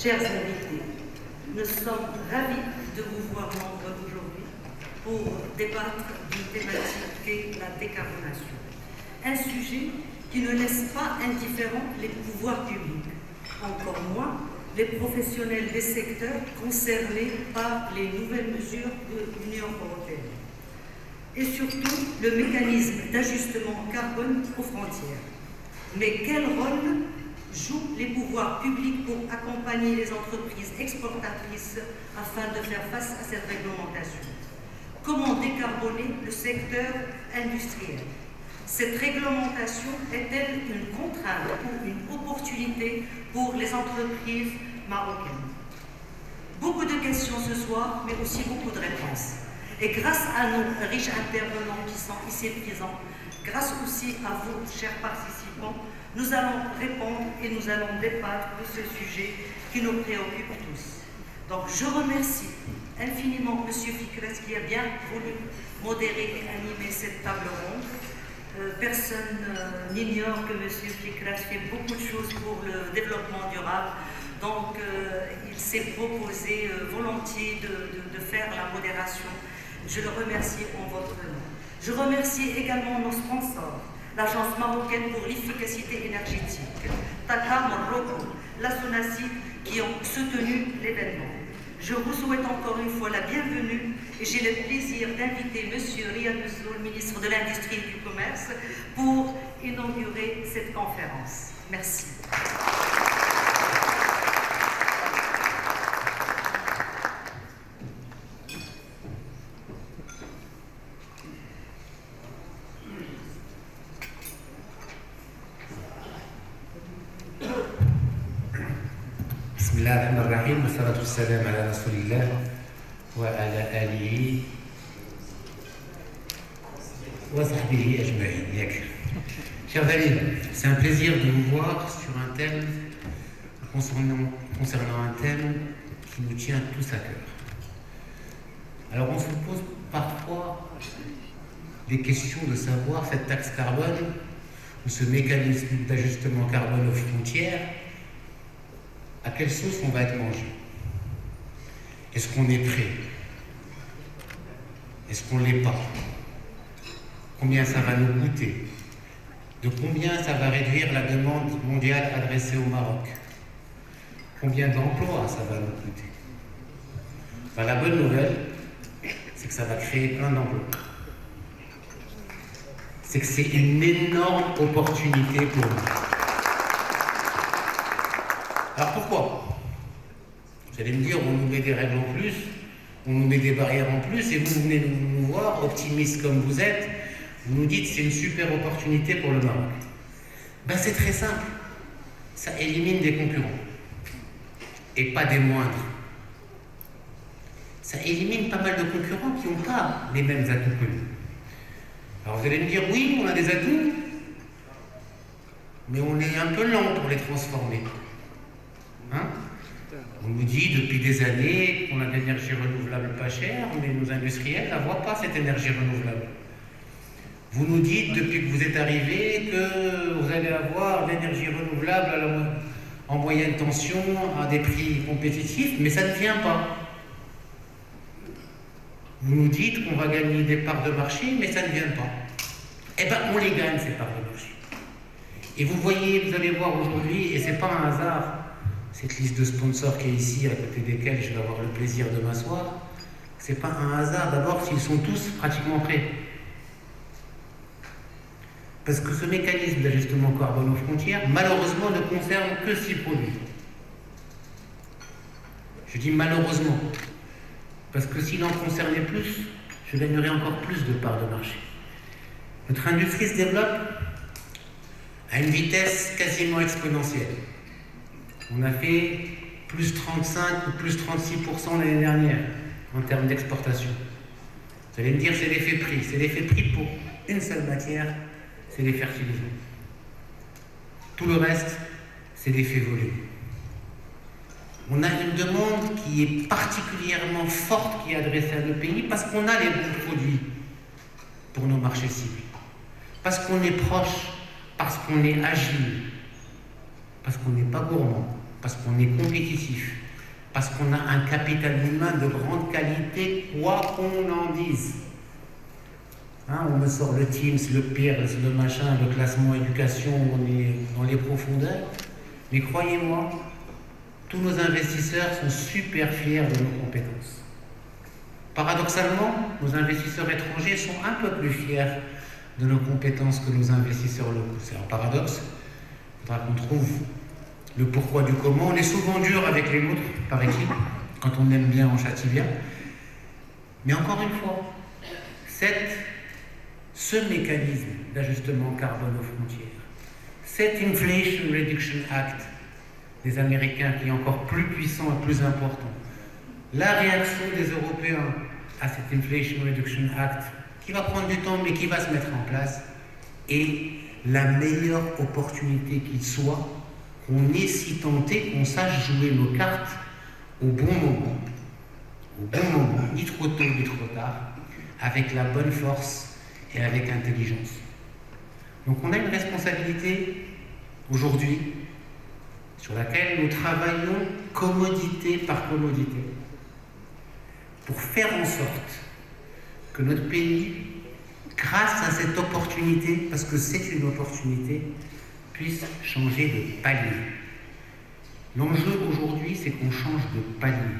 chers invités, nous sommes ravis de vous voir nombreux aujourd'hui pour débattre d'une thématique qu'est la décarbonation. Un sujet qui ne laisse pas indifférents les pouvoirs publics, encore moins les professionnels des secteurs concernés par les nouvelles mesures de l'Union européenne. Et surtout, le mécanisme d'ajustement carbone aux frontières. Mais quel rôle jouent les pouvoirs publics pour accompagner les entreprises exportatrices afin de faire face à cette réglementation. Comment décarboner le secteur industriel? Cette réglementation est-elle une contrainte ou une opportunité pour les entreprises marocaines? Beaucoup de questions ce soir, mais aussi beaucoup de réponses. Et grâce à nos riches intervenants qui sont ici présents, grâce aussi à vous, chers participants, nous allons répondre et nous allons débattre de ce sujet qui nous préoccupe tous. Donc je remercie infiniment M. Ficres qui a bien voulu modérer et animer cette table ronde. Euh, personne euh, n'ignore que M. Ficres fait beaucoup de choses pour le développement durable. Donc euh, il s'est proposé volontiers de, de faire la modération. Je le remercie en votre nom. Je remercie également nos sponsors, l'Agence marocaine pour l'efficacité énergétique, Taka Morocco, la SONACI, qui ont soutenu l'événement. Je vous souhaite encore une fois la bienvenue et j'ai le plaisir d'inviter M. Riyad le ministre de l'Industrie et du Commerce, pour inaugurer cette conférence. Merci. Chers amis, c'est un plaisir de vous voir sur un thème concernant, concernant un thème qui nous tient tous à cœur. Alors on se pose parfois des questions de savoir cette taxe carbone ou ce mécanisme d'ajustement carbone aux frontières, à quelle sauce on va être mangé? Est-ce qu'on est prêt? Est-ce qu'on l'est pas? Combien ça va nous coûter? De combien ça va réduire la demande mondiale adressée au Maroc? Combien d'emplois ça va nous coûter? La bonne nouvelle, c'est que ça va créer plein d'emplois. C'est que c'est une énorme opportunité pour nous. Alors pourquoi? Vous allez me dire, on nous met des règles en plus, on nous met des barrières en plus, et vous venez nous voir, optimiste comme vous êtes, vous nous dites c'est une super opportunité pour le Maroc. Ben c'est très simple. Ça élimine des concurrents. Et pas des moindres. Ça élimine pas mal de concurrents qui n'ont pas les mêmes atouts que nous. Alors vous allez me dire oui, on a des atouts, mais on est un peu lent pour les transformer. Hein on nous dit depuis des années qu'on a de l'énergie renouvelable pas chère, mais nos industriels ne pas cette énergie renouvelable. Vous nous dites depuis que vous êtes arrivé que vous allez avoir l'énergie renouvelable en moyenne tension à des prix compétitifs, mais ça ne vient pas. Vous nous dites qu'on va gagner des parts de marché, mais ça ne vient pas. Eh bien, on les gagne, ces parts de marché. Et vous voyez, vous allez voir aujourd'hui, et ce n'est pas un hasard, cette liste de sponsors qui est ici, à côté desquels je vais avoir le plaisir de m'asseoir, ce n'est pas un hasard d'abord s'ils sont tous pratiquement prêts. Parce que ce mécanisme d'ajustement carbone aux frontières, malheureusement, ne concerne que six produits. Je dis malheureusement, parce que s'il en concernait plus, je gagnerais encore plus de parts de marché. Notre industrie se développe à une vitesse quasiment exponentielle. On a fait plus 35 ou plus 36% l'année dernière en termes d'exportation. Vous allez me dire c'est l'effet prix. C'est l'effet prix pour une seule matière, c'est les fertilisants. Tout le reste, c'est l'effet volume. On a une demande qui est particulièrement forte qui est adressée à nos pays parce qu'on a les bons produits pour nos marchés cibles. Parce qu'on est proche parce qu'on est agile, parce qu'on n'est pas gourmand, parce qu'on est compétitif, parce qu'on a un capital humain de grande qualité, quoi qu'on en dise. Hein, on me sort le Teams, le Peers, le machin, le classement éducation, on est dans les profondeurs. Mais croyez-moi, tous nos investisseurs sont super fiers de nos compétences. Paradoxalement, nos investisseurs étrangers sont un peu plus fiers de nos compétences que nos investisseurs locaux. C'est un paradoxe. Il faudra qu'on trouve le pourquoi du comment. On est souvent dur avec les nôtres, par équipe. Quand on aime bien, on châtie bien. Mais encore une fois, cette, ce mécanisme d'ajustement carbone aux frontières, cet Inflation Reduction Act des Américains qui est encore plus puissant et plus important, la réaction des Européens à cet Inflation Reduction Act qui va prendre du temps mais qui va se mettre en place est la meilleure opportunité qu'il soit qu'on ait si tenté qu'on sache jouer nos cartes au bon moment. Au bon moment, ni trop tôt ni trop tard, avec la bonne force et avec intelligence. Donc on a une responsabilité aujourd'hui sur laquelle nous travaillons commodité par commodité pour faire en sorte que notre pays, grâce à cette opportunité, parce que c'est une opportunité, puisse changer de palier. L'enjeu aujourd'hui, c'est qu'on change de palier,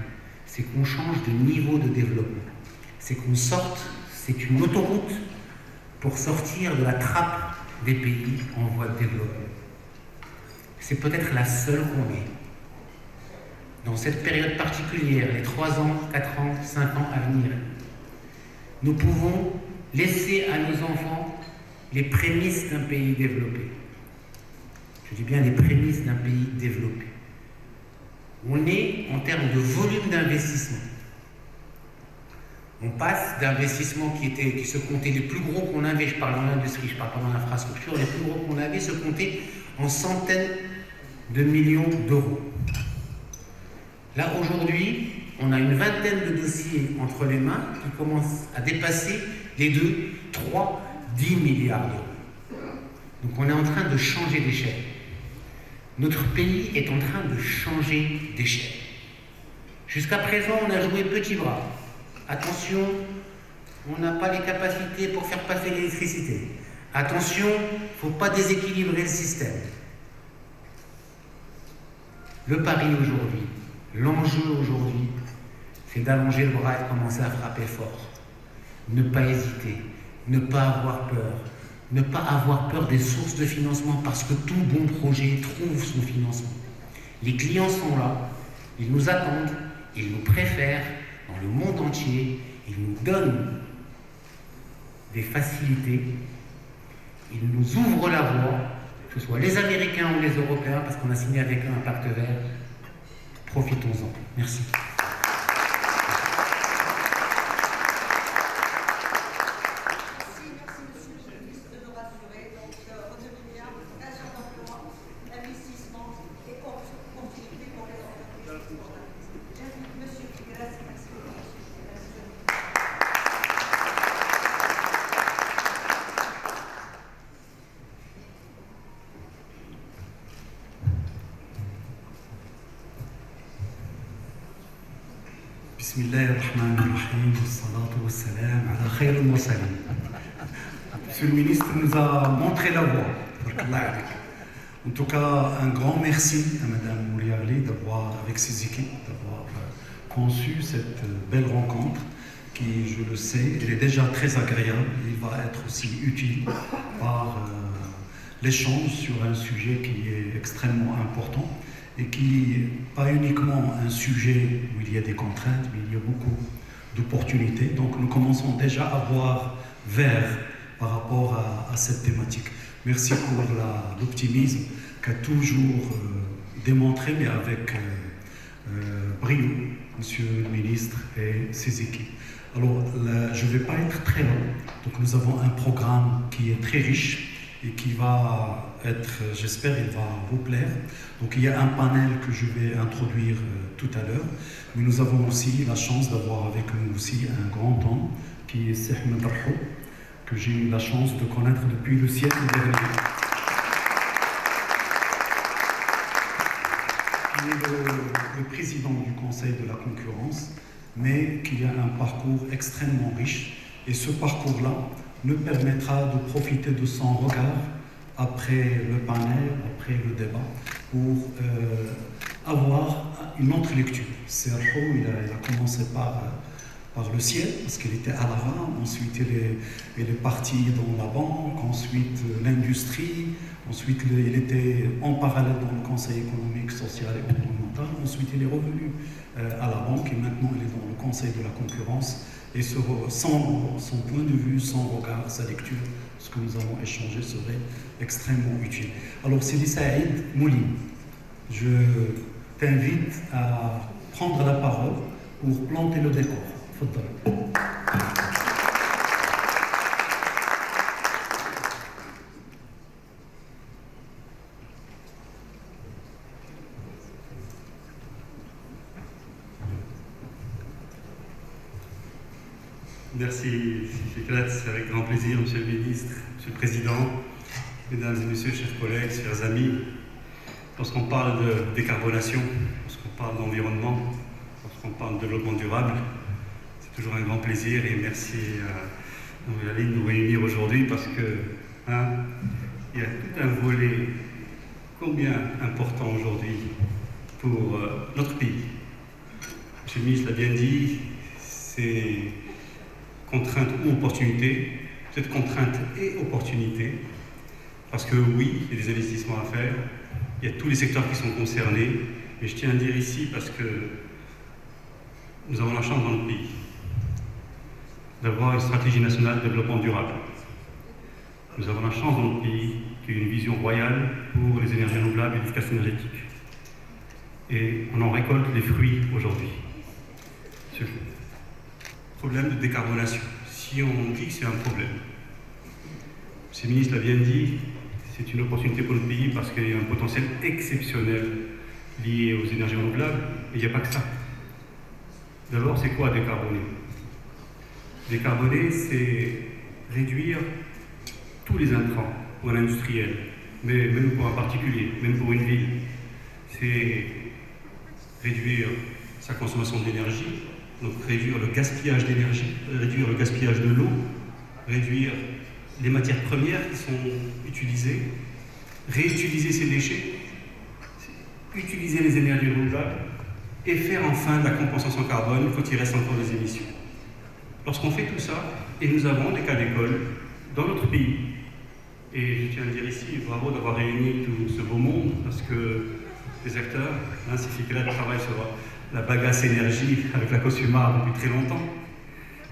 c'est qu'on change de niveau de développement, c'est qu'on sorte, c'est une autoroute pour sortir de la trappe des pays en voie de développement. C'est peut-être la seule qu'on ait. Dans cette période particulière, les 3 ans, 4 ans, 5 ans à venir, nous pouvons laisser à nos enfants les prémices d'un pays développé. Je dis bien les prémices d'un pays développé. On est en termes de volume d'investissement. On passe d'investissements qui, qui se comptaient les plus gros qu'on avait, je parle dans l'industrie, je parle pas dans l'infrastructure, les plus gros qu'on avait se comptaient en centaines de millions d'euros. Là, aujourd'hui, on a une vingtaine de dossiers entre les mains qui commencent à dépasser les 2, 3, 10 milliards d'euros. Donc on est en train de changer d'échelle. Notre pays est en train de changer d'échelle. Jusqu'à présent, on a joué petit bras. Attention, on n'a pas les capacités pour faire passer l'électricité. Attention, il ne faut pas déséquilibrer le système. Le pari aujourd'hui, l'enjeu aujourd'hui, c'est d'allonger le bras et de commencer à frapper fort. Ne pas hésiter, ne pas avoir peur, ne pas avoir peur des sources de financement parce que tout bon projet trouve son financement. Les clients sont là, ils nous attendent, ils nous préfèrent dans le monde entier, ils nous donnent des facilités, ils nous ouvrent la voie, que ce soit les Américains ou les Européens, parce qu'on a signé avec eux un pacte vert. Profitons-en. Merci. Elle est déjà très agréable. Il va être aussi utile par euh, l'échange sur un sujet qui est extrêmement important et qui n'est pas uniquement un sujet où il y a des contraintes, mais il y a beaucoup d'opportunités. Donc nous commençons déjà à voir vert par rapport à, à cette thématique. Merci pour l'optimisme qu'a toujours euh, démontré, mais avec euh, euh, brio, Monsieur le ministre et ses équipes. Alors, je ne vais pas être très long. Donc, nous avons un programme qui est très riche et qui va être, j'espère, il va vous plaire. Donc, il y a un panel que je vais introduire euh, tout à l'heure. Mais nous avons aussi la chance d'avoir avec nous aussi un grand homme qui est Sehmed Rahou, que j'ai eu la chance de connaître depuis le siècle dernier. Il est le président du Conseil de la concurrence mais qui a un parcours extrêmement riche. Et ce parcours-là nous permettra de profiter de son regard après le panel, après le débat, pour euh, avoir une autre lecture. Sergio, il a, commencé par, par le ciel, parce qu'il était à l'avant, ensuite il est, il est, parti dans la banque, ensuite l'industrie, ensuite il était en parallèle dans le Conseil économique, social et environnemental, ensuite il est revenu euh, à la banque et maintenant il est dans le Conseil de la concurrence. Et son, son point de vue, son regard, sa lecture, ce que nous avons échangé serait extrêmement utile. Alors, c'est Saïd Mouline. Je t'invite à prendre la parole pour planter le décor. Merci, c'est avec grand plaisir, Monsieur le Ministre, Monsieur le Président, Mesdames et Messieurs, chers collègues, chers amis. Lorsqu'on parle de décarbonation, lorsqu'on parle d'environnement, lorsqu'on parle de développement durable, c'est toujours un grand plaisir et merci à nous réunir aujourd'hui parce que hein, il y a tout un volet combien important aujourd'hui pour euh, notre pays. Monsieur le ministre l'a bien dit, c'est contrainte ou opportunité, peut-être contrainte et opportunité, parce que oui, il y a des investissements à faire, il y a tous les secteurs qui sont concernés, mais je tiens à dire ici parce que nous avons la chance dans le pays d'avoir une stratégie nationale de développement durable. Nous avons la chance dans notre pays qu'il ait une vision royale pour les énergies renouvelables et l'efficacité énergétique. Et on en récolte les fruits aujourd'hui. Problème de décarbonation. Si on dit que c'est un problème, M. le ministre l'a bien dit, c'est une opportunité pour le pays parce qu'il y a un potentiel exceptionnel lié aux énergies renouvelables, mais il n'y a pas que ça. D'abord, c'est quoi décarboner? Décarboner, c'est réduire tous les intrants pour un industriel, mais même pour un particulier, même pour une ville. C'est réduire sa consommation d'énergie, donc réduire le gaspillage d'énergie, réduire le gaspillage de l'eau, réduire les matières premières qui sont utilisées, réutiliser ces déchets, utiliser les énergies renouvelables et faire enfin de la compensation carbone quand il reste encore des émissions. Lorsqu'on fait tout ça, et nous avons des cas d'école dans notre pays, et je tiens à dire ici, bravo d'avoir réuni tout ce beau monde, parce que les acteurs, hein, c'est là travaillent sur la bagasse énergie avec la COSUMAR depuis très longtemps.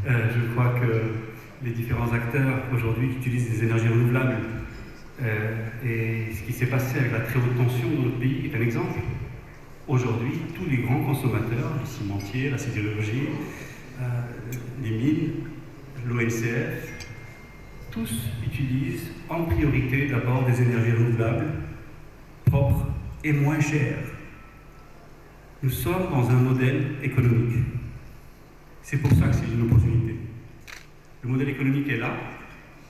Euh, je crois que les différents acteurs aujourd'hui utilisent des énergies renouvelables euh, et ce qui s'est passé avec la très haute tension dans notre pays est un exemple. Aujourd'hui, tous les grands consommateurs, les cimentiers, la sidérurgie, euh, les mines, l'ONCF, tous utilisent en priorité d'abord des énergies renouvelables, propres et moins chères. Nous sommes dans un modèle économique. C'est pour ça que c'est une opportunité. Le modèle économique est là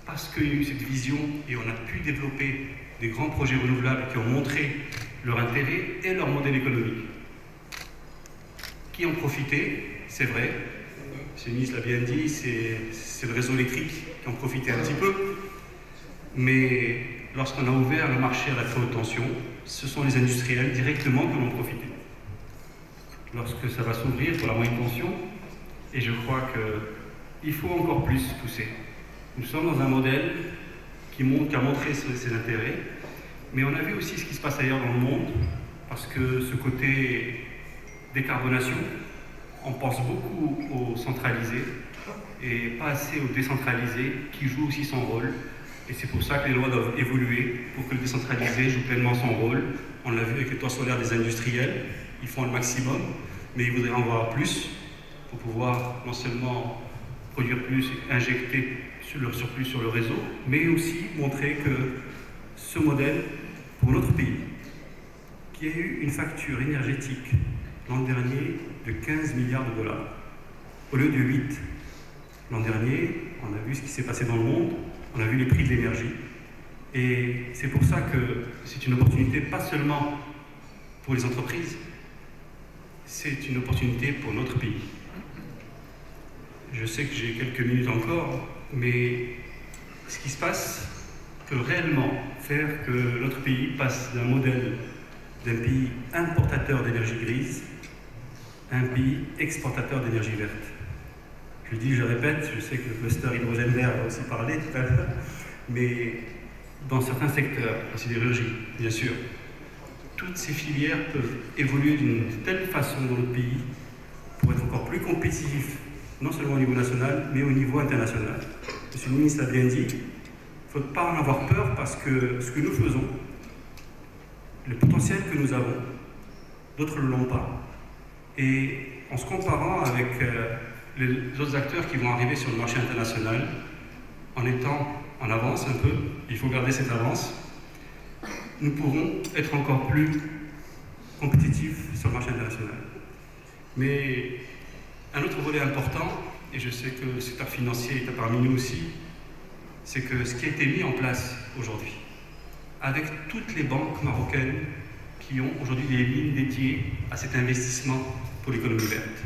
parce qu'il y a eu cette vision et on a pu développer des grands projets renouvelables qui ont montré leur intérêt et leur modèle économique. Qui ont profité, c'est vrai, M. le ministre l'a bien dit, c'est le réseau électrique qui en profité un petit peu, mais lorsqu'on a ouvert le marché à la haute tension, ce sont les industriels directement qui en ont profité. Lorsque ça va s'ouvrir pour la moyenne tension, et je crois que il faut encore plus pousser. Nous sommes dans un modèle qui, montre, qui a montré ses, intérêts, mais on a vu aussi ce qui se passe ailleurs dans le monde, parce que ce côté décarbonation, on pense beaucoup aux centralisés et pas assez aux décentralisés qui jouent aussi son rôle. Et c'est pour ça que les lois doivent évoluer pour que le décentralisé joue pleinement son rôle. On l'a vu avec le toit solaire des industriels, ils font le maximum, mais ils voudraient en voir plus pour pouvoir non seulement produire plus, injecter sur le surplus sur le réseau, mais aussi montrer que ce modèle, pour notre pays, qui a eu une facture énergétique l'an dernier de 15 milliards de dollars, au lieu de 8. L'an dernier, on a vu ce qui s'est passé dans le monde, on a vu les prix de l'énergie, et c'est pour ça que c'est une opportunité pas seulement pour les entreprises, c'est une opportunité pour notre pays. Je sais que j'ai quelques minutes encore, mais ce qui se passe peut réellement faire que notre pays passe d'un modèle d'un pays importateur d'énergie grise à un pays exportateur d'énergie verte. Je dis, je répète, je sais que le cluster hydrogène vert a aussi parlé tout à l'heure, mais dans certains secteurs, la sidérurgie, bien sûr, toutes ces filières peuvent évoluer d'une telle façon dans notre pays pour être encore plus compétitifs, non seulement au niveau national, mais au niveau international. Monsieur le ministre a bien dit, il ne faut pas en avoir peur parce que ce que nous faisons, le potentiel que nous avons, d'autres ne l'ont pas. Et en se comparant avec euh, les autres acteurs qui vont arriver sur le marché international, en étant en avance un peu, il faut garder cette avance, nous pourrons être encore plus compétitifs sur le marché international. Mais un autre volet important, et je sais que le secteur financier est parmi nous aussi, c'est que ce qui a été mis en place aujourd'hui, avec toutes les banques marocaines qui ont aujourd'hui des lignes dédiées à cet investissement pour l'économie verte.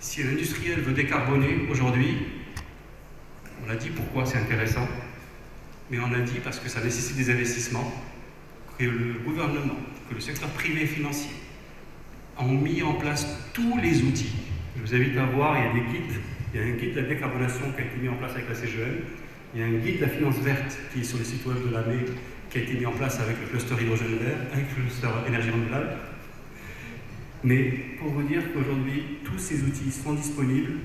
Si un industriel veut décarboner aujourd'hui, on a dit pourquoi c'est intéressant, mais on a dit parce que ça nécessite des investissements, que le gouvernement, que le secteur privé financier ont mis en place tous les outils. Je vous invite à voir, il y a des guides, il y a un guide de la décarbonation qui a été mis en place avec la CGM, il y a un guide de la finance verte qui est sur le site web de l'AME, qui a été mis en place avec le cluster hydrogène vert, avec le cluster énergie renouvelable. Mais pour vous dire qu'aujourd'hui, tous ces outils sont disponibles,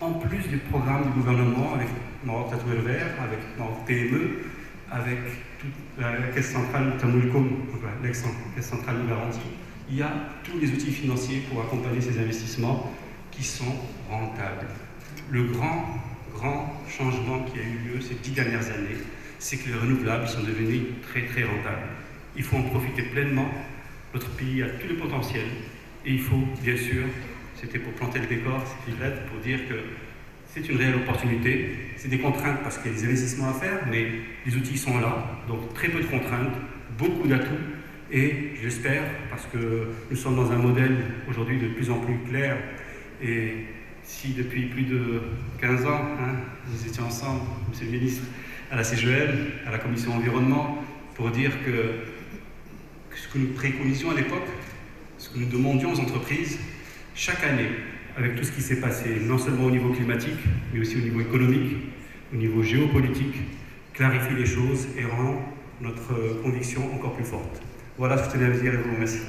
en plus du programme du gouvernement avec Maroc Tatoué Vert, avec Maroc PME, avec la caisse centrale Tamoulcom, l'ex-caisse centrale de garantie. Il y a tous les outils financiers pour accompagner ces investissements qui sont rentables. Le grand, grand changement qui a eu lieu ces dix dernières années, c'est que les renouvelables sont devenus très, très rentables. Il faut en profiter pleinement. Notre pays a tout le potentiel. Et il faut, bien sûr, c'était pour planter le décor, livrette, pour dire que c'est une réelle opportunité. C'est des contraintes parce qu'il y a des investissements à faire, mais les outils sont là. Donc très peu de contraintes, beaucoup d'atouts. Et j'espère, parce que nous sommes dans un modèle aujourd'hui de plus en plus clair, et si depuis plus de 15 ans, hein, nous étions ensemble, Monsieur le ministre, à la CGL, à la commission environnement, pour dire que ce que nous préconisions à l'époque, ce que nous demandions aux entreprises, chaque année, avec tout ce qui s'est passé, non seulement au niveau climatique, mais aussi au niveau économique, au niveau géopolitique, clarifie les choses et rend notre conviction encore plus forte. Voilà ce que je tenais à vous dire et vous remercie.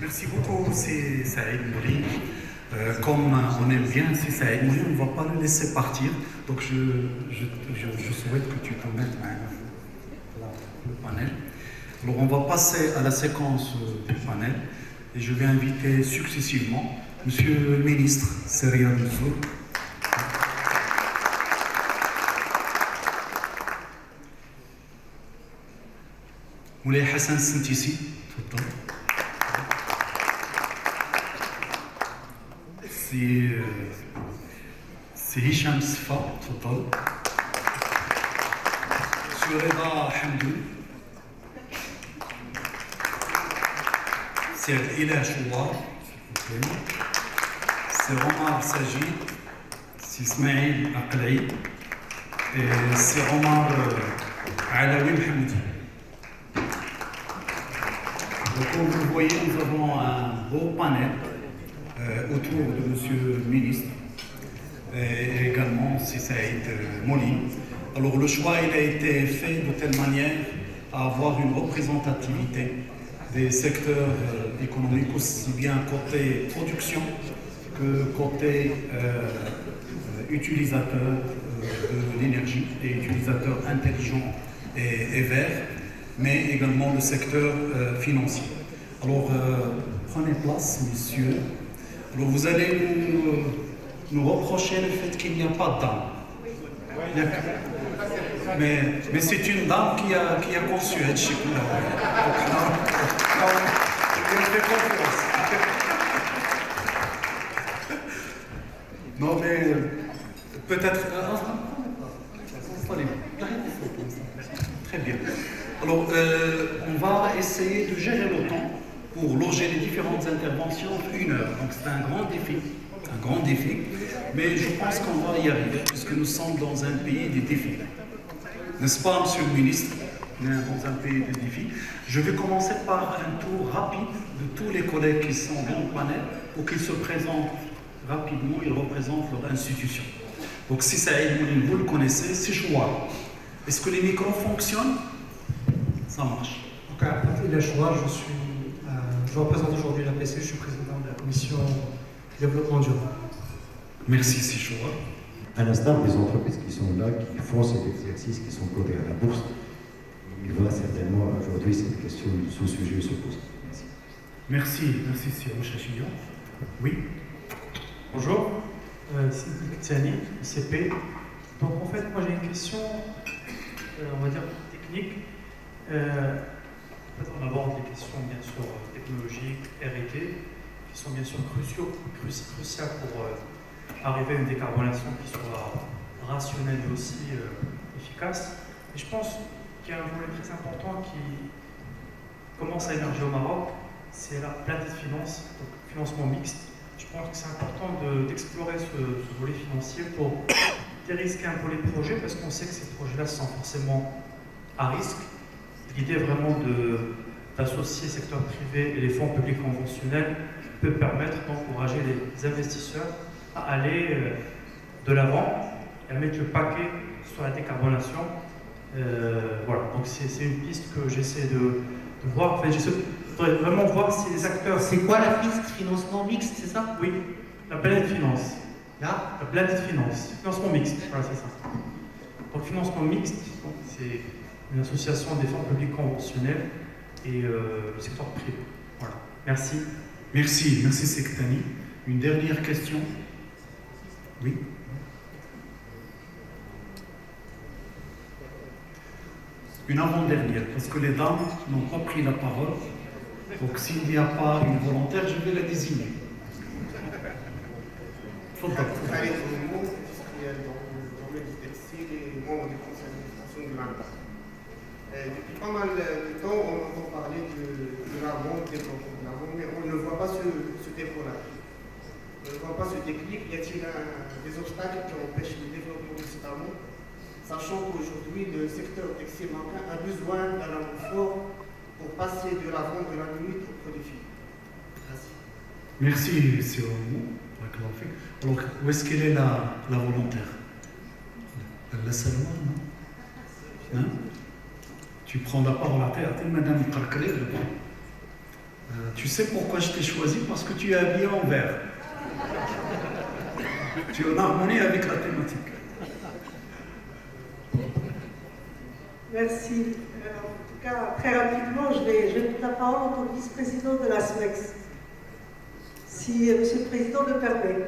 Merci beaucoup, c'est Saïd Mouri. Euh, comme on aime bien, si ça est mouillé, on ne va pas le laisser partir. Donc je, souhaite que tu te mettes le panel. Alors on va passer à la séquence euh, du panel et je vais inviter successivement Monsieur le ministre Seria Mansour. Moulay Hassan Sintissi, tout le temps. سي هشام صفا تفضل سي رضا حمدون سي الإله شوار سي عمر سجيد سي اسماعيل أقلعي سي عمر علوي محمودي Donc, comme vous voyez, nous avons un beau panel euh, autour de Monsieur le ministre et également c'est Saïd Moline. Alors le choix il a été fait de telle manière à avoir une représentativité des secteurs euh, économiques aussi bien côté production que côté euh, utilisateur de l'énergie et utilisateur intelligent et, et vert mais également le secteur euh, financier. Alors, euh, prenez place, messieurs. Vous allez nous, nous reprocher le fait qu'il n'y a pas de dame. Mais, mais c'est une dame qui a, qui a conçu chip-là. Je fais confiance. Alors, mais peut-être. Très bien. Alors, on va essayer de gérer le temps pour loger les différentes interventions une heure. Donc, c'est un grand défi. Un grand défi. Mais je pense qu'on va y arriver, puisque nous sommes dans un pays des défis. N'est-ce pas, monsieur le ministre? Dans un pays de défis. Je vais commencer par un tour rapide de tous les collègues qui sont dans le panel pour qu'ils se présentent rapidement, ils représentent leur institution. Donc si ça est vous le connaissez, c'est choix. Est-ce que les micros fonctionnent? Ça marche. Donc, choix, je suis, je représente aujourd'hui la PC, je suis président de la commission développement durable. Merci, c'est choix. À l'instar des entreprises qui sont là, qui font cet exercice, qui sont codées à la bourse, il va certainement aujourd'hui cette question, ce sujet se pose. Merci. Merci, merci, Rochachillon. Oui. Bonjour, euh, c'est Tiani, ICP. Donc en fait, moi j'ai une question, euh, on va dire technique. Euh, on aborde des questions bien sûr technologiques, R&D, qui sont bien sûr cruciaux, cruciales pour euh, arriver à une décarbonation qui soit rationnelle et aussi efficace. Et je pense qu'il y a un volet très important qui commence à émerger au Maroc, c'est la planète finance, donc financement mixte. Je pense que c'est important d'explorer ce, volet financier pour dérisquer un peu les projets parce qu'on sait que ces projets-là sont forcément à risque. L'idée vraiment d'associer le secteur privé et les fonds publics conventionnels peut permettre d'encourager les investisseurs à aller euh, de l'avant et à mettre le paquet sur la décarbonation euh, voilà, donc c'est une piste que j'essaie de, voir. Enfin, je voudrais vraiment voir si les acteurs. C'est quoi la piste? Financement mixte, c'est ça? Oui, la planète finance. Là? La planète finance. Financement mixte, voilà, c'est ça. Donc, financement mixte, c'est une association des fonds publics conventionnels et euh, le secteur privé. Voilà. Merci. Merci, merci Sektani. Une dernière question? Oui une avant-dernière, parce que les dames n'ont pas pris la parole. Donc s'il n'y a pas une volontaire, je vais la désigner. Faut pas. Dans le textile et membres du conseil d'administration de. Depuis pas mal de temps, on entend parler de, de l'amont, de mais on ne voit pas ce, ce. On ne voit pas ce déclic. Y a-t-il des obstacles qui empêchent le développement de cet amont sachant qu'aujourd'hui, le secteur textile marocain a besoin d'un renfort pour passer de la vente de la nuit au produit. Merci. Merci, monsieur Alors, où est-ce qu'elle est la, la volontaire? Elle laisse non? Tu prends la parole à terre, euh, tu sais pourquoi je t'ai choisi? Parce que tu es habillé en vert. tu es en harmonie avec la thématique. Merci. Euh, en tout cas, très rapidement, je vais, je la parole que vice-président de la SMEX. Si euh, M. le Président le permet.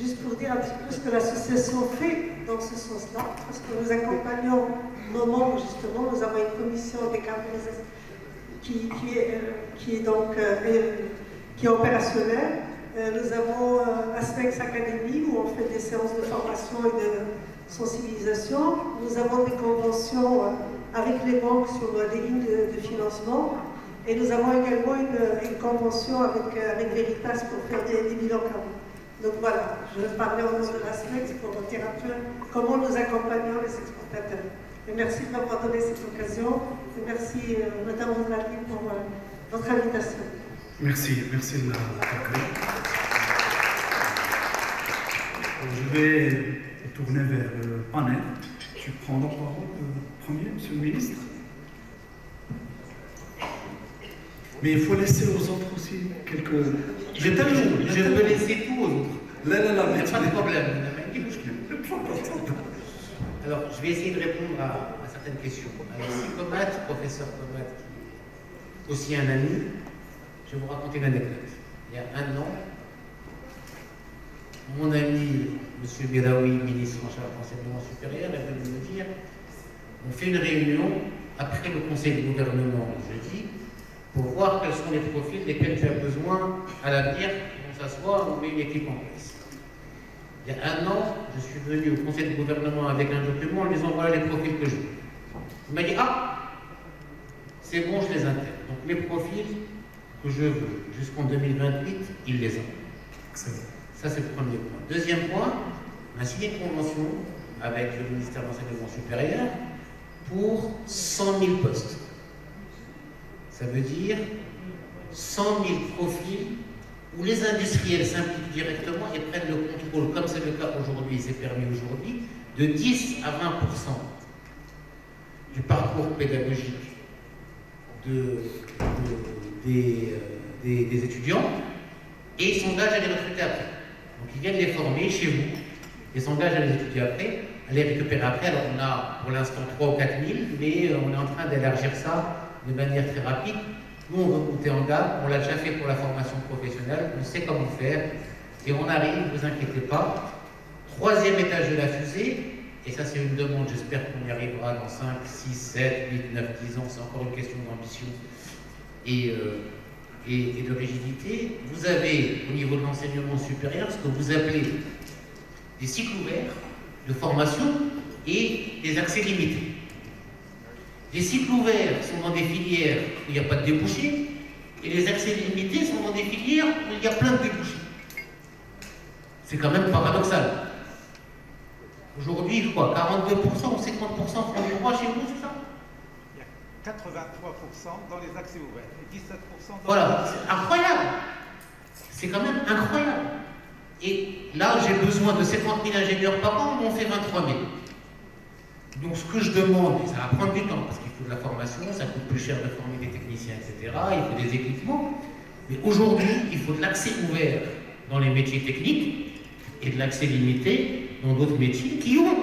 Juste pour dire un petit peu ce que l'association fait dans ce sens-là, parce que nous accompagnons nos membres, justement, nous avons une commission qui, qui, est, euh, qui est donc qui opérationnelle. nous avons la SMEX Academy où on fait des séances de formation et de sensibilisation. Nous avons des conventions euh, avec les banques sur des lignes de, financement. Et nous avons également une, convention avec, euh, Veritas pour faire des, bilans carbone. Donc voilà, je parlais au nom de la SMEX pour dire un peu comment nous accompagnons les exportateurs. Et merci de m'avoir donné cette occasion. Et merci, euh, Madame Rosalí, pour votre invitation. Merci, merci de la Je vais tourner vers le panel. Tu prends la parole le premier, monsieur le ministre. Mais il faut laisser aux autres aussi quelques. Je peux, je peux laisser tout aux autres. Là, là, là, mais pas de problème. Alors, je vais essayer de répondre à, certaines questions. Alors, si Comat, professeur Comat, aussi un ami, je vais vous raconter une anecdote. Il y a un an, mon ami M. Beraoui, ministre en charge de l'enseignement supérieur, est venu me dire on fait une réunion après le conseil de gouvernement jeudi pour voir quels sont les profils desquels tu as besoin à l'avenir. On s'assoit, on met une équipe en place. Il y a un an, je suis venu au conseil de gouvernement avec un document en disant voilà les profils que je veux. Il m'a dit Ah, c'est bon, je les intègre. Donc les profils que je veux jusqu'en 2028, il les a. Ça, c'est le premier point. Deuxième point, on a signé une convention avec le ministère de l'Enseignement supérieur pour 100 000 postes. Ça veut dire 100 000 profils où les industriels s'impliquent directement et prennent le contrôle, comme c'est le cas aujourd'hui, c'est permis aujourd'hui, de 10 à 20% du parcours pédagogique de, des, des, étudiants et ils s'engagent à les recruter après. Donc ils viennent les former chez vous et s'engagent à les étudier après, à les récupérer après. Alors on a pour l'instant 3 ou 4 000, mais on est en train d'élargir ça de manière très rapide. Nous, on veut en gamme, on l'a déjà fait pour la formation professionnelle, on sait comment faire, et on arrive, ne vous inquiétez pas. Troisième étage de la fusée, et ça c'est une demande, j'espère qu'on y arrivera dans 5, 6, 7, 8, 9, 10 ans, c'est encore une question d'ambition euh, et, de rigidité. Vous avez au niveau de l'enseignement supérieur ce que vous appelez des cycles ouverts de formation et des accès limités. Les cycles ouverts sont dans des filières où il n'y a pas de débouchés, et les accès limités sont dans des filières où il y a plein de débouchés. C'est quand même paradoxal. Aujourd'hui, quoi 42% ou 50% font du droit chez vous, c'est ça? Il y a 83% dans les accès ouverts et 17% dans Voilà, c'est incroyable. C'est quand même incroyable. Et là, j'ai besoin de 50 000 ingénieurs par an, on fait 23 000. Donc ce que je demande, et ça va prendre du temps, parce qu'il faut de la formation, ça coûte plus cher de former des techniciens, etc., il faut des équipements, mais aujourd'hui, il faut de l'accès ouvert dans les métiers techniques et de l'accès limité dans d'autres métiers qui ont,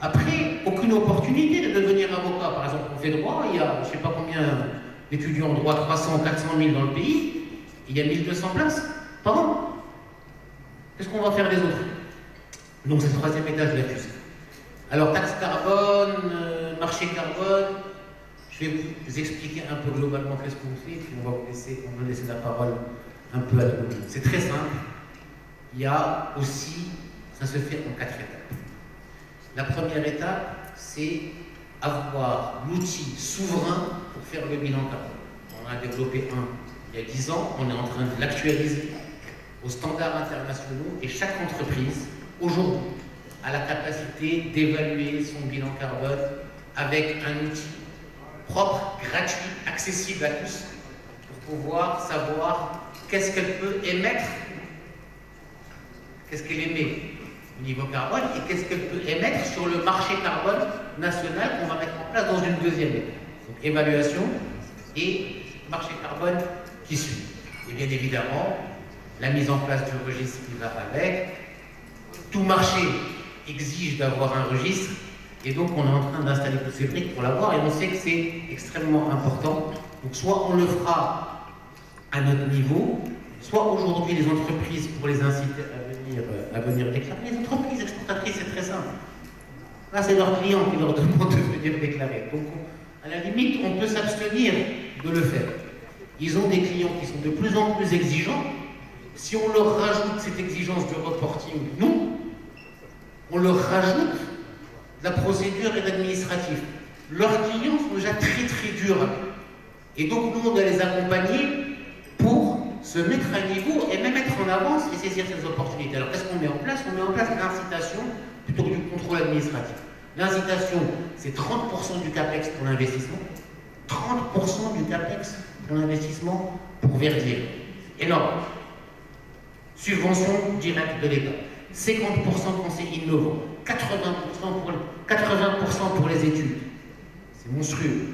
après, aucune opportunité de devenir avocat. Par exemple, on fait droit, il y a je ne sais pas combien d'étudiants en droit, 300, 400 000 dans le pays, il y a 1200 places par an. Qu'est-ce qu'on va faire des autres? Donc c'est le troisième étage de la fusée. Alors, taxe carbone, euh, marché carbone, je vais vous expliquer un peu globalement qu'est-ce qu'on fait, puis on va vous laisser, on va laisser la parole un peu à la C'est très simple. Il y a aussi, ça se fait en quatre étapes. La première étape, c'est avoir l'outil souverain pour faire le bilan carbone. On a développé un il y a 10 ans, on est en train de l'actualiser aux standards internationaux et chaque entreprise, aujourd'hui, a la capacité d'évaluer son bilan carbone avec un outil propre, gratuit, accessible à tous, pour pouvoir savoir qu'est-ce qu'elle peut émettre, qu'est-ce qu'elle émet au niveau carbone et qu'est-ce qu'elle peut émettre sur le marché carbone national qu'on va mettre en place dans une deuxième. Donc évaluation et marché carbone qui suit. Et bien évidemment, la mise en place du registre qui va avec. Tout marché exige d'avoir un registre, et donc on est en train d'installer toutes ces briques pour l'avoir, et on sait que c'est extrêmement important. Donc soit on le fera à notre niveau, soit aujourd'hui les entreprises, pour les inciter à venir, à venir déclarer, les entreprises exportatrices, c'est très simple. Là, c'est leurs clients qui leur demandent de venir déclarer. Donc, à la limite, on peut s'abstenir de le faire. Ils ont des clients qui sont de plus en plus exigeants. Si on leur rajoute cette exigence de reporting, nous, on leur rajoute la procédure et l'administratif. Leurs clients sont déjà très très durs. Et donc nous, on doit les accompagner pour se mettre à niveau et même être en avance et saisir ces opportunités. Alors qu'est-ce qu'on met en place? On met en place l'incitation plutôt que du contrôle administratif. L'incitation, c'est 30% du CAPEX pour l'investissement, 30% du CAPEX pour l'investissement pour verdir. Énorme. Subvention directe de l'État. 50% de conseils innovants, 80% pour, 80 pour les études. C'est monstrueux.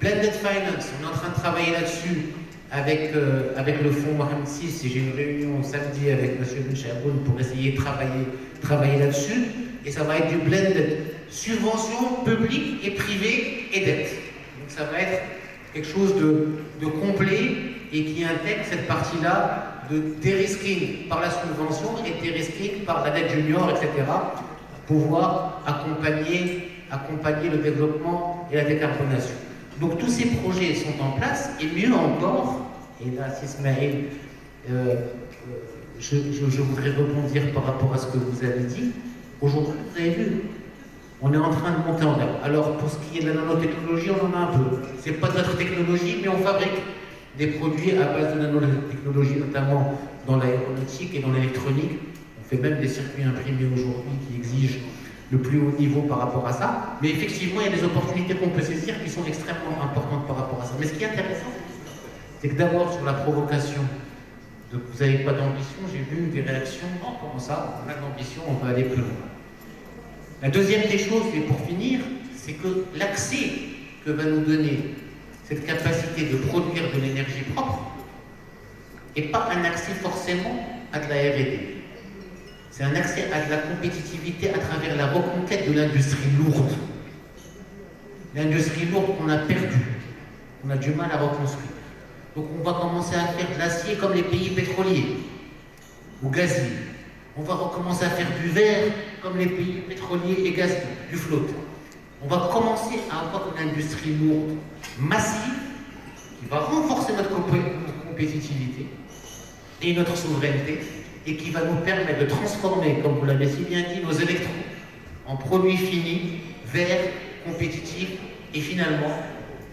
Blended Finance, on est en train de travailler là-dessus avec, euh, avec le fonds Mohamed 6 et j'ai une réunion samedi avec M. Benchaboun pour essayer de travailler, travailler là-dessus. Et ça va être du blended subvention publique et privée et dette. Donc ça va être quelque chose de, de complet et qui intègre cette partie-là de dérisking par la subvention et dérisking par la dette junior, etc., pour pouvoir accompagner, accompagner le développement et la décarbonation. Donc tous ces projets sont en place, et mieux encore, et là, si Ismaël Euh, je, voudrais rebondir par rapport à ce que vous avez dit. Aujourd'hui, vous avez vu, on est en train de monter en gamme. Alors, pour ce qui est de la nanotechnologie, on en a un peu. Ce n'est pas notre technologie, mais on fabrique des produits à base de nanotechnologie, notamment dans l'aéronautique et dans l'électronique. On fait même des circuits imprimés aujourd'hui qui exigent le plus haut niveau par rapport à ça. Mais effectivement, il y a des opportunités qu'on peut saisir qui sont extrêmement importantes par rapport à ça. Mais ce qui est intéressant, c'est que d'abord sur la provocation, de, vous n'avez pas d'ambition, j'ai vu des réactions, oh, comment ça, on a de l'ambition, on va aller plus loin. La deuxième des choses, et pour finir, c'est que l'accès que va nous donner cette capacité de produire de l'énergie propre n'est pas un accès forcément à de la R&D. C'est un accès à de la compétitivité à travers la reconquête de l'industrie lourde. L'industrie lourde qu'on a perdue, qu'on a du mal à reconstruire. Donc on va commencer à faire de l'acier comme les pays pétroliers ou gaziers. On va recommencer à faire du verre comme les pays pétroliers et gaziers, du flotte. On va commencer à avoir une industrie lourde, massive, qui va renforcer notre compétitivité et notre souveraineté, et qui va nous permettre de transformer, comme vous l'avez si bien dit, nos électrons en produits finis, verts, compétitifs, et finalement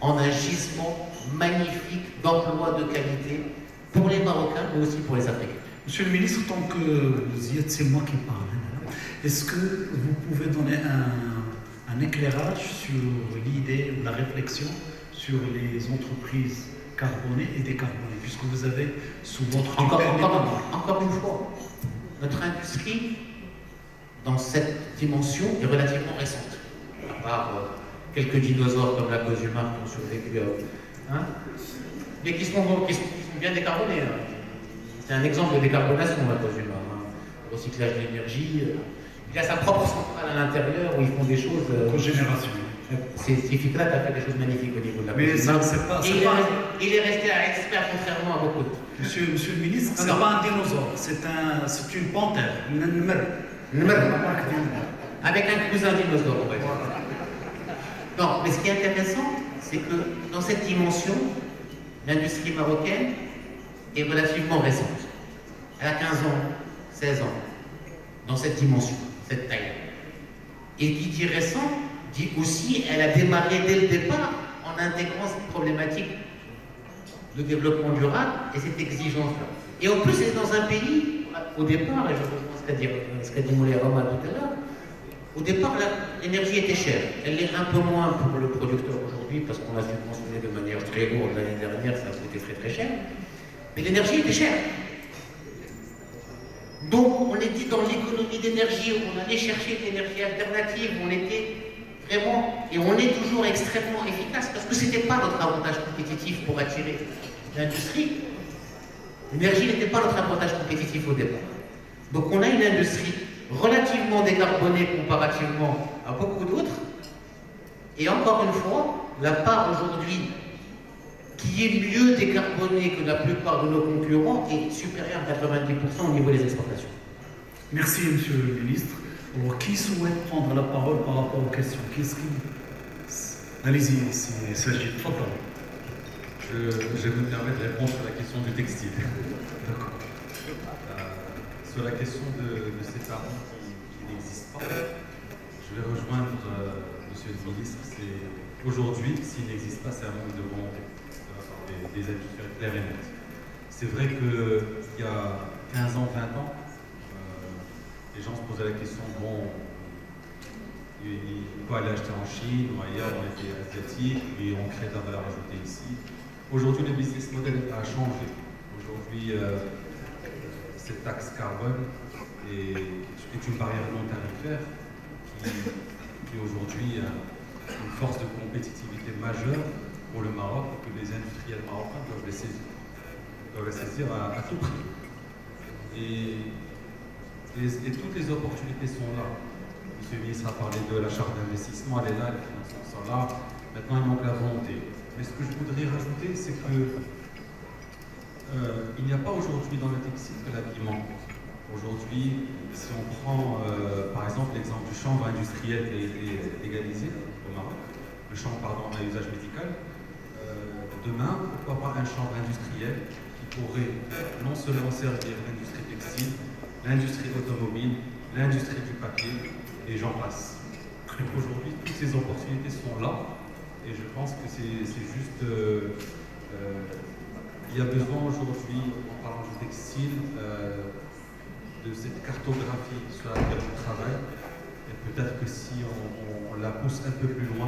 en un gisement magnifique d'emplois de qualité pour les Marocains, mais aussi pour les Africains. Monsieur le ministre, tant que vous y êtes, c'est moi qui parle. Est-ce que vous pouvez donner un, éclairage sur l'idée la réflexion sur les entreprises carbonées et décarbonées, puisque vous avez sous votre encore, encore, une fois, notre industrie, dans cette dimension, est relativement récente. À part euh, quelques dinosaures comme la cause qui ont survécu Hein mais qui sont, qui, bien décarbonés. Hein. C'est un exemple de décarbonation, la cause humaine. Hein. Recyclage d'énergie. Euh. Il a sa propre centrale à l'intérieur où ils font des choses. Euh, Cogénération. C'est Ficlat qui a fait des choses magnifiques au niveau de la Mais ça, c'est pas. Il, pas... Est, il, est resté à expert contrairement à beaucoup d'autres. Monsieur, monsieur le ministre, c'est pas un dinosaure, c'est un, une panthère, une Avec un cousin dinosaure, on va dire. Non, mais ce qui est intéressant, c'est que dans cette dimension, l'industrie marocaine est relativement récente. Elle a 15 ans, 16 ans, dans cette dimension. Et qui dit récent, dit aussi, elle a démarré dès le départ en intégrant cette problématique de développement durable et cette exigence-là. Et en plus, c'est dans un pays, au départ, et je reprends ce qu'a dit, Moulay Roma tout à l'heure, au départ, l'énergie était chère. Elle l'est un peu moins pour le producteur aujourd'hui parce qu'on l'a subventionné de manière très lourde l'année dernière, ça a coûté très très cher. Mais l'énergie était chère. Donc on était dans l'économie d'énergie, on allait chercher de l'énergie alternative, on était vraiment, et on est toujours extrêmement efficace parce que ce n'était pas notre avantage compétitif pour attirer l'industrie. L'énergie n'était pas notre avantage compétitif au départ. Donc on a une industrie relativement décarboné comparativement à beaucoup d'autres. Et encore une fois, la part aujourd'hui qui est mieux décarbonée que la plupart de nos concurrents est supérieure à 90% au niveau des exportations. Merci, Monsieur le Ministre. Alors, qui souhaite prendre la parole par rapport aux questions? Qu'est-ce qui... Allez-y, il s'agit de je, je vais me permettre de répondre sur la question du textile. D'accord sur la question de, ces parents qui, n'existent pas, je vais rejoindre euh, Monsieur le ministre. Aujourd'hui, s'il n'existe pas, c'est un manque de volonté des, des clairs et nets. C'est vrai qu'il y a 15 ans, 20 ans, euh, les gens se posaient la question bon, il faut aller acheter en Chine ou ailleurs dans les pays asiatiques, et on crée de la valeur ajoutée ici. Aujourd'hui, le business model a changé. Aujourd'hui, euh, cette taxe carbone est, une barrière non tarifaire qui, est aujourd'hui une force de compétitivité majeure pour le Maroc que les industriels marocains doivent les saisir, à, tout prix. Et, toutes les opportunités sont là. Monsieur le ministre a parlé de la charte d'investissement, elle est là, les financements sont là. Maintenant, il manque la volonté. Mais ce que je voudrais rajouter, c'est que euh, il n'y a pas aujourd'hui dans le textile que l'habillement. Aujourd'hui, si on prend euh, par exemple l'exemple du chanvre industriel qui a été légalisé au Maroc, le chanvre pardon, à usage médical, demain, pourquoi pas un chanvre industriel qui pourrait non seulement servir l'industrie textile, l'industrie automobile, l'industrie du papier, et j'en passe. Aujourd'hui, toutes ces opportunités sont là, et je pense que c'est juste... Euh, euh, il y a besoin aujourd'hui, en parlant du textile, euh, de cette cartographie sur laquelle on travaille. Et peut-être que si on, la pousse un peu plus loin,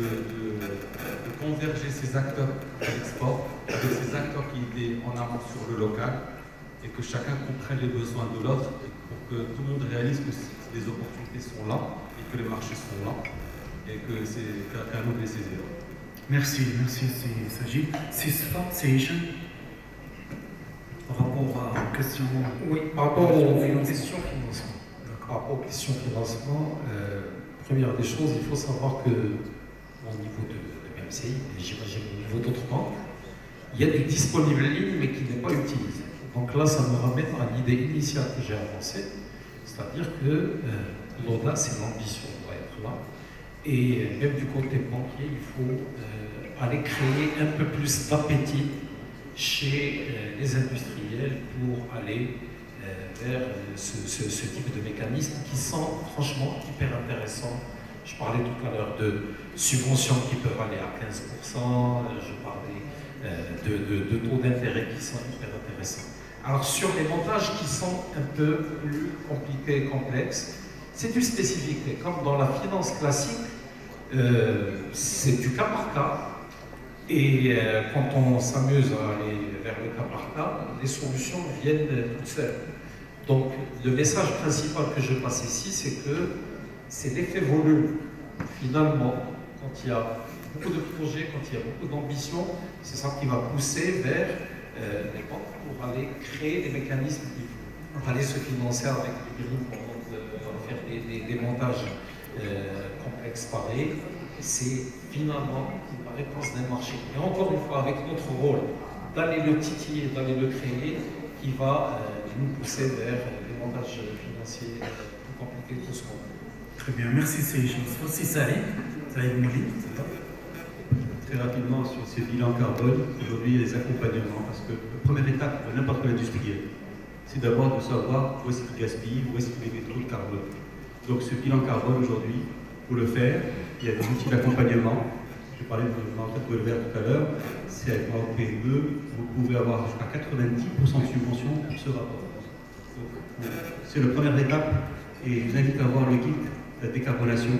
de, converger ces acteurs de l'export avec ces acteurs qui étaient en amont sur le local et que chacun comprenne les besoins de l'autre pour que tout le monde réalise que les opportunités sont là et que les marchés sont là et que c'est qu'à nous de les saisir. Merci, merci, Sajid. C'est Hicham par rapport aux questions. Oui, par rapport aux, questions financement. Par rapport aux questions financement, euh, première des choses, il faut savoir que j'imagine au niveau d'autres banques, il y a du disponible ligne mais qui n'est pas utilisé. Donc là, ça me ramène à l'idée initiale que j'ai avancée, c'est-à-dire que euh, l'audace et l'ambition doivent être là. Et même du côté banquier, il faut euh, aller créer un peu plus d'appétit chez euh, les industriels pour aller euh, vers ce, type de mécanismes qui sont franchement hyper intéressants. Je parlais tout à l'heure de subventions qui peuvent aller à 15%, je parlais de, de taux d'intérêt qui sont hyper intéressants. Alors sur les montages qui sont un peu plus compliqués et complexes, c'est du spécifique. Comme dans la finance classique, euh, c'est du cas par cas. Et euh, quand on s'amuse à aller vers le cas par cas, les solutions viennent toutes seules. Donc le message principal que je passe ici, c'est que c'est l'effet volume. Finalement, quand il y a beaucoup de projets, quand il y a beaucoup d'ambition, c'est ça qui va pousser vers euh, les banques pour aller créer des mécanismes pour aller se financer avec des pour faire des, montages complexe pareil, c'est finalement la réponse d'un marché. Et encore une fois, avec notre rôle d'aller le titiller, d'aller le créer, qui va euh, nous pousser vers des montages financiers plus compliqués que ce qu'on Très bien, merci Céline. Aussi Saïd, Saïd Mouli, Très rapidement sur ces bilans carbone, aujourd'hui des accompagnements parce que la première étape pour n'importe quel industriel, c'est d'abord de savoir où est-ce qu'il gaspille, où est-ce qu'il met trop de carbone. Donc ce bilan carbone aujourd'hui, pour le faire, il y a des outils d'accompagnement. Je parlais de l'enquête de tout à l'heure. C'est avec ma PME, vous pouvez avoir jusqu'à 90% de subvention pour ce rapport. C'est la première étape et je vous invite à voir le guide de la décarbonation.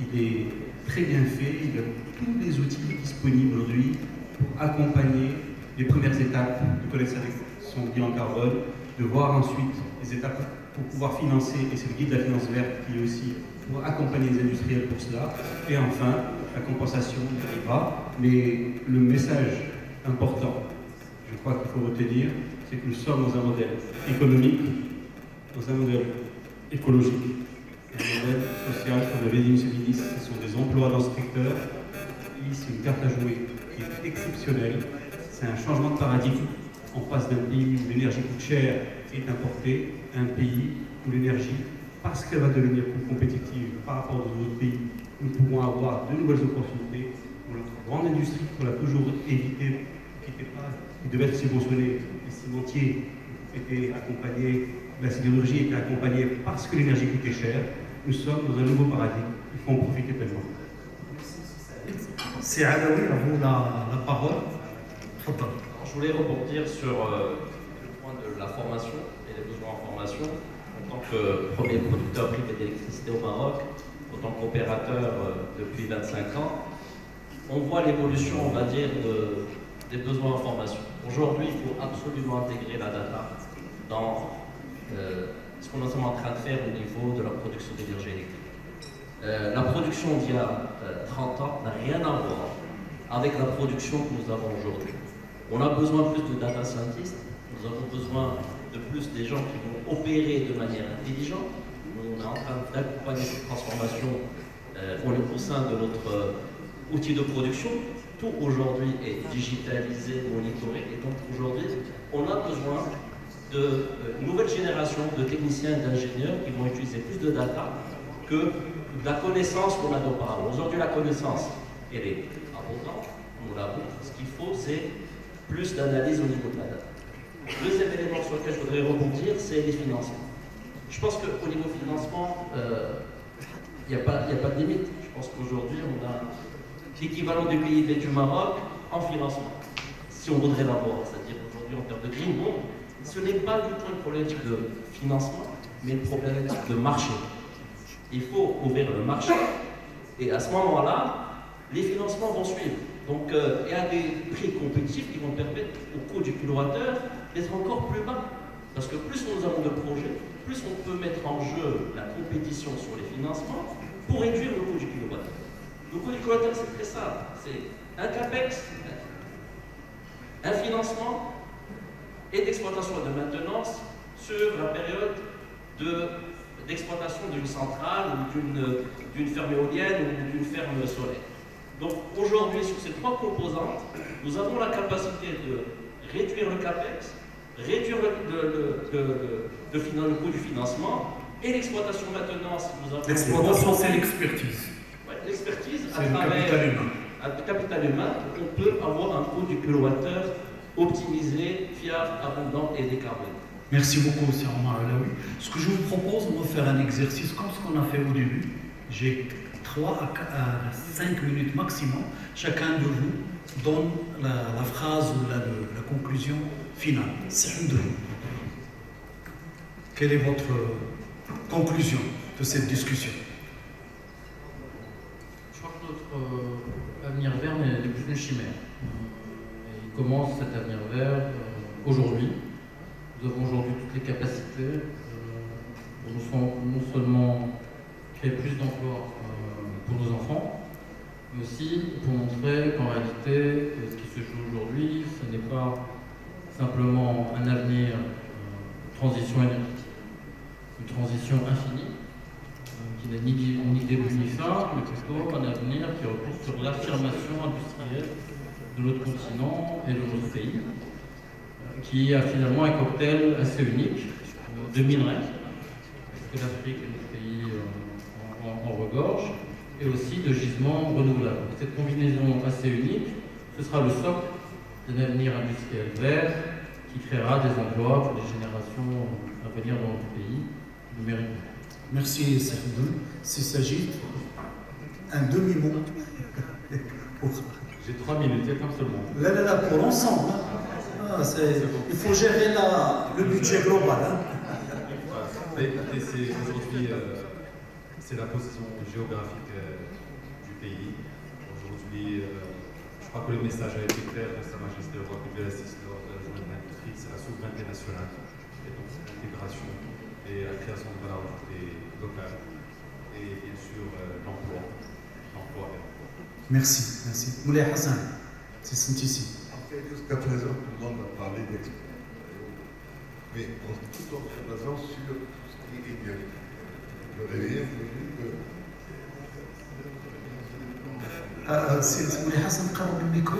Il est très bien fait, il a tous les outils disponibles aujourd'hui pour accompagner les premières étapes de connaître son bilan carbone, de voir ensuite les étapes pour pouvoir financer, et c'est le guide de la finance verte qui est aussi pour accompagner les industriels pour cela. Et enfin, la compensation arrivera. Mais le message important, je crois qu'il faut retenir, c'est que nous sommes dans un modèle économique, dans un modèle écologique, un modèle social, comme l'avait dit M. le ministre, ce sont des emplois dans ce secteur. C'est une carte à jouer qui est exceptionnelle. C'est un changement de paradigme. On passe d'un pays où l'énergie coûte cher et est importée un pays où l'énergie parce qu'elle va devenir plus compétitive par rapport aux autres pays, nous pourrons avoir de nouvelles opportunités pour notre grande industrie qu'on a toujours évité, qui, pas, qui devait être subventionnée. Les cimentiers étaient accompagnés, la sidérurgie était accompagnée parce que l'énergie coûtait cher. Nous sommes dans un nouveau paradigme. Il faut en profiter pleinement. C'est Alaoui, à vous la, parole. Je voulais rebondir sur euh, le point de la formation et les besoins en formation en tant que premier producteur privé d'électricité au Maroc, en tant qu'opérateur euh, depuis 25 ans, on voit l'évolution, on va dire, des besoins en formation. Aujourd'hui, il faut absolument intégrer la data dans euh, ce qu'on est en train de faire au niveau de la production d'énergie électrique. Euh, la production d'il y a 30 ans n'a rien à voir avec la production que nous avons aujourd'hui. On a besoin plus de data scientists, nous avons besoin de plus des gens qui vont opérer de manière intelligente. On est en train d'accompagner cette transformation euh, au sein de notre euh, outil de production. Tout aujourd'hui est digitalisé, monitoré, et donc aujourd'hui, on a besoin de euh, nouvelles générations de techniciens et d'ingénieurs qui vont utiliser plus de data que la connaissance qu'on a d'auparavant. Aujourd'hui, la connaissance, elle est abondante, on l'a Ce qu'il faut, c'est plus d'analyse au niveau de la data. Deuxième élément sur lequel je voudrais rebondir, c'est les financements. Je pense qu'au niveau financement, il n'y a, pas, de limite. Je pense qu'aujourd'hui, on a l'équivalent du PIB du Maroc en financement, si on voudrait l'avoir. C'est-à-dire aujourd'hui, en termes de green bond, ce n'est pas du tout une problématique de financement, mais une problématique de marché. Il faut ouvrir le marché, et à ce moment-là, les financements vont suivre. Donc, euh, il y a des prix compétitifs qui vont permettre au coût du kilowattheure d'être encore plus bas. Parce que plus nous avons de projets, plus on peut mettre en jeu la compétition sur les financements pour réduire le coût du kilowattheure. Le coût du kilowattheure, c'est très simple. C'est un CAPEX, un financement et d'exploitation et de maintenance sur la période d'exploitation d'une centrale ou d'une ferme éolienne ou d'une ferme solaire. Donc aujourd'hui, sur ces trois composantes, nous avons la capacité de réduire le CAPEX, réduire le, le, coût du financement et l'exploitation maintenance. L'exploitation, c'est l'expertise. l'expertise à travers le capital humain, on peut avoir un coût du kilowattheure optimisé, fiable, abondant et décarboné. Merci beaucoup, M. Omar Alaoui. Ce que je vous propose, on va faire un exercice comme ce qu'on a fait au début. J'ai 3 à 5 minutes maximum. Chacun de vous donne la, phrase ou la, conclusion finale. Quelle est votre conclusion de cette discussion? Je crois que notre euh, avenir vert n'est plus une chimère. Euh, commence cet avenir vert euh, aujourd'hui. Nous avons aujourd'hui toutes les capacités pour non seulement créer plus d'emplois pour nos enfants, mais aussi pour montrer qu'en réalité, ce qui se joue aujourd'hui, ce n'est pas simplement un avenir euh, transition énergétique, une transition infinie, euh, qui n'a ni, ni, début ni fin, mais plutôt un avenir qui repose sur l'affirmation industrielle de notre continent et de notre pays, euh, qui a finalement un cocktail assez unique de minerais, parce que l'Afrique et notre pays en regorge, et aussi de gisements renouvelables. Cette combinaison assez unique, ce sera le socle d'un avenir industriel vert qui créera des emplois pour les générations à venir dans notre pays. Nous. Merci, Serdoun. S'il s'agit un demi-mot. J'ai trois minutes, comme seulement. Là, là, là, pour l'ensemble. Hein. Ah, il faut gérer la, le budget global. Hein. Aujourd'hui, euh, c'est la position géographique euh, du pays. Aujourd'hui, euh, je crois que le message a été clair de Sa Majesté le roi de la lors de la journée de l'industrie, c'est la souveraineté nationale, et donc c'est l'intégration et la création de valeur ajoutée locale, et bien sûr l'emploi, l'emploi. Merci, merci. Moulay Hassan, c'est ici. En fait, jusqu'à présent, tout le monde a parlé d'expérience. Mais en tout en se sur tout ce qui est bien. Le réveil, ah, ah, c'est Moulay Hassan, micro.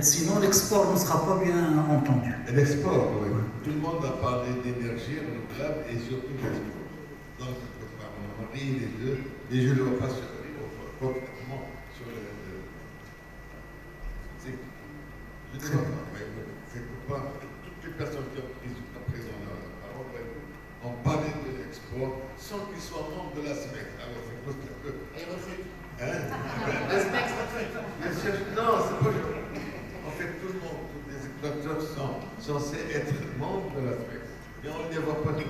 Sinon, l'export ne sera pas bien entendu. L'export, oui. Tout le monde a parlé d'énergie renouvelable et surtout l'export. Donc, on va marier les deux, et je ne vois pas se ne vois pas, mais c'est pourquoi toutes les personnes qui ont pris jusqu'à présent la parole ont parlé de l'export sans qu'ils soient membres de la SMEC. Alors c'est parce que. Hein? La SMEC, Non, c'est pas. En fait, tout le monde, tous les exploiteurs sont censés être membres de la SMEC. Et on ne les voit pas tout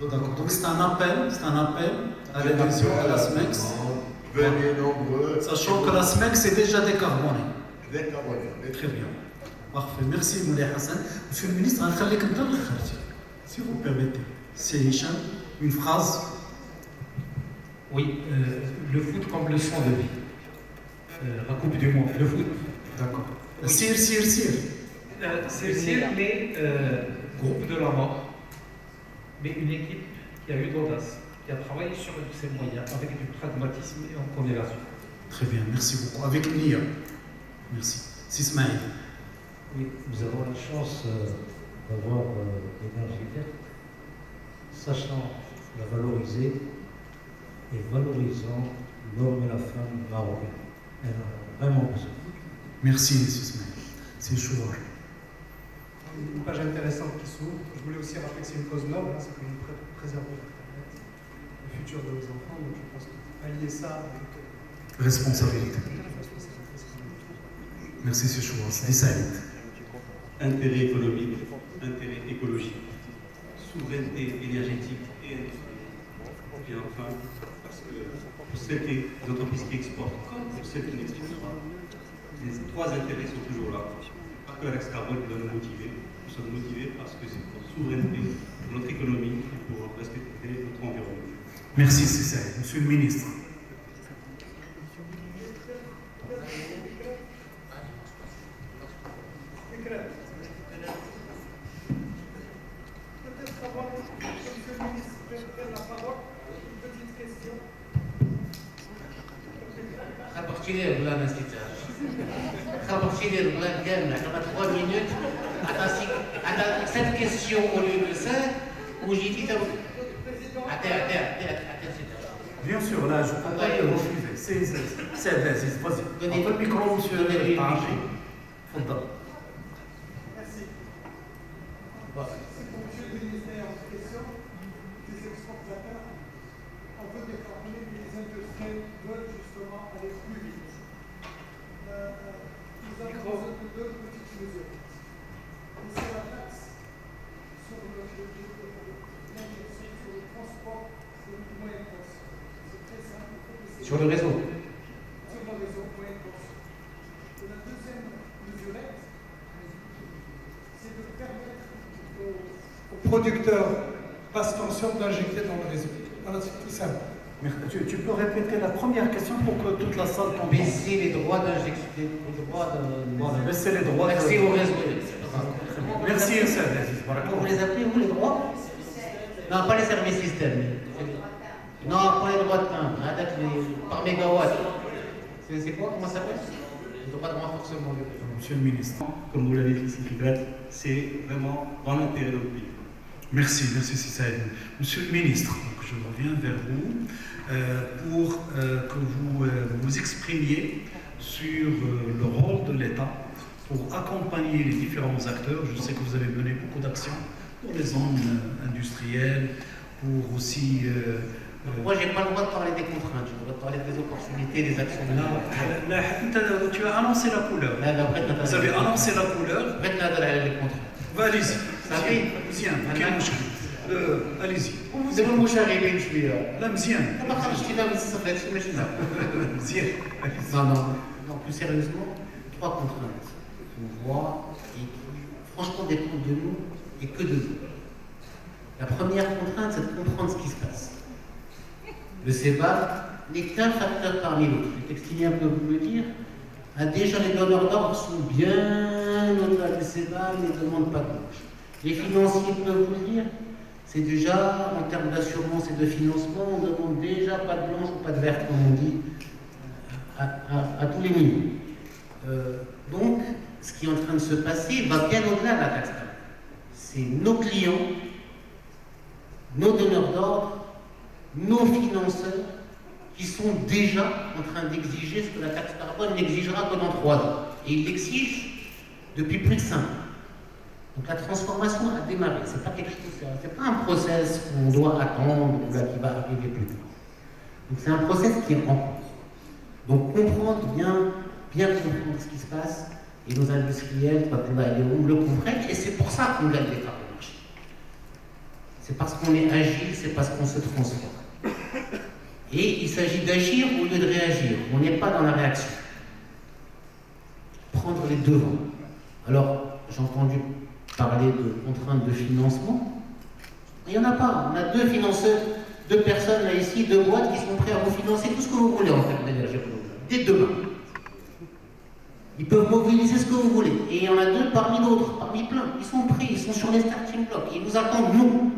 donc c'est un appel, c'est un appel à l'adhésion à la SMEC. Venez nombreux. Sachant que la SMEC, c'est déjà décarboné. Très bien. Parfait. Merci Moulay Hassan. Monsieur le ministre, si vous permettez. C'est Hicham, une phrase. Oui, euh, le foot comme leçon de vie. Euh, la Coupe du Monde, le foot. D'accord. Sire, sire, sire. Euh, c'est sire, mais groupe de la mort, mais une équipe qui a eu d'audace, qui a travaillé sur ses moyens avec du pragmatisme et en pondération. Très bien, merci beaucoup. Avec Nia. Merci. Sismaïl. Oui, nous avons la chance d'avoir l'énergie verte sachant la valoriser et valorisant l'homme et la femme marocains. Elle a vraiment besoin. Merci, M. Ismaël. C'est chaud. Une page intéressante qui s'ouvre. Je voulais aussi rappeler que c'est une cause noble, hein, c'est que nous pré- préservons le futur de nos enfants. Donc je pense que allier ça avec euh, Responsabilité. responsabilité, c'est quand même tout. Merci, chaud. C'est Saïd. intérêt économique, intérêt écologique, souveraineté énergétique et industrielle. Et enfin, parce que pour celles qui, les entreprises qui exportent comme pour celles qui n'exportent pas, les trois intérêts sont toujours là. Pas que la taxe carbone doit nous motiver, nous sommes motivés parce que c'est pour souveraineté, pour notre économie et pour respecter notre environnement. Merci, c'est Saïd. Monsieur le ministre. Peut-être avant que Monsieur le ministre prenne la parole, une petite question. Filer le le bien, là, ça va trois minutes. Attends, cette question au lieu de ça, où Bien sûr, là, je ne peux pas. C'est. Donnez le micro, monsieur. Merci. C'est pour monsieur le ministère en question des. On veut mais les industriels veulent justement aller plus vite. Euh, euh, nous avons besoin de deux petites mesures. C'est la taxe sur le, le, le- sur le transport tension. C'est très simple. Sur le réseau. Sur le réseau tension. Et la deuxième mesurette, c'est de permettre aux, aux producteurs basse tension d'injecter dans le réseau. Tu, tu peux répéter la première question pour que toute la salle tombe. Baisser les droits d'injection, les droits de. Voilà, baisser les droits de- Accès au réseau. Merci, Youssef vous les appelez, vous, les droits? Non, pas les services système. Non, pas les droits de timbre, par mégawatt. C'est quoi? Comment ça s'appelle? Les droits de renforcement. Monsieur le ministre. Comme vous l'avez dit, c'est vraiment dans l'intérêt de notre pays. Merci, merci Saïd. Monsieur le ministre, je reviens vers vous, euh, pour euh, que vous euh, vous exprimiez sur le rôle de l'État pour accompagner les différents acteurs. Je sais que vous avez mené beaucoup d'actions pour les zones industrielles, pour aussi... Moi, je n'ai pas le droit de parler des contraintes, je dois parler des opportunités, des actions. Là, tu as annoncé la couleur. Vous avez annoncé la couleur. Maintenant, les contraintes. Vas-y. مزيان ما كاين مشكل آه، allez-y دابا المشاغبين شويه لا مزيان ما خرجتي لا من الصف هادشي ماشي مزيان Non, non, non, plus sérieusement, trois contraintes qu'on voit et qui, franchement, dépendent de nous et que de nous. La première contrainte, c'est de comprendre ce qui se passe. Le CEBA n'est qu'un facteur parmi d'autres. Le textilien peut vous le dire. Ah, déjà, les donneurs d'ordre sont bien au-delà du CEBA, mais ne demandent pas de blanche. Les financiers peuvent vous le dire. c'est déjà, en termes d'assurance et de financement, on demande déjà pas de blanche ou pas de verte, comme on dit, à, à- tous les niveaux. Euh, donc, ce qui est en train de se passer va bien au-delà de la taxe. C'est nos clients, nos donneurs d'ordre, nos financeurs qui sont déjà en train d'exiger ce que la taxe carbone n'exigera que dans trois ans. Et ils l'exigent depuis plus de cinq ans. Donc la transformation a démarré. C'est pas quelque chose, c'est- c'est pas un process qu'on doit attendre ou là, qui va arriver plus tard. Donc c'est un process qui est en cours. Donc comprendre bien, bien comprendre ce qui se passe et nos industriels, on le comprennent et c'est pour ça qu'on gagne des parts de marché. C'est parce qu'on est agile, c'est parce qu'on se transforme. Et il s'agit d'agir au lieu de réagir. On n'est pas dans la réaction. Prendre les devants. Alors, j'ai entendu parler de contraintes de financement. Il n'y en a pas. On a deux financeurs, deux personnes là ici, deux boîtes qui sont prêts à vous financer tout ce que vous voulez en termes d'énergie renouvelable. Dès demain. Ils peuvent mobiliser ce que vous voulez. Et il y en a deux parmi d'autres, parmi plein. Ils sont pris, ils sont sur les starting blocks. Ils nous attendent, nous,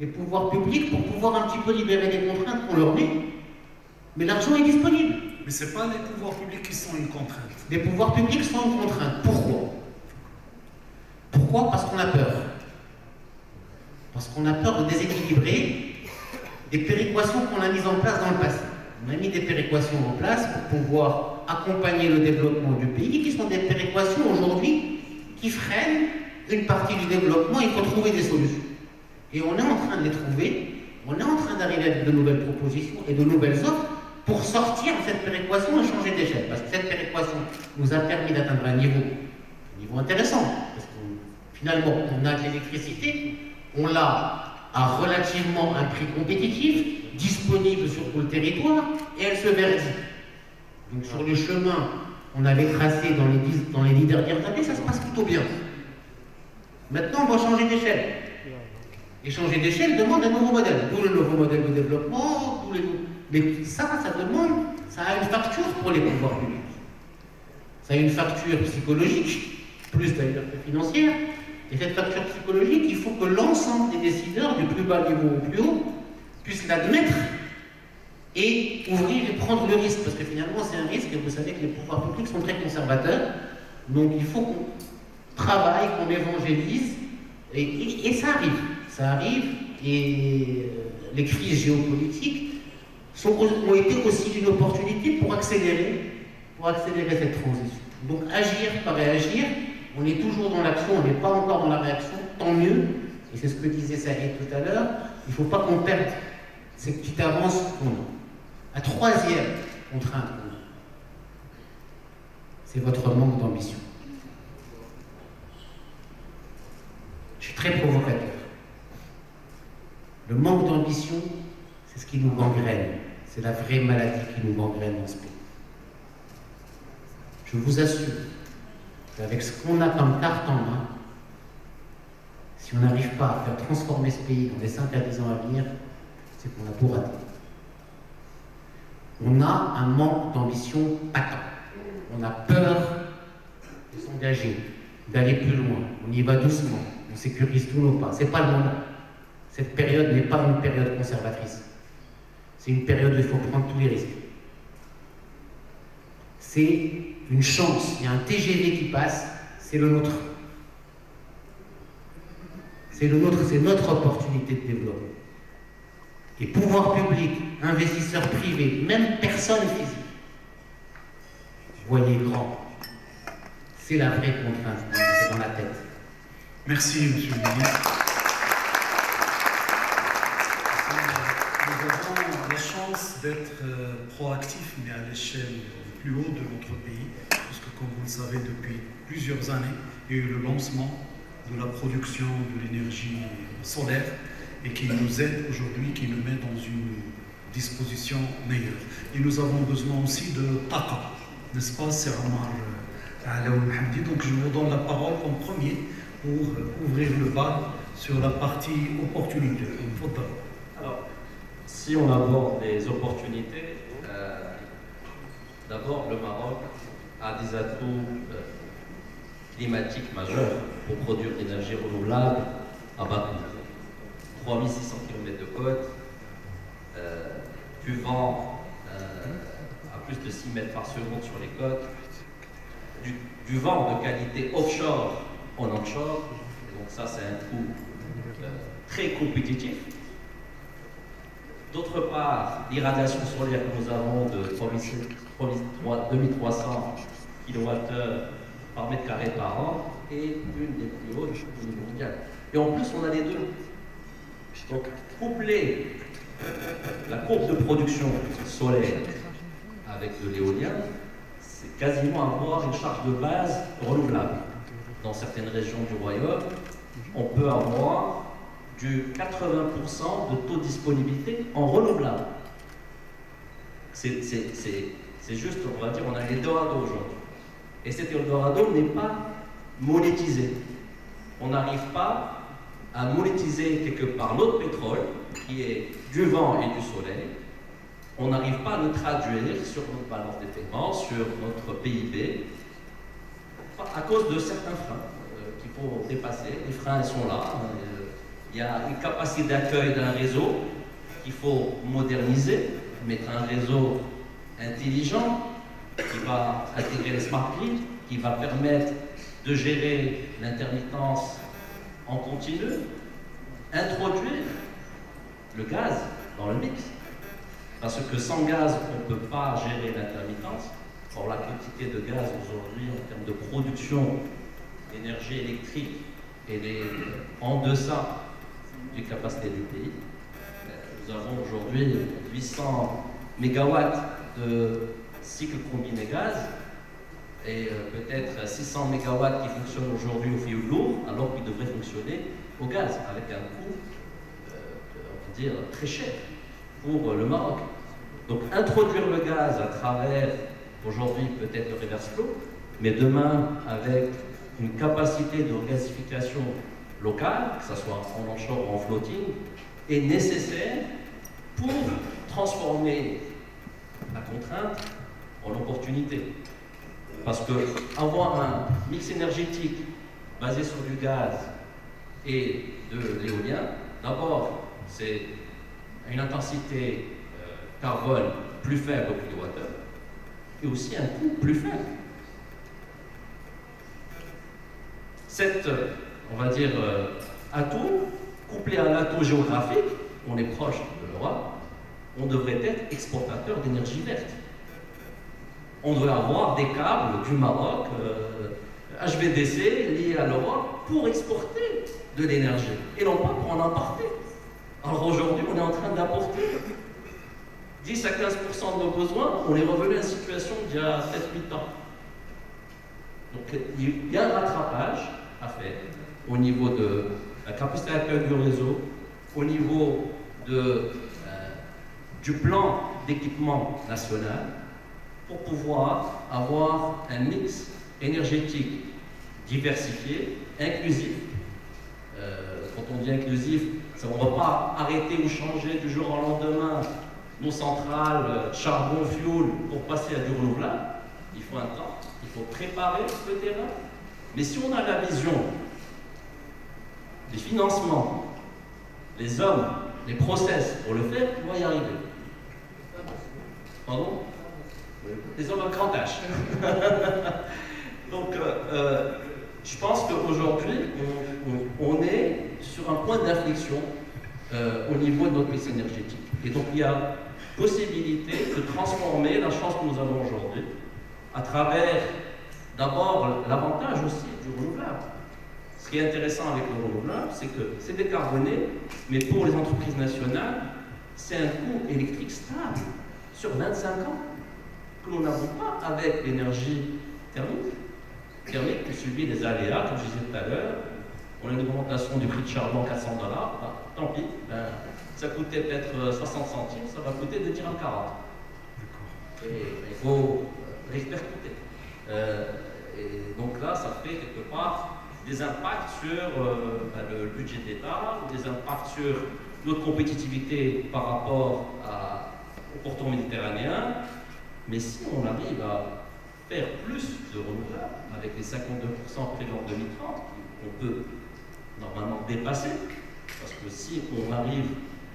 les pouvoirs publics, pour pouvoir un petit peu libérer les contraintes qu'on leur met. Mais l'argent est disponible. Mais ce n'est pas les pouvoirs publics qui sont une contrainte. Les pouvoirs publics sont une contrainte. Pourquoi? Pourquoi Parce qu'on a peur. Parce qu'on a peur de déséquilibrer des péréquations qu'on a mises en place dans le passé. On a mis des péréquations en place pour pouvoir accompagner le développement du pays, qui sont des péréquations aujourd'hui qui freinent une partie du développement. Il faut trouver des solutions. Et on est en train de les trouver. On est en train d'arriver avec de nouvelles propositions et de nouvelles offres pour sortir de cette péréquation et changer d'échelle. Parce que cette péréquation nous a permis d'atteindre un niveau intéressant. Finalement, on a de l'électricité, on l'a à relativement un prix compétitif, disponible sur tout le territoire, et elle se verdit. Donc sur le chemin qu'on avait tracé dans les, dix, dernières années, ça se passe plutôt bien. Maintenant, on va changer d'échelle. Et changer d'échelle demande un nouveau modèle. D'où le nouveau modèle de développement, tous les mais ça, ça demande, ça a une facture pour les pouvoirs publics. Ça a une facture psychologique, plus d'ailleurs financière. Et cette facture psychologique, il faut que l'ensemble des décideurs, du plus bas niveau au plus haut, puissent l'admettre et ouvrir et prendre le risque. Parce que finalement, c'est un risque, et vous savez que les pouvoirs publics sont très conservateurs. Donc il faut qu'on travaille, qu'on évangélise, et, ça arrive. Ça arrive, et euh, les crises géopolitiques ont été aussi une opportunité pour accélérer, pour accélérer cette transition. Donc agir par réagir, on est toujours dans l'action, on n'est pas encore dans la réaction, tant mieux. Et c'est ce que disait Saïd tout à l'heure, il ne faut pas qu'on perde cette petite avance qu'on a. La troisième contrainte c'est votre manque d'ambition. Je suis très provocateur. Le manque d'ambition, c'est ce qui nous gangrène. C'est la vraie maladie qui nous gangrène dans ce pays. Je vous assure qu'avec ce qu'on a comme carte en main, si on n'arrive pas à faire transformer ce pays dans les 5 à 10 ans à venir, c'est qu'on a tout raté. On a un manque d'ambition patent. On a peur de s'engager, d'aller plus loin. On y va doucement. On sécurise tous nos pas. Ce n'est pas le moment. Cette période n'est pas une période conservatrice. C'est une période où il faut prendre tous les risques. C'est une chance. Il y a un TGV qui passe, c'est le nôtre. C'est le nôtre, c'est notre opportunité de développement. Et pouvoir public, investisseurs privés, même personnes physiques, voyez grand. C'est la vraie contrainte, dans la tête. Merci, Monsieur le ministre. Nous avons la chance d'être euh, proactifs, mais à l'échelle plus haute de notre pays, puisque comme vous le savez, depuis plusieurs années, il y a eu le lancement de la production de l'énergie solaire et qui nous aide aujourd'hui, qui nous met dans une disposition meilleure. Et nous avons besoin aussi de taqa, n'est-ce pas, c'est Omar Hamdi? Donc je vous donne la parole en premier pour ouvrir le bal sur la partie opportunité. Alors, si on aborde les opportunités, euh, d'abord le Maroc a des atouts euh, climatiques majeurs pour produire l'énergie renouvelable à bas coût. 3600 km de côte, euh, du vent euh, à plus de 6 mètres par seconde sur les côtes, du, vent de qualité offshore en onshore, donc ça c'est un coût très compétitif. D'autre part, l'irradiation solaire que nous avons de 2300 kWh par mètre carré par an est une des plus hautes au niveau mondial. Et en plus, on a les deux. Donc, coupler la courbe de production solaire avec de l'éolien, c'est quasiment avoir une charge de base renouvelable. Dans certaines régions du royaume, on peut avoir du 80% de taux de disponibilité en renouvelable. C'est juste, on va dire, on a l'Eldorado aujourd'hui. Et cet Eldorado n'est pas monétisé. On n'arrive pas à monétiser quelque part notre pétrole, qui est du vent et du soleil, on n'arrive pas à le traduire sur notre balance des paiements, sur notre PIB, à cause de certains freins euh, qu'il faut dépasser. Les freins sont là. Euh, il y a une capacité d'accueil d'un réseau qu'il faut moderniser, mettre un réseau intelligent qui va intégrer les smart grids, qui va permettre de gérer l'intermittence en continu, introduire le gaz dans le mix. Parce que sans gaz, on ne peut pas gérer l'intermittence. Or, la quantité de gaz aujourd'hui, en termes de production d'énergie électrique, est en deçà des capacités du pays. Nous avons aujourd'hui 800 mégawatts cycle combiné gaz et euh, peut-être 600 mégawatts qui fonctionnent aujourd'hui au fioul lourd, alors qu'ils devraient fonctionner au gaz, avec un coût, euh, on va dire, très cher pour le Maroc. Donc introduire le gaz à travers, aujourd'hui peut-être le reverse flow, mais demain avec une capacité de gasification locale, que ce soit en onshore ou en floating, est nécessaire pour transformer contrainte en opportunité. Parce que avoir un mix énergétique basé sur du gaz et de l'éolien, d'abord, c'est une intensité euh, carbone plus faible au kilowattheure et aussi un coût plus faible. Cette, on va dire, euh, atout, couplé à un atout géographique, on est proche de l'Europe, on devrait être exportateur d'énergie verte. On devrait avoir des câbles du Maroc, HVDC, euh, liés à l'Europe, pour exporter de l'énergie, et non pas pour en importer. Alors aujourd'hui, on est en train d'apporter 10 à 15% de nos besoins, on est revenu à une situation d'il y a 7-8 ans. Donc il y a un rattrapage à faire au niveau de la capacité d'accueil du réseau, au niveau de, du plan d'équipement national, pour pouvoir avoir un mix énergétique diversifié, inclusif. Euh, quand on dit inclusif, ça ne va pas arrêter ou changer du jour au lendemain nos centrales euh, charbon, fuel pour passer à du renouvelable. Il faut un temps, il faut préparer le terrain. Mais si on a la vision des financements, les hommes, les process pour le faire, on va y arriver. Pardon Les hommes à grand âge. Donc, euh, euh, je pense qu'aujourd'hui, on, est sur un point d'inflexion euh, au niveau de notre mix énergétique. Et donc, il y a possibilité de transformer la chance que nous avons aujourd'hui à travers d'abord l'avantage aussi du renouvelable. Ce qui est intéressant avec le renouvelable, c'est que c'est décarboné, mais pour les entreprises nationales, c'est un coût électrique stable sur 25 ans que nous n'avons pas avec l'énergie thermique thermique qui subit des aléas, comme je disais tout à l'heure. On a une augmentation du prix de charbon à 400 dollars, bah, tant pis. Ben, ça coûtait peut-être 60 euh, centimes, ça va coûter de dirhams 40. Et il faut euh, répercuter. Euh, et donc là, ça fait quelque part des impacts sur ben, le budget d'État, des impacts sur notre compétitivité par rapport au pourtour méditerranéen. Mais si on arrive à faire plus de renouvelables, avec les 52% prévus en 2030, qu'on peut normalement dépasser, parce que si on arrive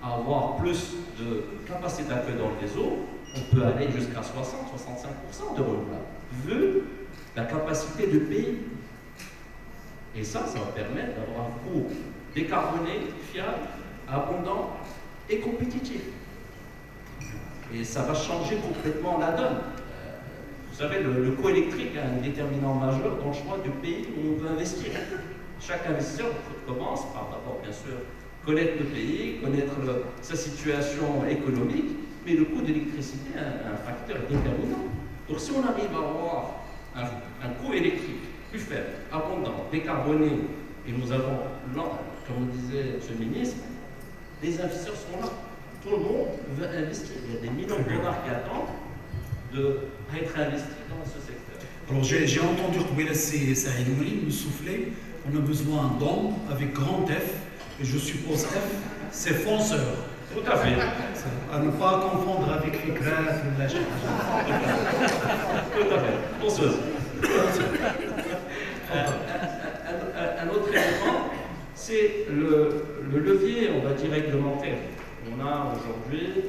à avoir plus de capacité d'accueil dans le réseau, on peut aller jusqu'à 60-65% de renouvelables, vu la capacité du pays. Et ça, ça va permettre d'avoir un coût décarboné, fiable, abondant et compétitif. Et ça va changer complètement la donne. Vous savez, le, coût électrique a un déterminant majeur dans le choix du pays où on veut investir. Chaque investisseur commence par d'abord, bien sûr, connaître le pays, connaître sa situation économique, mais le coût d'électricité est un, facteur déterminant. Donc si on arrive à avoir un, coût électrique plus faible, abondant, décarboné, et nous avons, comme disait le ministre, les investisseurs sont là. Tout le monde veut investir. Il y a des millions de dollars qui attendent de être investi dans ce secteur. Alors j'ai entendu Kouila Saïd Mouli me souffler, on a besoin d'hommes avec grand F, et je suppose F, c'est fonceur. Tout à fait. À ne pas confondre avec les grèves ou la Tout à fait. Fonceuse. un, autre élément, c'est le, le, levier, on va dire, réglementaire. On a aujourd'hui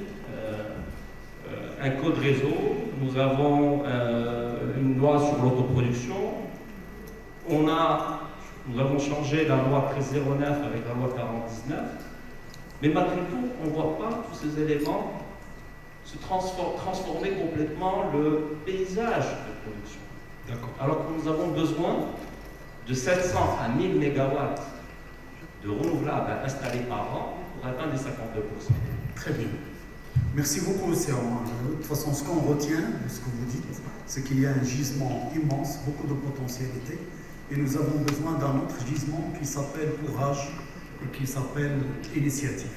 un code réseau, nous avons euh, une loi sur l'autoproduction, on a, nous avons changé la loi 1309 avec la loi 49, mais malgré tout, on ne voit pas tous ces éléments se transfor- transformer complètement le paysage de production. Alors que nous avons besoin de 700 à 1000 mégawatts de renouvelables installés par an atteindre les 52%. Très bien. Merci beaucoup, c'est De toute façon, ce qu'on retient de ce que vous dites, c'est qu'il y a un gisement immense, beaucoup de potentialités, et nous avons besoin d'un autre gisement qui s'appelle courage et qui s'appelle initiative.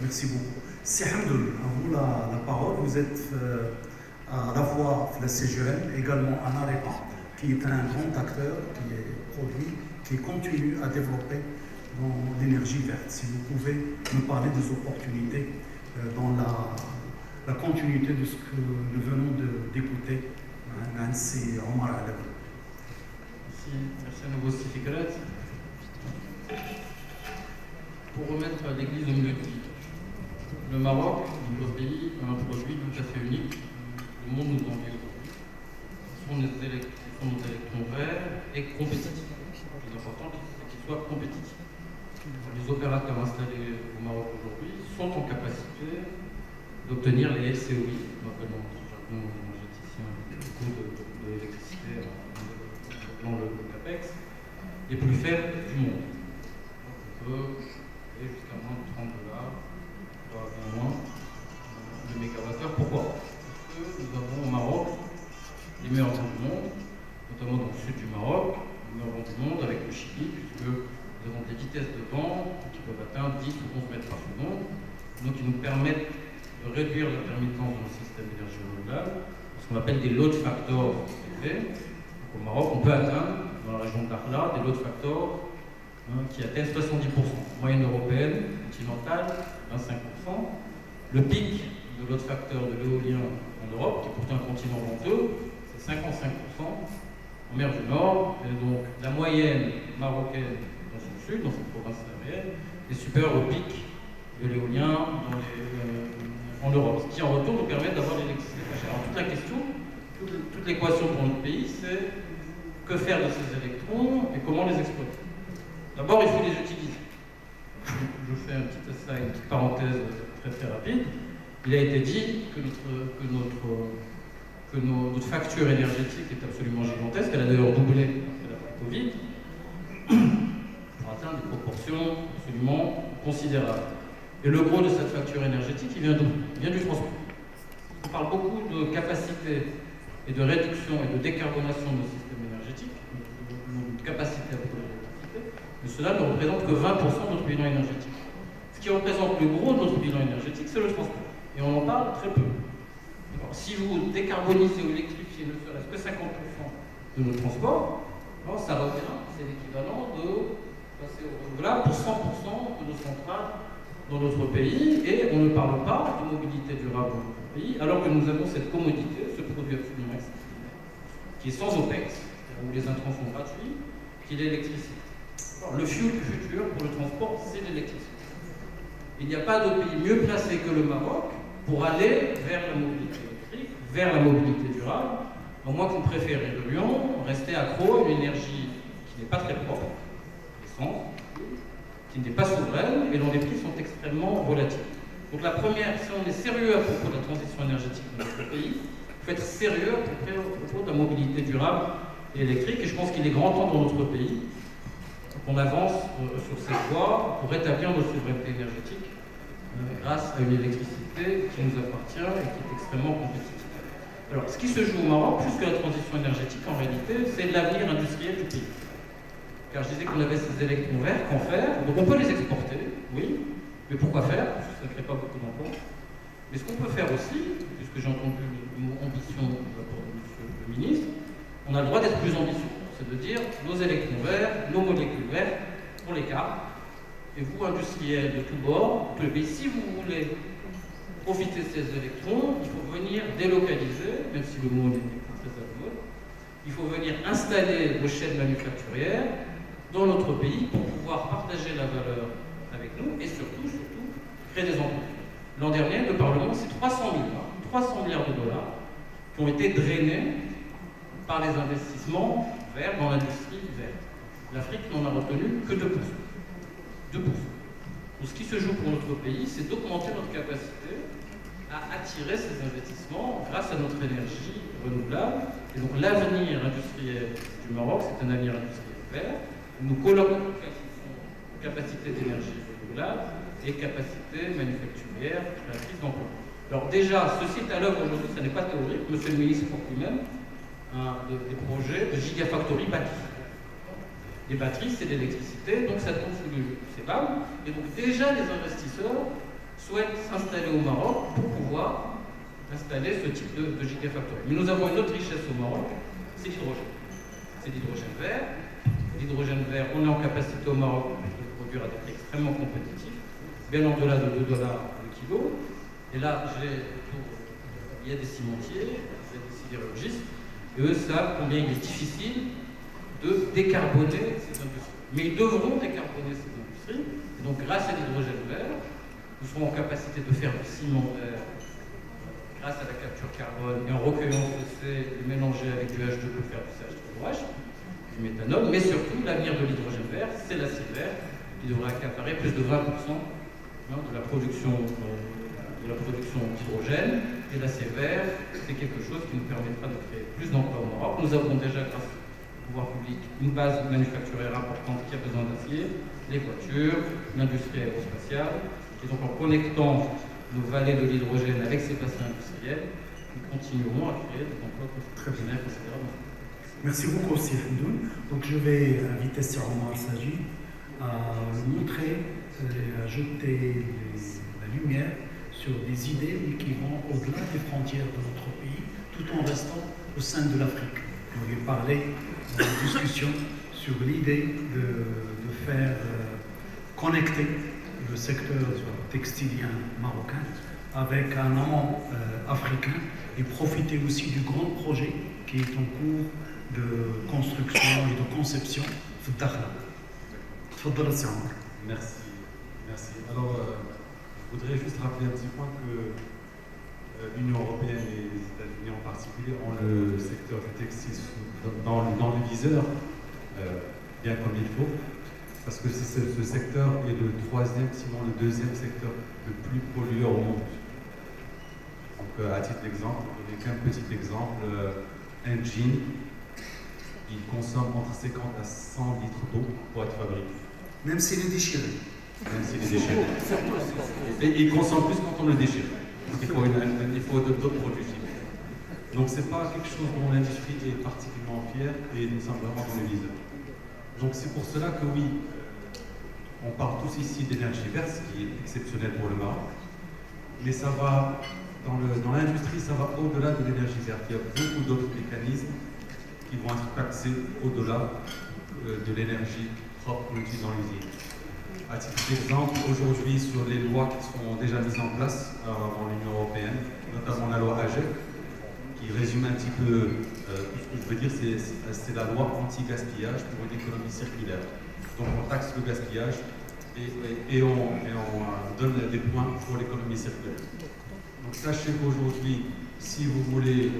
Merci beaucoup. C'est Hamdoul, à vous la, parole. Vous êtes euh, à la fois la CGM, également en Arepa, qui est un grand acteur, qui est produit, qui continue à développer dans l'énergie verte. Si vous pouvez nous parler des opportunités euh, dans la, continuité de ce que nous venons d'écouter, hein, Nancy Omar. Merci, à nouveau Colette. Pour remettre l'église au milieu du. Le Maroc, notre pays, a un produit tout à fait unique. Le monde nous envie nos électrons verts et compétitifs. Le plus important, qu'ils soient compétitifs. Les opérateurs installés au Maroc aujourd'hui sont en capacité d'obtenir les LCOI, notre jargon énergéticien le coût de, de l'électricité en dans le, le CAPEX, les plus faibles du monde. On peut aller jusqu'à moins de 30 dollars, voire bien moins, euh, de mégawattheure. Pourquoi? Parce que nous avons au Maroc les meilleurs vents du monde, notamment dans le sud du Maroc, les meilleurs vents du monde avec le Chili, puisque avons des vitesses de vent qui peuvent atteindre 10 ou 11 mètres par seconde, donc qui nous permettent de réduire l'intermittence de nos systèmes d'énergie renouvelable, ce qu'on appelle des load factors élevés. Donc, au Maroc, on peut atteindre, dans la région de Dakhla, des load factors hein, qui atteignent 70%. Moyenne européenne, continentale, 25%. Le pic de load factor de l'éolien en Europe, qui est pourtant un continent venteux, c'est 55% en mer du Nord. Et donc la moyenne marocaine sud, dans cette province aérienne, est supérieure au pic de l'éolien euh, en Europe. Ce qui en retour nous permet d'avoir l'électricité pas chère. Alors toute la question, toute, l'équation pour notre pays, c'est que faire de ces électrons et comment les exploiter? D'abord, il faut les utiliser. Je, fais un petit essai, une petite parenthèse très très rapide. Il a été dit que notre facture énergétique est absolument gigantesque. Elle a d'ailleurs doublé après la Covid atteindre des proportions absolument considérables. Et le gros de cette facture énergétique, il vient d'où? Il vient du transport. On parle beaucoup de capacité et de réduction et de décarbonation de nos systèmes énergétiques, notre capacité à produire l'électricité, mais cela ne représente que 20% de notre bilan énergétique. Ce qui représente le gros de notre bilan énergétique, c'est le transport. Et on en parle très peu. Si vous décarbonisez ou électrifiez ne serait-ce que 50% de nos transports, ça revient, c'est l'équivalent de renouvelable pour 100% de nos centrales dans notre pays et on ne parle pas de mobilité durable dans notre pays alors que nous avons cette commodité, ce produit absolument qui est sans OPEX, où les intrants sont gratuits, qui est l'électricité. Le fuel du futur pour le transport, c'est l'électricité. Il n'y a pas de pays mieux placé que le Maroc pour aller vers la mobilité électrique, vers la mobilité durable, au moins que vous préférerions rester accro à une énergie qui n'est pas très propre, l'essence, qui n'est pas souveraine et dont les prix sont extrêmement volatiles. Donc la première, si on est sérieux à propos de la transition énergétique de notre pays, il faut être sérieux à propos, à propos de la mobilité durable et électrique. Et je pense qu'il est grand temps dans notre pays qu'on avance euh, sur cette voie pour rétablir notre souveraineté énergétique euh, grâce à une électricité qui nous appartient et qui est extrêmement compétitive. Alors, ce qui se joue au Maroc, plus que la transition énergétique, en réalité, c'est l'avenir industriel du pays. Car je disais qu'on avait ces électrons verts, qu'en faire Donc on peut les exporter, oui, mais pourquoi faire? Parce que ça ne crée pas beaucoup d'emplois. Mais ce qu'on peut faire aussi, puisque j'ai entendu le mot ambition de la part de monsieur le ministre, on a le droit d'être plus ambitieux. C'est de dire nos électrons verts, nos molécules vertes, on les capte. Et vous, industriels de tous bords, les pays, si vous voulez profiter de ces électrons, il faut venir délocaliser, même si le mot n'est pas très à il faut venir installer vos chaînes manufacturières dans notre pays pour pouvoir partager la valeur avec nous et surtout, surtout, créer des emplois. L'an dernier, le Parlement, c'est 300 milliards, 300 milliards de dollars qui ont été drainés par les investissements verts dans l'industrie verte. L'Afrique n'en a retenu que 2%. 2%. Donc, ce qui se joue pour notre pays, c'est d'augmenter notre capacité à attirer ces investissements grâce à notre énergie renouvelable. Et donc l'avenir industriel du Maroc, c'est un avenir industriel vert. Nous collaborons aux capacités d'énergie renouvelable et capacités manufacturières créatrices d'emploi. Alors déjà, ceci est à l'œuvre aujourd'hui, ce n'est pas théorique. Monsieur le ministre porte lui-même des, projets de gigafactory batteries. Les batteries, c'est l'électricité, donc ça tombe sous le CEBAM. Et donc déjà, les investisseurs souhaitent s'installer au Maroc pour pouvoir installer ce type de, de gigafactory. Mais nous avons une autre richesse au Maroc, c'est l'hydrogène. C'est l'hydrogène vert. L'hydrogène vert, on est en capacité au Maroc de produire à des prix extrêmement compétitifs, bien en-delà de 2 dollars le kilo. Et là, il y a des cimentiers, il y a des sidérurgistes, et eux savent combien il est difficile de décarboner ces industries. Mais ils devront décarboner ces industries. Et donc, grâce à l'hydrogène vert, nous serons en capacité de faire du ciment vert grâce à la capture carbone et en recueillant ce C, le mélanger avec du H2 pour faire du CH3OH, du méthanol. Mais surtout, l'avenir de l'hydrogène vert, c'est l'acier vert qui devrait accaparer plus de 20% hein, de la production. Euh, de la production d'hydrogène et l'acier vert, c'est quelque chose qui nous permettra de créer plus d'emplois au Maroc. Nous avons déjà, grâce pouvoir public une base manufacturière importante qui a besoin d'acier, les voitures, l'industrie aérospatiale. Et donc en connectant nos vallées de l'hydrogène avec ces bassins industriels, nous continuerons à créer des emplois professionnels, etc. Merci beaucoup, Hamdoun. Donc je vais inviter Sir Omar Saji à nous montrer et à jeter la lumière sur des idées qui vont au-delà des frontières de notre pays, tout en restant au sein de l'Afrique. On va parler dans la discussion sur l'idée de, faire euh, connecter le secteur textilien marocain avec un amont euh, africain et profiter aussi du grand projet qui est en cours de construction et de conception Merci. Merci. Alors, euh, je voudrais juste rappeler un petit point que l'Union européenne et les États-Unis en particulier ont le secteur du textile dans, le viseur, euh, bien comme il faut, parce que ce, secteur est le troisième, sinon le deuxième secteur le plus pollueur au monde. Donc, euh, à titre d'exemple, je qu'un petit exemple, euh, un jean, il consomme entre 50 à 100 litres d'eau pour être fabriqué. Même s'il est déchiré. Même s'il est déchiré. Et il consomme plus quand on le déchire. Il faut, une, il faut d'autres produits chimiques. Donc c'est pas quelque chose dont l'industrie est particulièrement fière et nous sommes vraiment dans le viseur. Donc c'est pour cela que oui, on parle tous ici d'énergie verte, ce qui est exceptionnel pour le Maroc, mais ça va, dans l'industrie, ça va au-delà de l'énergie verte. Il y a beaucoup d'autres mécanismes qui vont être taxés au-delà euh, de l'énergie propre qu'on utilise dans l'usine. À titre d'exemple, aujourd'hui, sur les lois qui sont déjà mises en place euh, dans l'Union européenne, notamment la loi AGEC, qui résume un petit peu euh, tout ce que je dire, c'est la loi anti-gaspillage pour une économie circulaire. Donc on taxe le gaspillage et, on, euh, donne des points pour l'économie circulaire. Donc sachez qu'aujourd'hui, si vous voulez,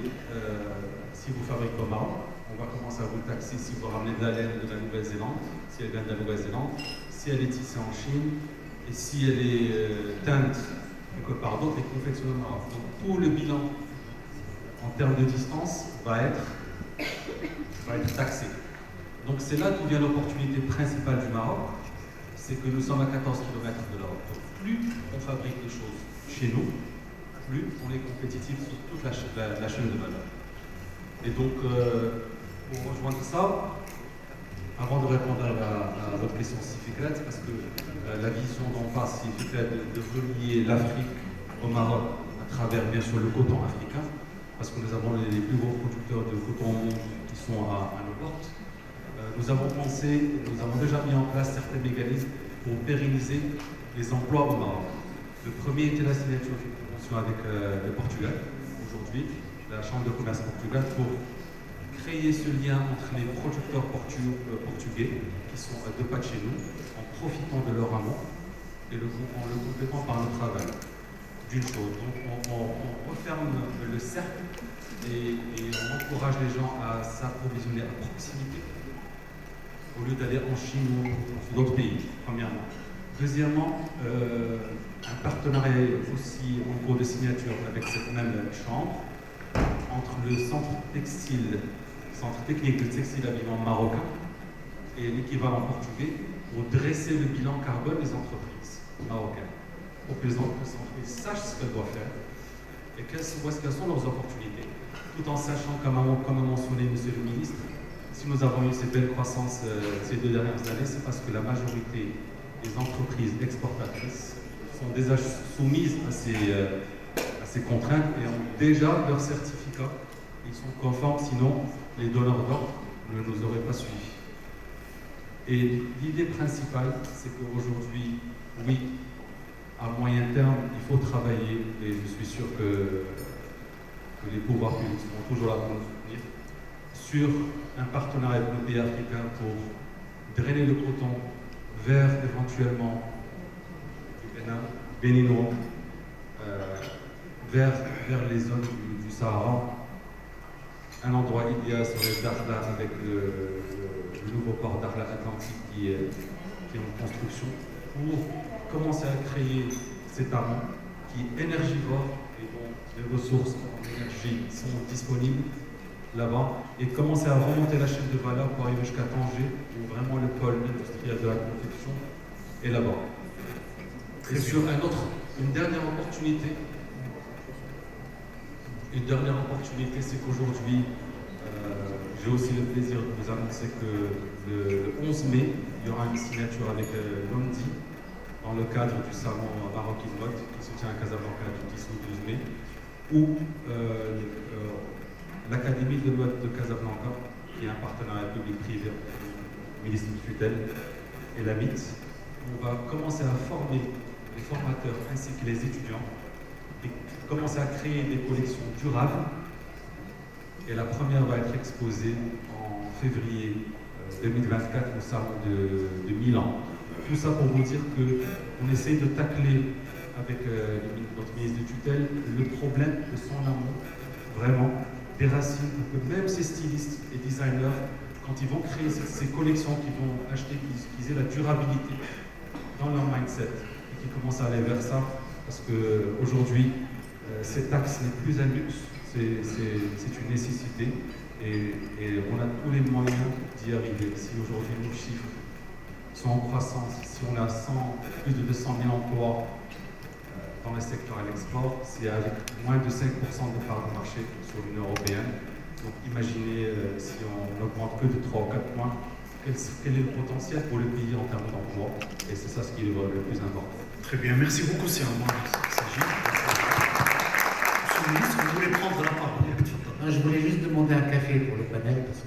si vous fabriquez au Maroc, on va commencer à vous taxer si vous ramenez de la laine de la Nouvelle-Zélande, si elle vient de la Nouvelle-Zélande, si elle est tissée en Chine et si elle est euh, teinte quelque part d'autre et confectionnée au Maroc. Donc tout le bilan en termes de distance va être, va être taxé. Donc c'est là d'où vient l'opportunité principale du Maroc, c'est que nous sommes à 14 km de l'Europe. Plus on fabrique des choses chez nous, plus on est compétitif sur toute la chaîne de valeur. Et donc, euh, pour rejoindre ça, avant de répondre à, votre question scientifique, parce que euh, la vision d'en face, c'est de, de relier l'Afrique au Maroc à travers, bien sûr, le coton africain, parce que nous avons les, plus gros producteurs de coton au monde qui sont à, nos portes. Euh, nous avons pensé, nous avons déjà mis en place certains mécanismes pour pérenniser les emplois au Maroc. Le premier était la signature d'une convention avec euh, le Portugal, aujourd'hui, la Chambre de commerce Portugal, pour créer ce lien entre les producteurs euh, portugais, qui sont à deux pas de chez nous, en profitant de leur amont et le, en le complétant par le travail. D'une chose, donc on, referme le cercle et, et on encourage les gens à s'approvisionner à proximité au lieu d'aller en Chine ou dans d'autres pays, premièrement. Deuxièmement, euh, un partenariat aussi en cours de signature avec cette même chambre entre le centre textile, centre technique de textile habillement marocain et l'équivalent portugais pour dresser le bilan carbone des entreprises marocaines, pour que les entreprises sachent ce qu'elles doivent faire et quelles, sont leurs opportunités, tout en sachant, comme a, mentionné M. le ministre, si nous avons eu cette belle croissance euh, ces deux dernières années, c'est parce que la majorité des entreprises exportatrices sont déjà soumises à ces, euh, à ces contraintes et ont déjà leur certificat. Ils sont conformes, sinon les donneurs d'ordre ne nous auraient pas suivis. Et l'idée principale, c'est qu'aujourd'hui, oui, à moyen terme, il faut travailler, et je suis sûr que, les pouvoirs publics seront toujours là pour nous soutenir, sur un partenariat avec nos pays africains pour drainer le coton vers éventuellement du Bénin, béninois, euh, vers, vers les zones du, Sahara. Un endroit idéal serait Dakhla avec le, nouveau port Dakhla Atlantique qui est, qui est en construction pour commencer à créer cet amont qui est énergivore et dont les ressources en énergie sont disponibles là-bas et commencer à remonter la chaîne de valeur pour arriver jusqu'à Tanger où vraiment le pôle industriel de la confection est là-bas. Et sur un autre, une dernière opportunité, une dernière opportunité, c'est qu'aujourd'hui, euh, j'ai aussi le plaisir de vous annoncer que le, 11 mai, il y aura une signature avec euh, Londi dans le cadre du salon Maroc Mode qui se tient à Casablanca du 10 au 12 mai, où euh, l'Académie de mode de Casablanca, qui est un partenariat public-privé, ministre de tutelle, et la MIT. On va commencer à former les formateurs ainsi que les étudiants et commencer à créer des collections durables. Et la première va être exposée en février 2024 euh, au salon de, Milan. Tout ça pour vous dire qu'on essaie de tacler avec euh, notre ministre de tutelle le problème de son amour, vraiment, des racines, que même ces stylistes et designers, quand ils vont créer ces, collections, qu'ils vont acheter, qu'ils aient la durabilité dans leur mindset et qu'ils commencent à aller vers ça, parce qu'aujourd'hui, euh, cet axe n'est plus un luxe, c'est une nécessité et, on a tous les moyens d'y arriver. Si aujourd'hui nos chiffres sont en croissance, si on a 100, plus de 200 000 emplois dans le secteur à l'export, c'est avec moins de 5% de part de marché sur l'Union européenne. Donc imaginez euh, si on augmente que de 3 ou 4 points, quel, est le potentiel pour le pays en termes d'emploi? Et c'est ça ce qui est le, plus important. Très bien, merci beaucoup, c'est un Monsieur le ministre, vous voulez prendre la parole? Je voulais juste demander un café pour le panel, parce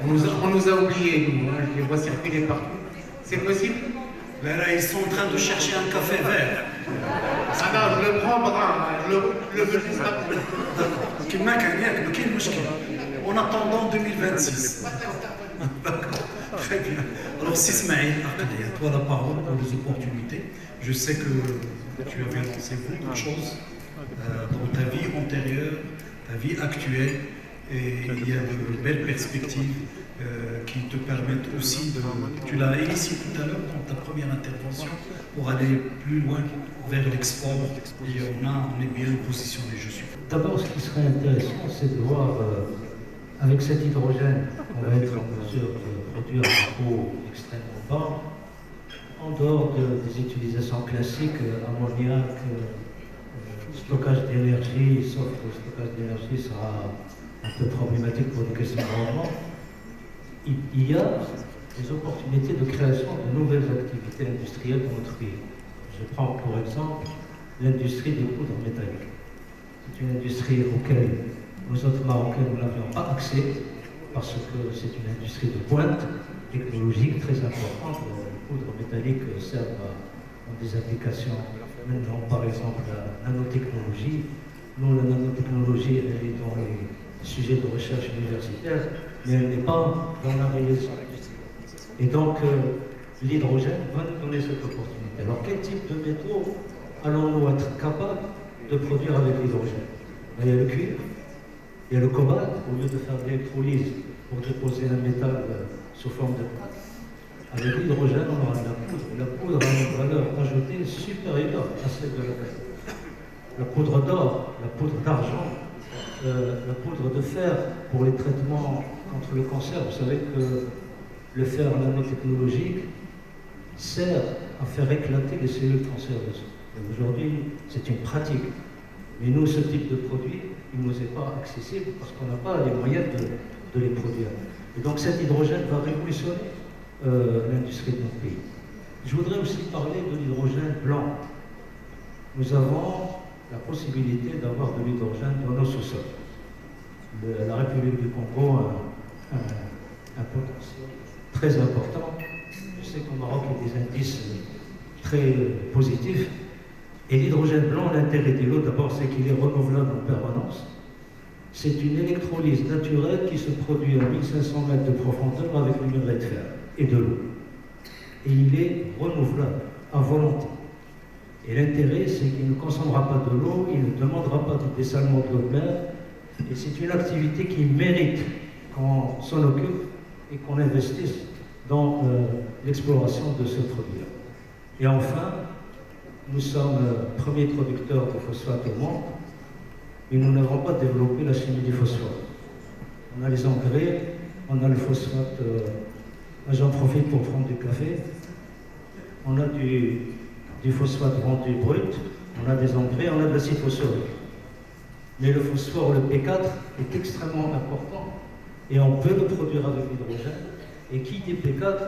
qu'on nous, on nous a oubliés, nous, hein, je les vois circuler partout. C'est possible? Là, ils sont en train de chercher un café vert. Ah non, je le prends brun, je le, veux juste après. En attendant 2026. Très bien. Alors, Sismaïl, toi la parole pour les opportunités. Je sais que tu avais lancé beaucoup de choses euh, dans ta vie antérieure, ta vie actuelle, et il y a de belles perspectives euh, qui te permettent aussi de. Tu l'as initié tout à l'heure dans ta première intervention pour aller plus loin vers l'export et on, a, on est bien positionné, je suis. D'abord, ce qui serait intéressant, c'est de voir euh, avec cet hydrogène, on va être en mesure de produire un taux extrêmement bas, en dehors des utilisations classiques, euh, ammoniac, stockage d'énergie, sauf que le stockage d'énergie sera un peu problématique pour les questions de il y a des opportunités de création de nouvelles activités industrielles dans notre pays. Je prends pour exemple l'industrie des poudres métalliques. C'est une industrie auquel nous autres Marocains n'avions pas accès parce que c'est une industrie de pointe technologique très importante. Poudres métalliques servent à, des applications maintenant, par exemple, la nanotechnologie. Nous, la nanotechnologie, elle est dans les sujets de recherche universitaire mais elle n'est pas dans la réalisation. Et donc, euh, l'hydrogène va nous donner cette opportunité. Alors, quel type de métaux allons-nous être capables de produire avec l'hydrogène? Ben, Il y a le cuivre, il y a le cobalt, au lieu de faire l'électrolyse pour déposer un métal euh, sous forme de Avec l'hydrogène, on aura de la poudre. La poudre a une valeur ajoutée supérieure à celle de la fer. La poudre d'or, la poudre d'argent, euh, la poudre de fer pour les traitements contre le cancer. Vous savez que le fer nanotechnologique sert à faire éclater les cellules cancéreuses. Aujourd'hui, c'est une pratique. Mais nous, ce type de produit, il ne nous est pas accessible parce qu'on n'a pas les moyens de, les produire. Et donc cet hydrogène va révolutionner euh, l'industrie de notre pays. Je voudrais aussi parler de l'hydrogène blanc. Nous avons la possibilité d'avoir de l'hydrogène dans nos sous-sols. La République du Congo a un, potentiel très important. Je sais qu'au Maroc, il y a des indices très positifs. Et l'hydrogène blanc, l'intérêt de l'eau, d'abord, c'est qu'il est renouvelable en permanence. C'est une électrolyse naturelle qui se produit à 1500 mètres de profondeur avec le minerai de fer et de l'eau. Et il est renouvelable à volonté. Et l'intérêt, c'est qu'il ne consommera pas de l'eau, il ne demandera pas de dessalement de l'eau. Et c'est une activité qui mérite qu'on s'en occupe et qu'on investisse dans euh, l'exploration de ce produit. Et enfin, nous sommes premiers producteurs de phosphate au monde, mais nous n'avons pas développé la chimie du phosphate. On a les engrais, on a le phosphate, euh, j'en profite pour prendre du café, on a du, phosphate vendu brut, on a des engrais, on a de l'acide phosphorique. Mais le phosphore, le P4, est extrêmement important et on peut le produire avec l'hydrogène. Et qui dit P4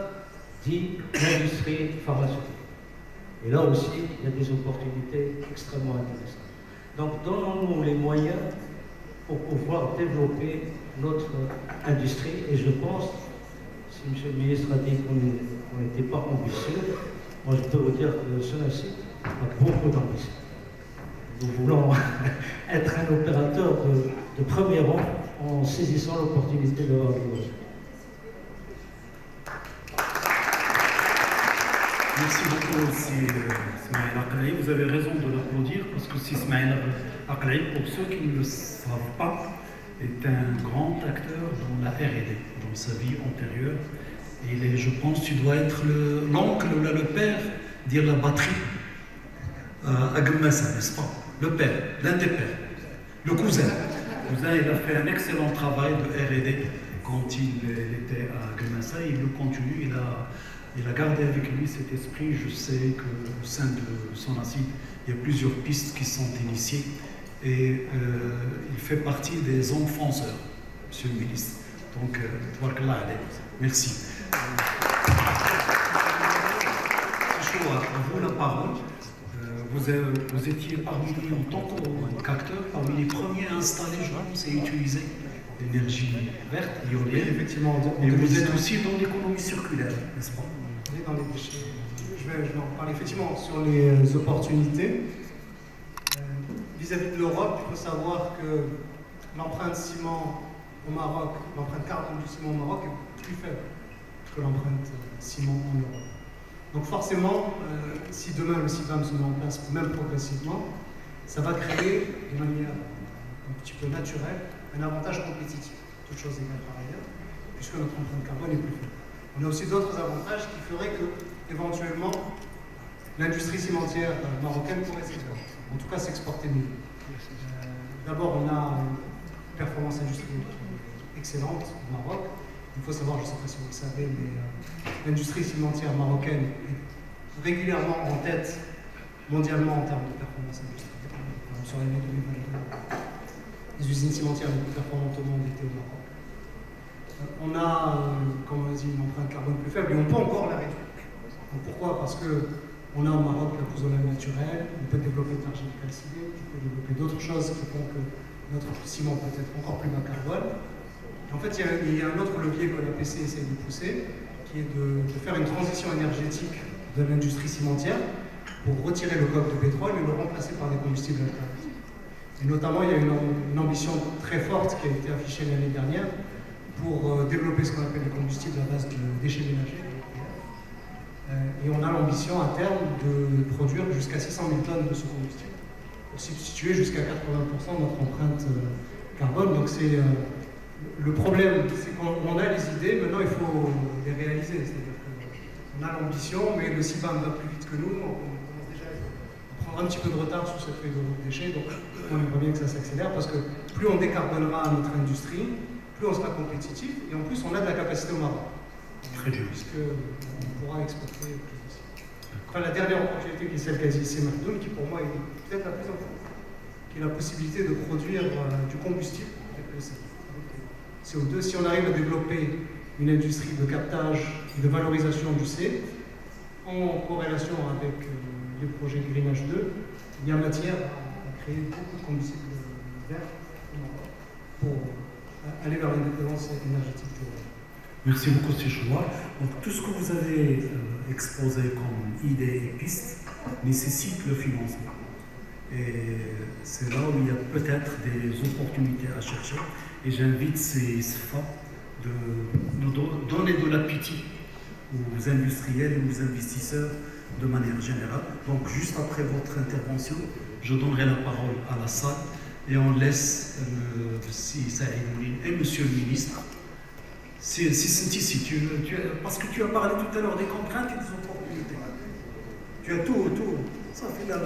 dit l'industrie pharmaceutique. Et là aussi, il y a des opportunités extrêmement intéressantes. Donc donnons-nous les moyens pour pouvoir développer notre industrie. Et je pense, si M. le ministre a dit qu'on n'était pas ambitieux, moi, je peux vous dire que ce site a beaucoup d'ambition. Nous voulons être un opérateur de, premier rang en saisissant l'opportunité de voir Merci beaucoup aussi Ismaël Aklaï. Vous avez raison de l'applaudir parce que si Ismaël Aklaï, pour ceux qui ne le savent pas, est un grand acteur dans la R&D, dans sa vie antérieure. Et je pense tu dois être l'oncle ou le père, dire la batterie euh, à Gmessa, n'est-ce pas? Le père, l'un des pères, le cousin. Le cousin, il a fait un excellent travail de RD quand il, était à Gmessa, il le continue, il a, il a gardé avec lui cet esprit. Je sais qu'au sein de son acide, il y a plusieurs pistes qui sont initiées et euh, il fait partie des enfants-sœurs, monsieur le ministre. Donc, euh, merci. vous la parole. Euh, vous, étiez parmi les, en tant qu'acteur, parmi les premiers à installer, je pense, et utiliser l'énergie verte, éolienne. effectivement. Et vous êtes aussi dans l'économie circulaire, n'est-ce pas? Oui, dans les déchets. Je vais, en parler effectivement sur les opportunités. Euh, vis-à-vis de l'Europe, il faut savoir que l'empreinte ciment au Maroc, l'empreinte carbone du ciment au Maroc est plus faible que l'empreinte ciment en Europe. Donc forcément, euh, si demain le CIBAM se met en place, même progressivement, ça va créer de manière un petit peu naturelle un avantage compétitif, toute chose égale par ailleurs, puisque notre empreinte carbone est plus faible. On a aussi d'autres avantages qui feraient que, éventuellement, l'industrie cimentière euh, marocaine pourrait s'exporter. En tout cas, s'exporter mieux. Euh, d'abord, on a une performance industrielle excellente au Maroc. Il faut savoir, je ne sais pas si vous le savez, mais euh, l'industrie cimentière marocaine est régulièrement en tête mondialement en termes de performance industrielle. Sur l'année 2022, les usines cimentières les plus performantes au monde étaient au Maroc. Euh, on a, euh, comme on dit, une empreinte carbone plus faible et on peut encore la réduire. pourquoi? Parce qu'on a au Maroc la pouzolane naturelle, on peut développer de l'argile calcinée, on peut développer d'autres choses qui font que notre ciment peut être encore plus bas carbone. En fait, il y, a, un autre levier que la PC essaie de pousser, qui est de, faire une transition énergétique de l'industrie cimentière pour retirer le coq de pétrole et le remplacer par des combustibles alternatifs. Et notamment, il y a une, ambition très forte qui a été affichée l'année dernière pour euh, développer ce qu'on appelle les combustibles à base de déchets ménagers. Euh, et on a l'ambition à terme de produire jusqu'à 600 000 tonnes de ce combustible, pour substituer jusqu'à 80% de notre empreinte euh, carbone. Donc c'est le problème, c'est qu'on a les idées, maintenant il faut les réaliser. C'est-à-dire que on a l'ambition, mais le CIBAM va plus vite que nous. On, un petit peu de retard sur cette feuille de déchets. Donc, on aimerait bien que ça s'accélère parce que plus on décarbonera notre industrie, plus on sera compétitif et en plus on a de la capacité au Maroc. Très bien. Puisque on pourra exporter plus. Enfin, la dernière opportunité qui est celle qu'a dit Mardoum, qui pour moi est peut-être la plus importante, qui est la possibilité de produire euh, du combustible avec le CO2. Si on arrive à développer une industrie de captage et de valorisation du C, en corrélation avec euh, les projets Green H2, il y a matière à créer beaucoup de combustible vert pour euh, aller vers l'indépendance énergétique durable. Merci beaucoup, M. Chouard. Donc, tout ce que vous avez euh, exposé comme idées et pistes nécessite le financement. Et c'est là où il y a peut-être des opportunités à chercher. Et j'invite ces SFA de nous donner de l'appétit aux industriels et aux investisseurs de manière générale. Donc, juste après votre intervention, je donnerai la parole à la salle et on laisse euh, si et Monsieur le ministre. C'est ici, tu, tu, parce que tu as parlé tout à l'heure des contraintes et des opportunités. Tu as tout, tout. Ça fait là.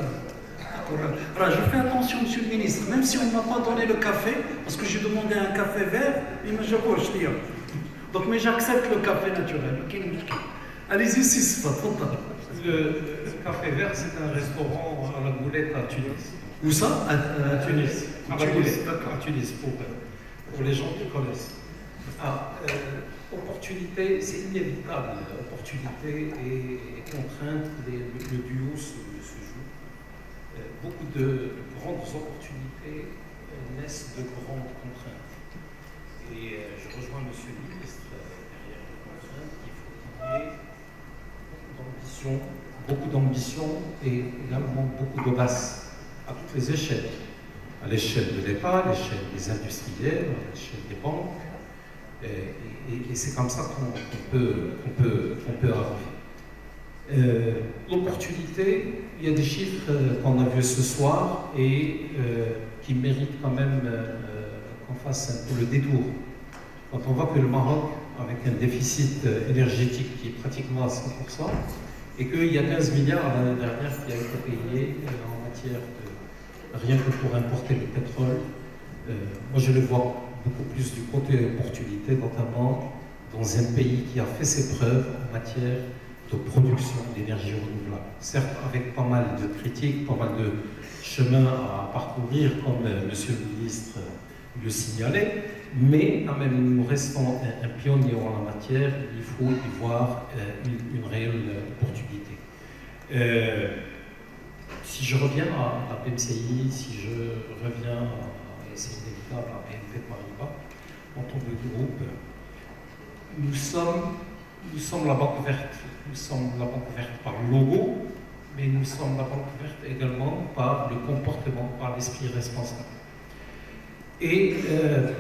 Alors, je fais attention, monsieur le ministre, même si on ne m'a pas donné le café, parce que j'ai demandé un café vert, il m'a dit Donc, mais j'accepte le café naturel. Allez-y, c'est pas trop tard. Le café vert, c'est un restaurant à la boulette à Tunis. Où ça? À, Tunis. À, Tunis, à Tunis, pour, pour les gens qui connaissent. Ah, euh, opportunité, c'est inévitable. Opportunité et, contrainte, le, duo se, joue. Euh, beaucoup de grandes opportunités euh, naissent de grandes contraintes. Et je rejoins M. le ministre derrière les contraintes. Il faut qu'il y ait d'ambition, beaucoup d'ambition et également beaucoup d'audace à toutes les échelles. À l'échelle de l'État, à l'échelle des industriels, à l'échelle des banques. Et, c'est comme ça qu'on peut, peut, peut arriver. Euh, l'opportunité, il y a des chiffres euh, qu'on a vus ce soir et euh, qui méritent quand même qu'on fasse un peu le détour. Quand on voit que le Maroc, avec un déficit énergétique qui est pratiquement à 100%, et qu'il y a 15 milliards l'année dernière qui a été payé en matière de rien que pour importer le pétrole. Euh, moi, je le vois beaucoup plus du côté opportunité, notamment dans un pays qui a fait ses preuves en matière de production d'énergie renouvelable. Certes, avec pas mal de critiques, pas mal de chemins à parcourir, comme euh, Monsieur le ministre le signalait, mais quand même, nous restons un, pionnier en la matière, il faut y voir euh, une, réelle opportunité. Si je reviens à la PMCI, si je reviens, c'est inévitable, à en tant que groupe, nous sommes, nous sommes la banque verte. Nous sommes la banque verte par le logo, mais nous sommes la banque verte également par le comportement, par l'esprit responsable. Et euh,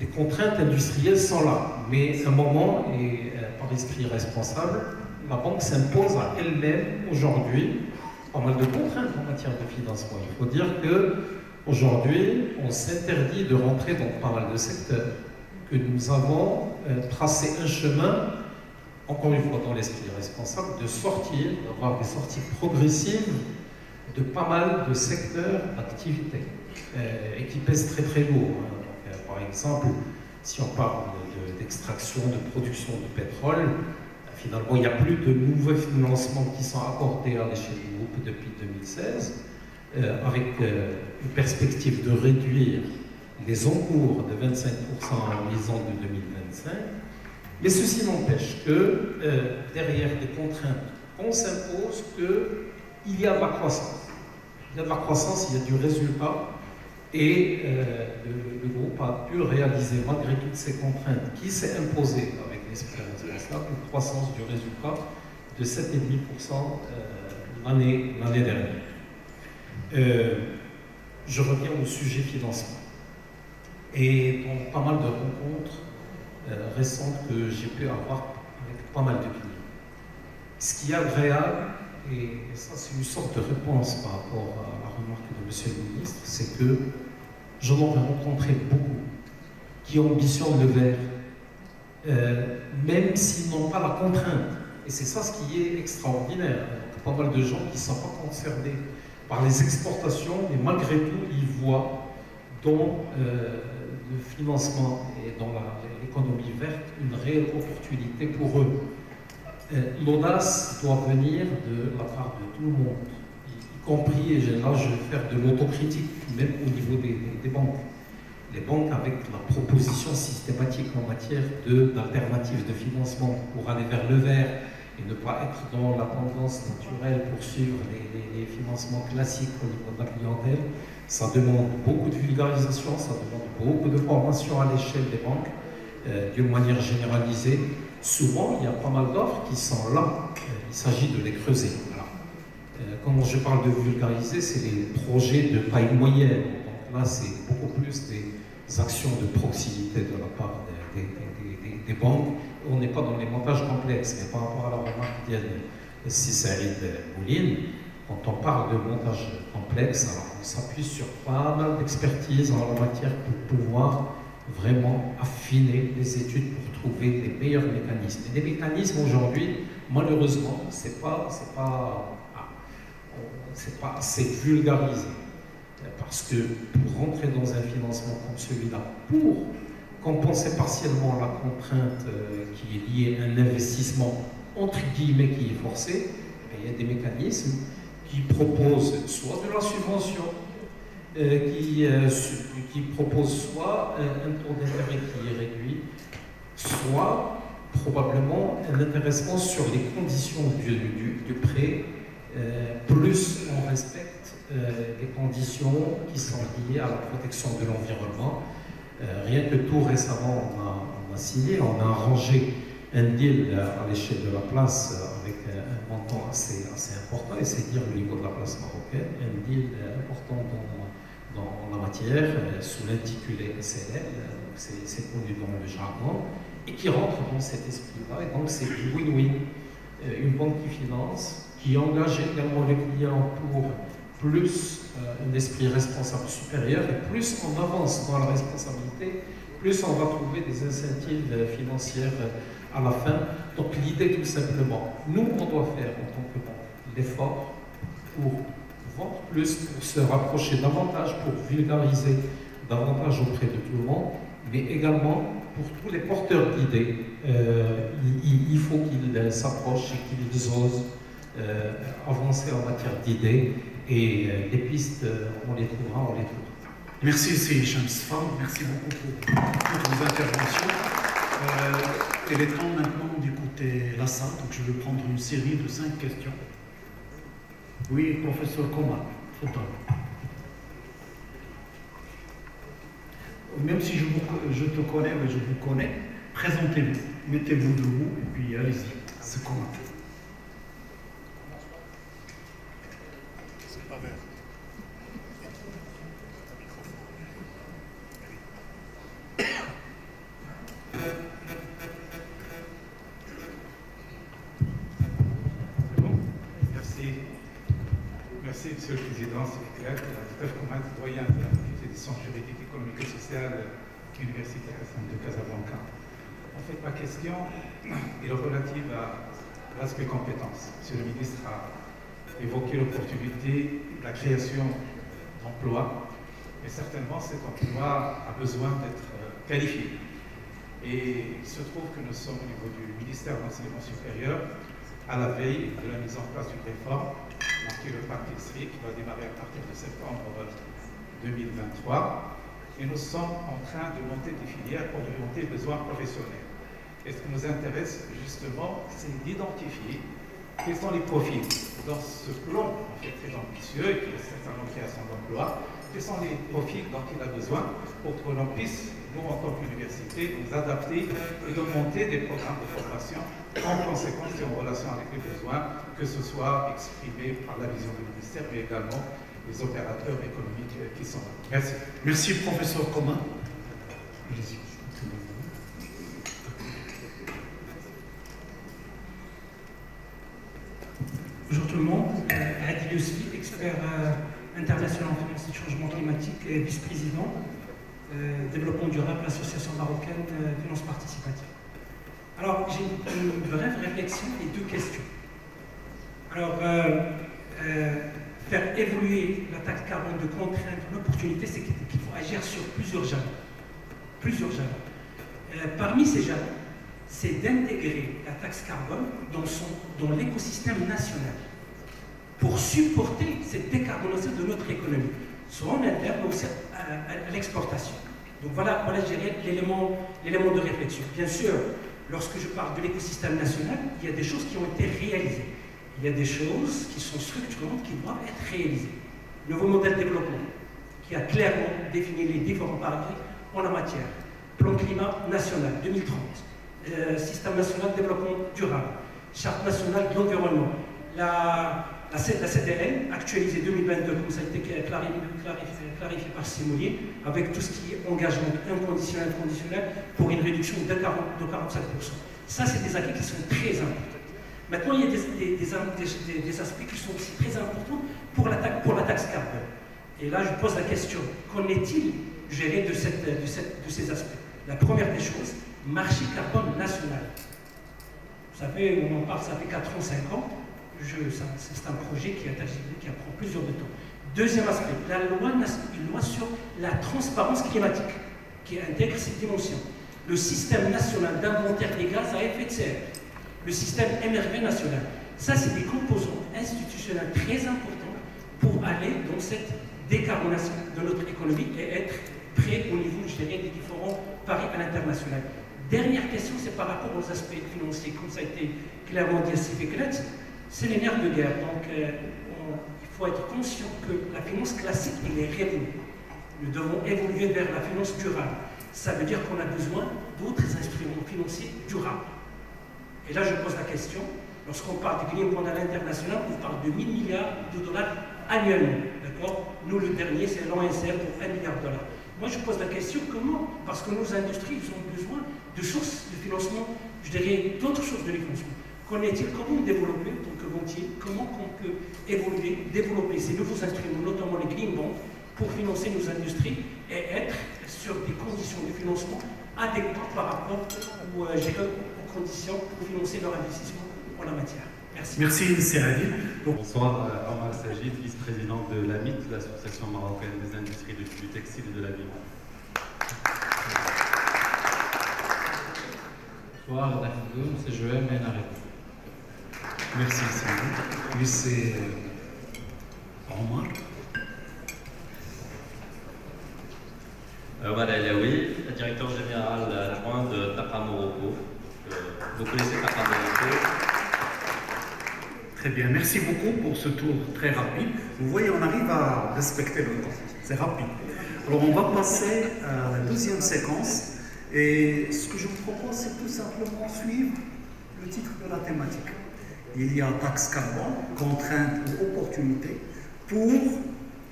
les contraintes industrielles sont là, mais à un moment, et euh, par l'esprit responsable, la banque s'impose à elle-même aujourd'hui pas mal de contraintes en matière de financement. Il faut dire que aujourd'hui, on s'interdit de rentrer dans pas mal de secteurs, que nous avons euh, tracé un chemin, encore une fois dans l'esprit responsable, de sortir, d'avoir des sorties progressives de pas mal de secteurs d'activité euh, et qui pèsent très très lourd. Hein. Euh, par exemple, si on parle d'extraction, de, production de pétrole, finalement, il n'y a plus de nouveaux financements qui sont accordés à l'échelle du groupe depuis 2016, euh, avec euh, une perspective de réduire les encours de 25% en l'horizon de 2025. Mais ceci n'empêche que euh, derrière des contraintes, on s'impose qu'il y a de la croissance. Il y a de la croissance, il y a du résultat, et le, groupe a pu réaliser, malgré toutes ces contraintes, qui s'est imposé avec l'esprit une croissance du résultat de 7,5% euh, l'année dernière. Euh, je reviens au sujet financement. Et dans pas mal de rencontres euh, récentes que j'ai pu avoir avec pas mal de clients. Ce qui est agréable, et ça c'est une sorte de réponse par rapport à la remarque de Monsieur le ministre, c'est que j'en ai rencontré beaucoup qui ambitionnent le verre euh, même s'ils n'ont pas la contrainte Et c'est ça ce qui est extraordinaire. Il y a pas mal de gens qui ne sont pas concernés par les exportations, mais malgré tout, ils voient dans euh, le financement et dans l'économie verte une réelle opportunité pour eux. Euh, l'audace doit venir de la part de tout le monde, y, compris, et là je vais faire de l'autocritique, même au niveau des, banques. Les banques avec la proposition systématique en matière d'alternatives de, financement pour aller vers le vert et ne pas être dans la tendance naturelle pour suivre les, financements classiques au niveau de la clientèle, ça demande beaucoup de vulgarisation, ça demande beaucoup de formation à l'échelle des banques, euh, d'une manière généralisée. Souvent, il y a pas mal d'offres qui sont là. Euh, il s'agit de les creuser. Euh, quand je parle de vulgariser, c'est les projets de taille moyenne. Là, c'est beaucoup plus des actions de proximité de la part des, banques. On n'est pas dans les montages complexes. Mais par rapport à la remarque d'Yann de Mouline, quand on parle de montage complexe, on s'appuie sur pas mal d'expertise en la matière pour pouvoir vraiment affiner les études pour trouver les meilleurs mécanismes. Et les mécanismes aujourd'hui, malheureusement, c'est pas, pas, ah, c'est pas assez vulgarisé. Parce que pour rentrer dans un financement comme celui-là, pour compenser partiellement la contrainte euh, qui est liée à un investissement entre guillemets qui est forcé, il y a des mécanismes qui propose soit de la subvention, euh, qui, euh, qui, propose soit un taux d'intérêt qui est réduit, soit probablement un intéressement sur les conditions du, du, prêt, plus on respecte les conditions qui sont liées à la protection de l'environnement. Rien que tout récemment, on a, signé, on a arrangé un deal à l'échelle de la place avec un montant assez, important, et c'est dire le niveau de la place marocaine, un deal important dans, dans la matière, euh, sous l'intitulé SLL, c'est connu dans le jargon, et qui rentre dans cet esprit-là, et donc c'est du win-win. Euh, une banque qui finance, qui engage également les clients pour plus euh, un esprit responsable supérieur, et plus on avance dans la responsabilité, plus on va trouver des incentives financières à la fin. Donc l'idée tout simplement, nous on doit faire en tant que banque l'effort pour vendre plus, pour se rapprocher davantage, pour vulgariser davantage auprès de tout le monde, mais également pour tous les porteurs d'idées. Euh, il, faut qu'ils s'approchent et qu'ils osent euh, avancer en matière d'idées et euh, les pistes, on les trouvera, on les trouvera. Merci, c'est Merci beaucoup pour toutes vos interventions. Euh, il est temps maintenant d'écouter Lassa, donc je vais prendre une série de cinq questions. Oui, professeur Koma, Même si je, te connais, mais je vous connais, présentez-vous, mettez-vous debout et puis allez-y, c'est commentaire. Merci, Monsieur le Président. C'est clair. Christophe Comat, doyen de la faculté des sciences juridiques, économiques et sociales de l'Université de Casablanca. En fait, ma question est relative à l'aspect compétence. Monsieur le ministre a évoqué l'opportunité de la création d'emplois, mais certainement cet emploi a besoin d'être euh, qualifié. Et il se trouve que nous sommes au niveau du ministère de l'Enseignement supérieur à la veille de la mise en place d'une réforme est le pacte qui va démarrer à partir de septembre 2023. Et nous sommes en train de monter des filières pour orienter les besoins professionnels. Et ce qui nous intéresse justement, c'est d'identifier quels sont les profils dans ce plan en fait, très ambitieux et qui est certainement création d'emplois, quels sont les profils dont il a besoin pour que l'on puisse, nous en tant qu'université, nous adapter et d'augmenter des programmes de formation en conséquence et en relation avec les besoins, que ce soit exprimé par la vision du ministère, mais également les opérateurs économiques qui sont là. Merci. Merci, professeur Commun. Bonjour tout le monde. Euh, Adi Yousfi, expert euh, international en finance et changement climatique et vice-président euh, développement durable, l'association marocaine euh, finance participative. Alors, j'ai une, brève réflexion et deux questions. Alors, euh, euh, faire évoluer la taxe carbone de contrainte en opportunité, c'est qu'il faut agir sur plusieurs jalons. Plusieurs jalons. Euh, parmi ces jalons, c'est d'intégrer la taxe carbone dans l'écosystème national pour supporter cette décarbonation de notre économie, soit en interne, mais aussi à, l'exportation. Donc voilà, voilà l'élément, l'élément de réflexion. Bien sûr, lorsque je parle de l'écosystème national, il y a des choses qui ont été réalisées. Il y a des choses qui sont structurantes, qui doivent être réalisées. Le nouveau modèle de développement, qui a clairement défini les différents paramètres en la matière. Plan climat national 2030, euh, système national de développement durable, charte nationale de l'environnement, la, la, CDN, actualisée 2022, comme ça a été clarifié, par Simonier, avec tout ce qui est engagement inconditionnel, conditionnel, pour une réduction de, 40, de 45%. Ça, c'est des acquis qui sont très importants. Maintenant, il y a des, aspects qui sont aussi très importants pour la, taxe carbone. Et là, je pose la question, qu'en est-il géré de, de, ces aspects? La première des choses, marché carbone national. Vous savez, on en parle, ça fait 4 ans, 5 ans. C'est un projet qui, qui prend plusieurs de temps. Deuxième aspect, la loi, une loi sur la transparence climatique, qui intègre cette dimension. Le système national d'inventaire des gaz à effet de serre, le système MRV national. Ça, c'est des composants institutionnels très importants pour aller dans cette décarbonation de notre économie et être prêt au niveau, je dirais, des différents paris à l'international. Dernière question, c'est par rapport aux aspects financiers. Comme ça a été clairement dit à c'est les nerfs de guerre. Donc, euh, il faut être conscient que la finance classique, elle est révolue. Nous devons évoluer vers la finance durable. Ça veut dire qu'on a besoin d'autres instruments financiers durables. Et là, je pose la question, lorsqu'on parle du Green Bond à l'international, on parle de 1000 milliards de dollars annuellement. D'accord? Nous, le dernier, c'est l'ONCR pour 1 milliard de dollars. Moi, je pose la question, comment? Parce que nos industries ont besoin de sources de financement, je dirais d'autres sources de financement. Qu'en est-il Comment développer, en tant que banquier, comment on peut évoluer, développer ces nouveaux instruments, notamment les green bonds, pour financer nos industries et être sur des conditions de financement adéquates par rapport aux, euh, conditions pour financer leur investissement en la matière. Merci. Merci, Bonsoir, euh, Omar Sajid, vice-président de l'AMIT, l'Association marocaine des industries du textile et de l'habillement. Bonsoir, Dafidoum, c'est Joël Ménaré. Merci, Sylvie. Lui, c'est euh, Omar. Omar Eliaoui, directeur général adjoint de Takamoroko. Vous connaissez Très bien, merci beaucoup pour ce tour très rapide. Vous voyez, on arrive à respecter le temps. C'est rapide. Alors, on va passer à la deuxième séquence. Et ce que je vous propose, c'est tout simplement suivre le titre de la thématique. Il y a taxe carbone, contrainte ou opportunité pour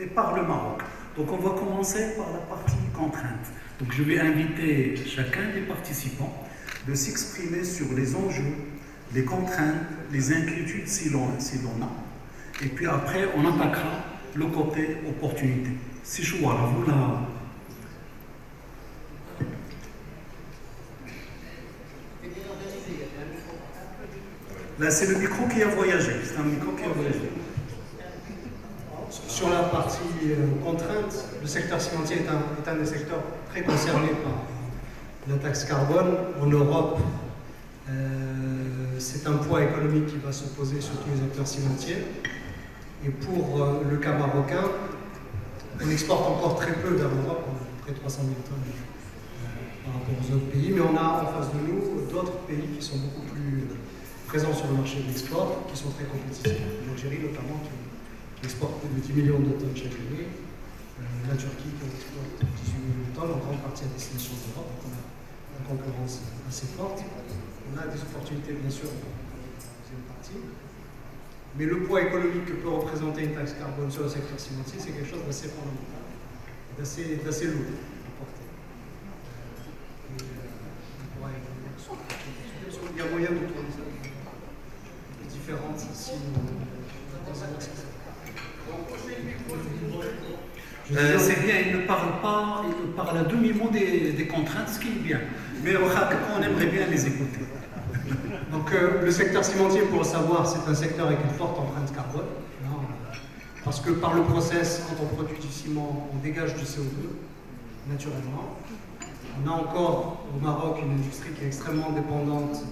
et par le Maroc. Donc, on va commencer par la partie contrainte. Donc, je vais inviter chacun des participants de s'exprimer sur les enjeux, les contraintes, les inquiétudes si l'on a. Et puis après, on attaquera le côté opportunité. C'est alors vous là. Là, c'est le micro qui a voyagé. C'est un micro qui a voyagé. Sur la partie euh, contrainte, le secteur cimentier est un, des secteurs très concernés par la taxe carbone en Europe, euh, c'est un poids économique qui va se poser sur tous les acteurs cimentiers. Et pour euh, le cas marocain, on exporte encore très peu vers l'Europe, près de 300 000 tonnes par rapport aux autres pays, mais on a en face de nous d'autres pays qui sont beaucoup plus présents sur le marché de l'export, qui sont très compétitifs. L'Algérie notamment, qui, exporte plus de 10 millions de tonnes chaque année, la Turquie qui exporte 18 millions de tonnes, en grande partie à destination de l'Europe concurrence assez forte. On a des opportunités, bien sûr, dans une partie. Mais le poids économique que peut représenter une taxe carbone sur le secteur cimentier, c'est quelque chose d'assez fondamental, d'assez lourd à porter. il y a moyen de ça. Différentes si euh, c'est bien, il ne parle pas, il parle à demi-mot des, des, contraintes, ce qui est bien. Mais on aimerait bien les écouter. Donc euh, le secteur cimentier, pour le savoir, c'est un secteur avec une forte empreinte carbone. Hein, parce que par le process, quand on produit du ciment, on dégage du CO2, naturellement. On a encore au Maroc une industrie qui est extrêmement dépendante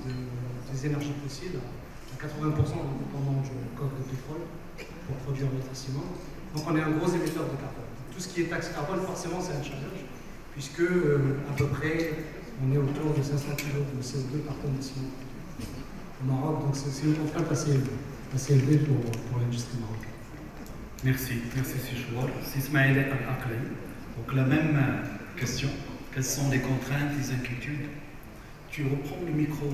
des énergies fossiles. 80% dépendant du coque de pétrole pour produire notre ciment. Donc on est un gros émetteur de carbone. Tout ce qui est taxe carbone, forcément, c'est un challenge, puisque euh, à peu près, on est autour de 500 kg de CO2 par tonne de ciment au Maroc. Donc c'est une contrainte assez, élevée pour, pour l'industrie marocaine. Merci, merci Sichouar. Sismaël Aklay. Donc la même euh, question. Quelles sont les contraintes, les inquiétudes? Tu reprends le micro.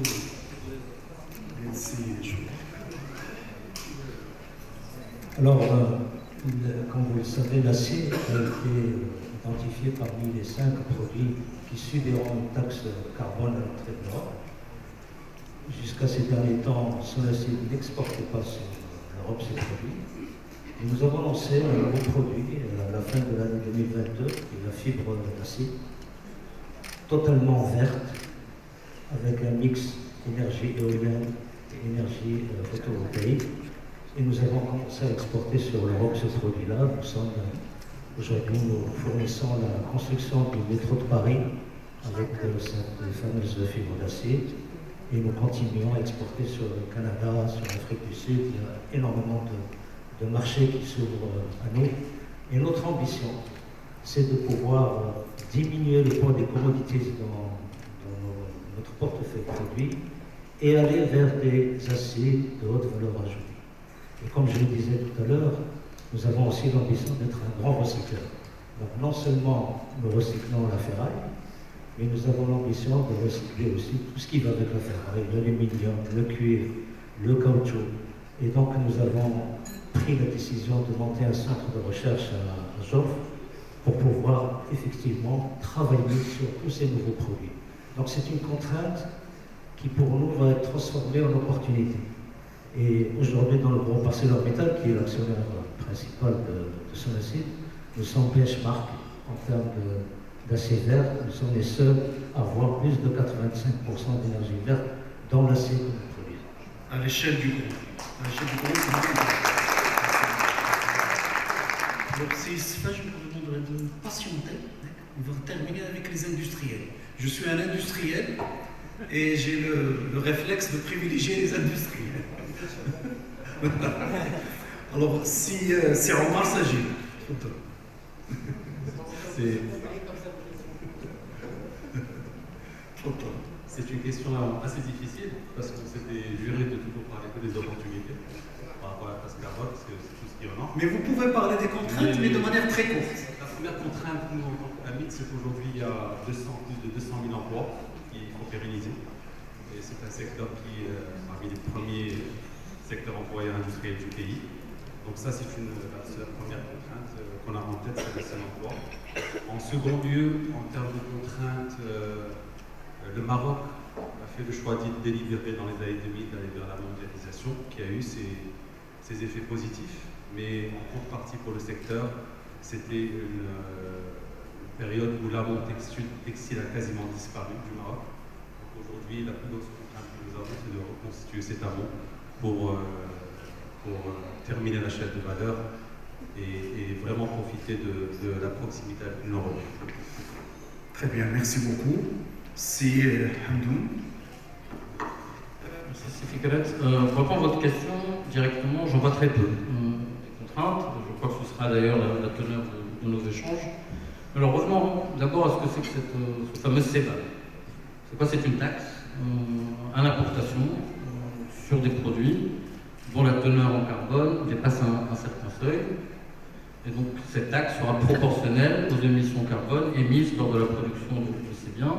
Merci, Alors, euh, comme vous le savez, l'acier a été identifié parmi les cinq produits qui subiront une taxe carbone à l'entrée de l'Europe. Jusqu'à ces derniers temps, acier n'exportait pas sur l'Europe ces produits. Nous avons lancé un nouveau produit à la fin de l'année 2022, qui est la fibre d'acier, totalement verte, avec un mix énergie éolienne et énergie euh, photovoltaïque. Et nous avons commencé à exporter sur l'Europe ce produit-là. Nous sommes aujourd'hui, nous fournissons la construction du métro de Paris avec euh, cette fameuse fibre d'acier. Et nous continuons à exporter sur le Canada, sur l'Afrique du Sud. Il y a énormément de, marchés qui s'ouvrent euh, à nous. Et notre ambition, c'est de pouvoir diminuer le poids des commodités dans, notre portefeuille produit et aller vers des aciers de haute valeur ajoutée. Et comme je le disais tout à l'heure, nous avons aussi l'ambition d'être un grand recycleur. Donc non seulement nous recyclons la ferraille, mais nous avons l'ambition de recycler aussi tout ce qui va avec la ferraille, l'aluminium, le cuir, le caoutchouc. Et donc nous avons pris la décision de monter un centre de recherche à, Joffre pour pouvoir effectivement travailler sur tous ces nouveaux produits. Donc c'est une contrainte qui pour nous va être transformée en opportunité. Et aujourd'hui, dans le groupe ArcelorMittal, qui est l'actionnaire principal de, de acide, nous sommes benchmark en termes d'acier vert. Nous sommes les seuls à avoir plus de 85% d'énergie verte dans l'acier que nous produisons. À l'échelle du groupe. À l'échelle du groupe, Donc, c'est ça, je vous demanderais de patienter. On va terminer avec les industriels. Je suis un industriel et j'ai le, réflexe de privilégier les industriels. Alors, si, euh, si Omar s'agit. C'est une question assez difficile parce qu'on s'était juré de toujours parler que des opportunités par rapport à carbone, parce que c'est tout ce qui est en Mais vous pouvez parler des contraintes, mais, de manière très courte. La première contrainte, nous, en tant qu'AMIT, c'est qu'aujourd'hui, il y a 200, plus de 200 000 emplois Et c'est un secteur qui est euh, parmi les premiers secteurs employeurs industriels du pays. Donc ça, c'est la première contrainte euh, qu'on a en tête, c'est l'emploi. En second lieu, en termes de contraintes, euh, le Maroc a fait le choix délibéré dans les années 2000 d'aller vers la mondialisation, qui a eu ses, effets positifs. Mais en contrepartie pour le secteur, c'était une, euh, période où l'amont textile, textile, a quasiment disparu du Maroc. Aujourd'hui, la plus grosse contrainte que nous avons, c'est de reconstituer cet amont pour, euh, pour euh, terminer la chaîne de valeur et, vraiment profiter de, la proximité avec l'Union européenne. Très bien, merci beaucoup. C'est euh, Hamdoun. Merci Fikret. Euh, pour répondre à votre question directement, j'en vois très peu. des contraintes, je crois que ce sera d'ailleurs la, teneur de, nos échanges. Alors revenons d'abord à ce que c'est que cette, euh, ce fameux CEBA. C'est quoi C'est une taxe à l'importation sur des produits dont la teneur en carbone dépasse un, certain seuil. Et donc cette taxe sera proportionnelle aux émissions carbone émises lors de la production de, ces biens,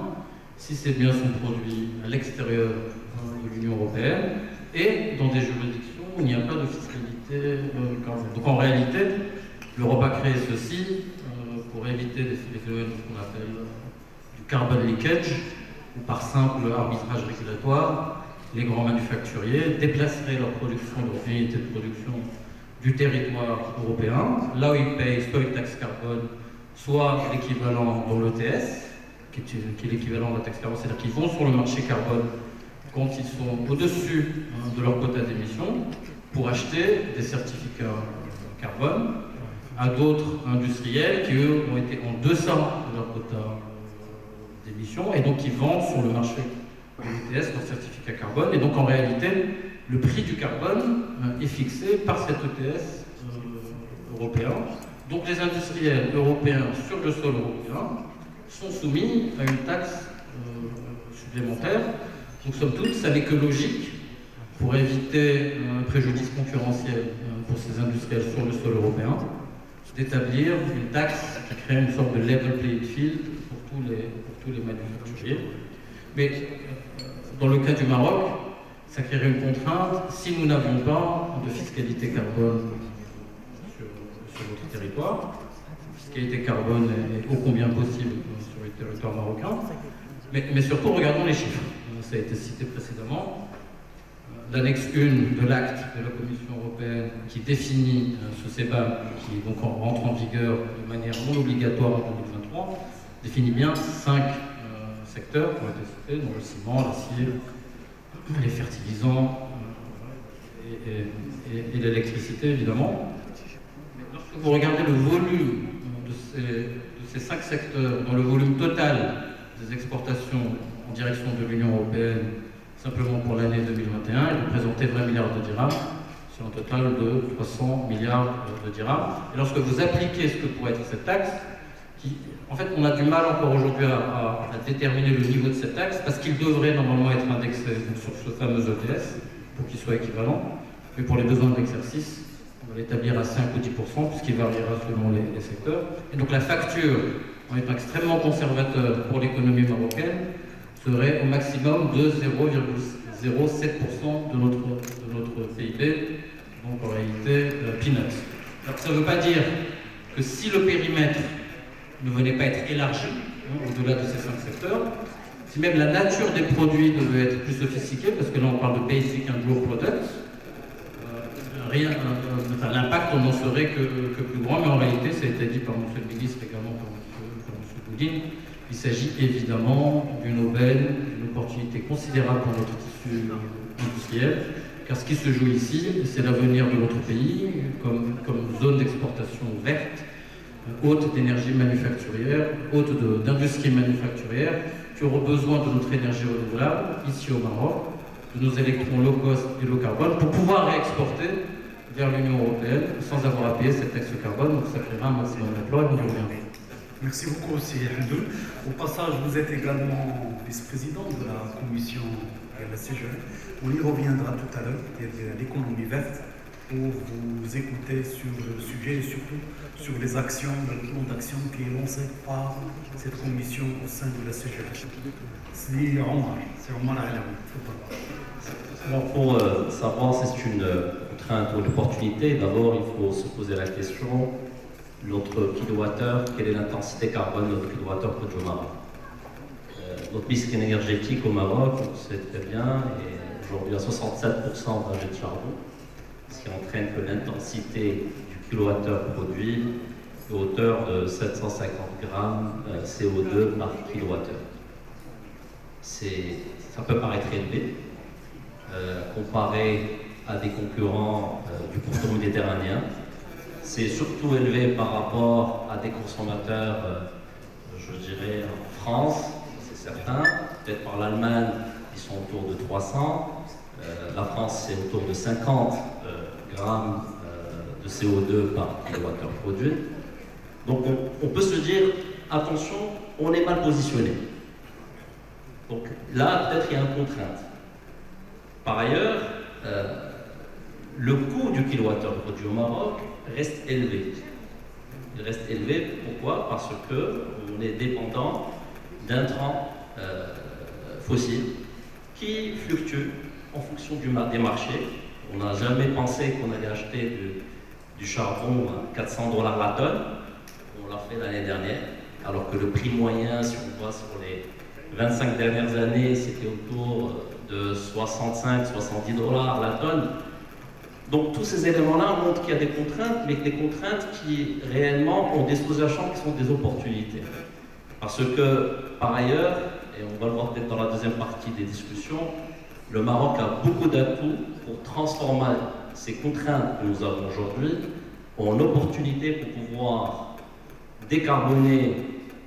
si ces biens sont produits à l'extérieur de l'Union européenne et dans des juridictions où il n'y a pas de fiscalité euh, carbone. Donc en réalité, l'Europe a créé ceci euh, pour éviter des, phénomènes qu'on appelle du carbon leakage, ou par simple arbitrage régulatoire, les grands manufacturiers déplaceraient leur production, leur unité de production du territoire européen, là où ils payent soit une taxe carbone, soit l'équivalent dans l'ETS, qui est, l'équivalent de la taxe carbone, c'est-à-dire qu'ils vont sur le marché carbone quand ils sont au-dessus hein, de leur quota d'émission pour acheter des certificats carbone à d'autres industriels qui, eux, ont été en deçà de leur quota et donc qui vendent sur le marché de l'ETS leur certificat carbone. Et donc, en réalité, le prix du carbone euh, est fixé par cet ETS euh, européen. Donc, les industriels européens sur le sol européen sont soumis à une taxe euh, supplémentaire. Donc, somme toute, ça n'est que logique pour éviter un préjudice concurrentiel pour ces industriels sur le sol européen, d'établir une taxe qui crée une sorte de level playing field pour tous les, tous les manufacturiers. Mais dans le cas du Maroc, ça créerait une contrainte si nous n'avions pas de fiscalité carbone sur, notre territoire. Fiscalité carbone est ô combien possible sur le territoire marocain. Mais, surtout, regardons les chiffres. Ça a été cité précédemment l'annexe 1 de l'acte de la Commission européenne qui définit euh, ce CEBAM, qui donc rentre en vigueur de manière non obligatoire en 2023, définit bien cinq euh, secteurs qui ont été cités, dont le ciment, l'acier, les fertilisants euh, et, l'électricité, évidemment. Mais lorsque vous regardez le volume de ces, de ces cinq secteurs dans le volume total des exportations en direction de l'Union européenne simplement pour l'année 2021, il représentait 20 milliards de dirhams sur un total de 300 milliards de dirhams. Et lorsque vous appliquez ce que pourrait être cette taxe, en fait, on a du mal encore aujourd'hui à, déterminer le niveau de cette taxe parce qu'il devrait normalement être indexé sur ce fameux ETS pour qu'il soit équivalent. Mais pour les besoins d'exercice, on va l'établir à 5 ou 10% puisqu'il variera selon les, les secteurs. Et donc la facture, en étant extrêmement conservateur pour l'économie marocaine, serait au maximum de 0,07% de notre, de notre PIB, donc en réalité euh, peanuts. Alors ça ne veut pas dire que si le périmètre ne venait pas être élargi hein, au-delà de ces cinq secteurs, si même la nature des produits devait être plus sophistiquée, parce que là on parle de basic and raw products, euh, euh, enfin, l'impact n'en serait que, plus grand, mais en réalité, ça a été dit par M. le ministre également par M. Boudin, il s'agit évidemment d'une aubaine, d'une opportunité considérable pour notre tissu industriel, car ce qui se joue ici, c'est l'avenir de notre pays comme zone d'exportation verte, haute d'énergie manufacturière, haute d'industrie manufacturière, qui aura besoin de notre énergie renouvelable, ici au Maroc, de nos électrons low cost et low carbone, pour pouvoir réexporter vers l'Union européenne sans avoir à payer cette taxe carbone. Donc ça créera un maximum d'emplois et on y reviendra. Merci beaucoup aussi, Hamdoul. Au passage, vous êtes également vice-président de la commission de la CGE. On y reviendra tout à l'heure, l'économie verte, pour vous écouter sur le sujet et surtout sur les actions, le plan d'action qui est lancé par cette commission au sein de la CGE. C'est Omar, c'est Omar Alors pour euh, savoir si c'est une contrainte ou une opportunité, d'abord il faut se poser la question notre kilowattheure, quelle est l'intensité carbone de notre kilowattheure produit au Maroc? Euh, notre mix énergétique au Maroc, on sait très bien, est aujourd'hui à 67% d'âge de charbon, ce qui entraîne que l'intensité kilowattheure produit hauteur de 750 grammes euh, CO2 par kilowattheure. Ça peut paraître élevé, euh, comparé à des concurrents du pourtour méditerranéen, c'est surtout élevé par rapport à des consommateurs, euh, je dirais, en France, c'est certain. Peut-être par l'Allemagne, ils sont autour de 300. Euh, la France, c'est autour de 50 euh, grammes de CO2 par kilowattheure produit. Donc on, peut se dire, attention, on est mal positionné. Donc là, peut-être il y a une contrainte. Par ailleurs, le coût du kilowattheure produit au Maroc reste élevé. Il reste élevé, pourquoi? Parce qu'on est dépendant d'intrants euh, fossiles qui fluctuent en fonction des marchés. On n'a jamais pensé qu'on allait acheter du, charbon à 400 dollars la tonne. On l'a fait l'année dernière, alors que le prix moyen, si on voit sur les 25 dernières années, c'était autour de 65-70 dollars la tonne. Donc tous ces éléments-là montrent qu'il y a des contraintes, mais des contraintes qui réellement ont des sous-achats qui sont des opportunités. Parce que, par ailleurs, et on va le voir peut-être dans la deuxième partie des discussions, Le Maroc a beaucoup d'atouts pour transformer ces contraintes que nous avons aujourd'hui en opportunités pour pouvoir décarboner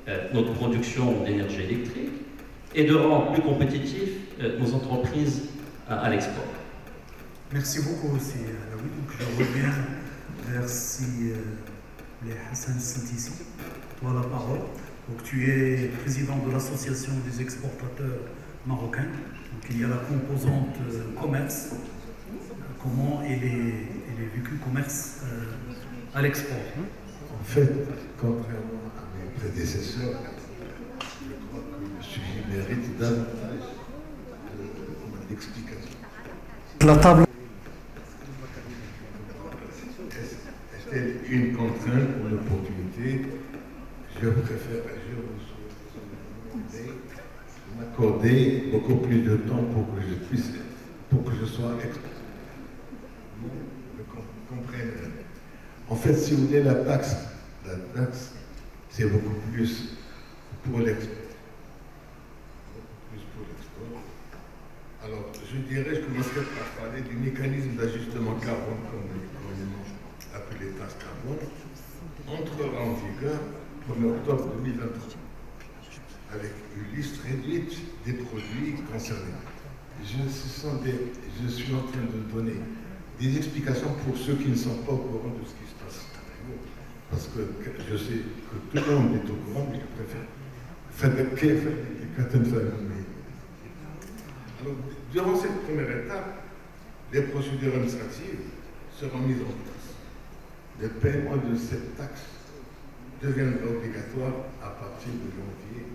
euh, notre production d'énergie électrique et de rendre plus compétitifs euh, nos entreprises à, l'export. Merci beaucoup aussi, Alaoui. Donc je reviens vers si euh, les Hassan Santissi. Toi la parole. Donc tu es président de l'association des exportateurs marocains. Donc il y a la composante commerce. Comment il est, il est vécu commerce à l'export En fait, contrairement à mes prédécesseurs, je crois que le sujet mérite davantage d'explications. La table. Est-elle une contrainte ou une opportunité? Je préfère, vous m'accorder beaucoup plus de temps pour que je puisse, pour que je sois expert. En fait, si vous voulez, la taxe, la taxe, c'est beaucoup plus pour l'export. Alors, je dirais, je commencerai par parler du mécanisme d'ajustement carbone, comme on appelé taxe carbone, entrera en vigueur le octobre 2023, avec une liste réduite des produits concernés. Je, je suis en train de donner des explications pour ceux qui ne sont pas au courant de ce qui se passe. Parce que je sais que tout le monde est au courant, mais je préfère faire des Alors, durant cette première étape, les procédures administratives seront mises en place. Le paiement de cette taxe deviendra obligatoire à partir de janvier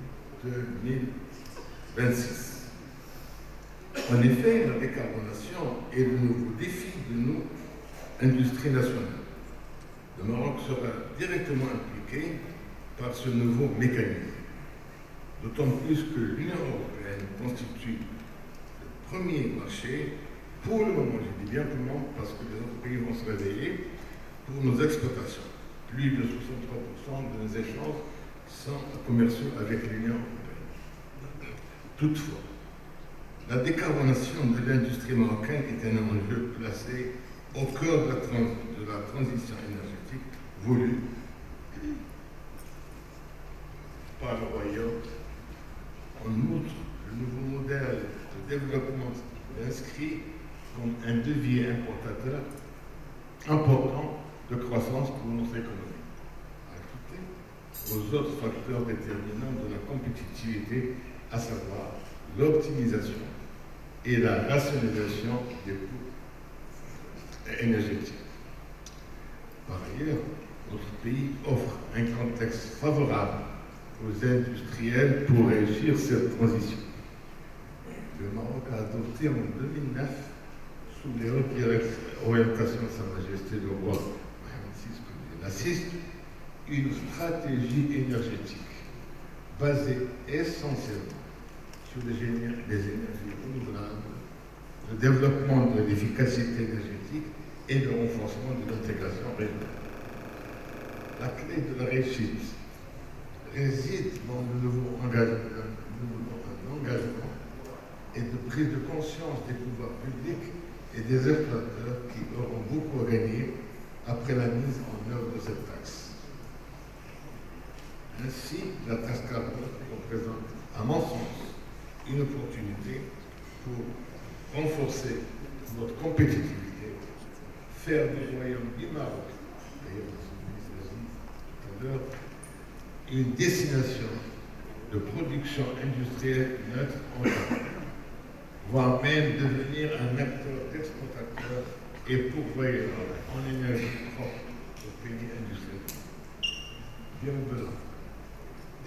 2026. En effet, la décarbonation est le nouveau défi de nos industries nationales. Le Maroc sera directement impliqué par ce nouveau mécanisme. D'autant plus que l'Union européenne constitue le premier marché, pour le moment, je dis bien moment, parce que les autres pays vont se réveiller, pour nos exportations. Plus de 63% de nos échanges sont commerciaux avec l'Union européenne. Toutefois, la décarbonation de l'industrie marocaine est un enjeu placé au cœur de la, transition énergétique voulue par le Royaume. En outre, le nouveau modèle de développement inscrit comme un devis importateur important de croissance pour notre économie. Ajouté aux autres facteurs déterminants de la compétitivité, à savoir l'optimisation et la rationalisation des coûts énergétiques. Par ailleurs, notre pays offre un contexte favorable aux industriels pour réussir cette transition. Le Maroc a adopté en 2009, sous les orientations de Sa Majesté le roi Mohamed VI, une stratégie énergétique basée essentiellement sur les, énergies renouvelables, le développement de l'efficacité énergétique et le renforcement de l'intégration régionale. La clé de la réussite réside dans le nouveau engagement, et de prise de conscience des pouvoirs publics et des exploiteurs qui auront beaucoup à gagner après la mise en œuvre de cette taxe. Ainsi, la taxe carbone représente, à mon sens, une opportunité pour renforcer notre compétitivité, faire du royaume du Maroc, d'ailleurs, tout à l'heure, une destination de production industrielle neutre en Europe, voire même devenir un acteur exportateur et pourvoyeur en énergie propre aux pays industriels. Bien au-delà,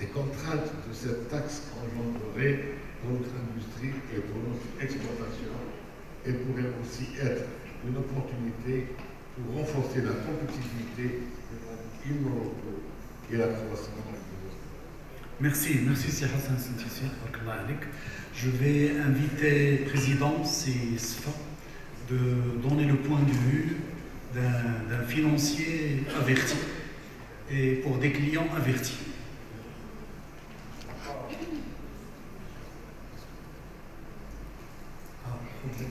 les contraintes de cette taxe engendreraient pour notre industrie et pour notre exportation et pourrait aussi être une opportunité pour renforcer la compétitivité de l'Union et la croissance Merci, merci c'est Hassan Sintissi. Je vais inviter le président Sfa de donner le point de vue d'un financier averti et pour des clients avertis. Je ne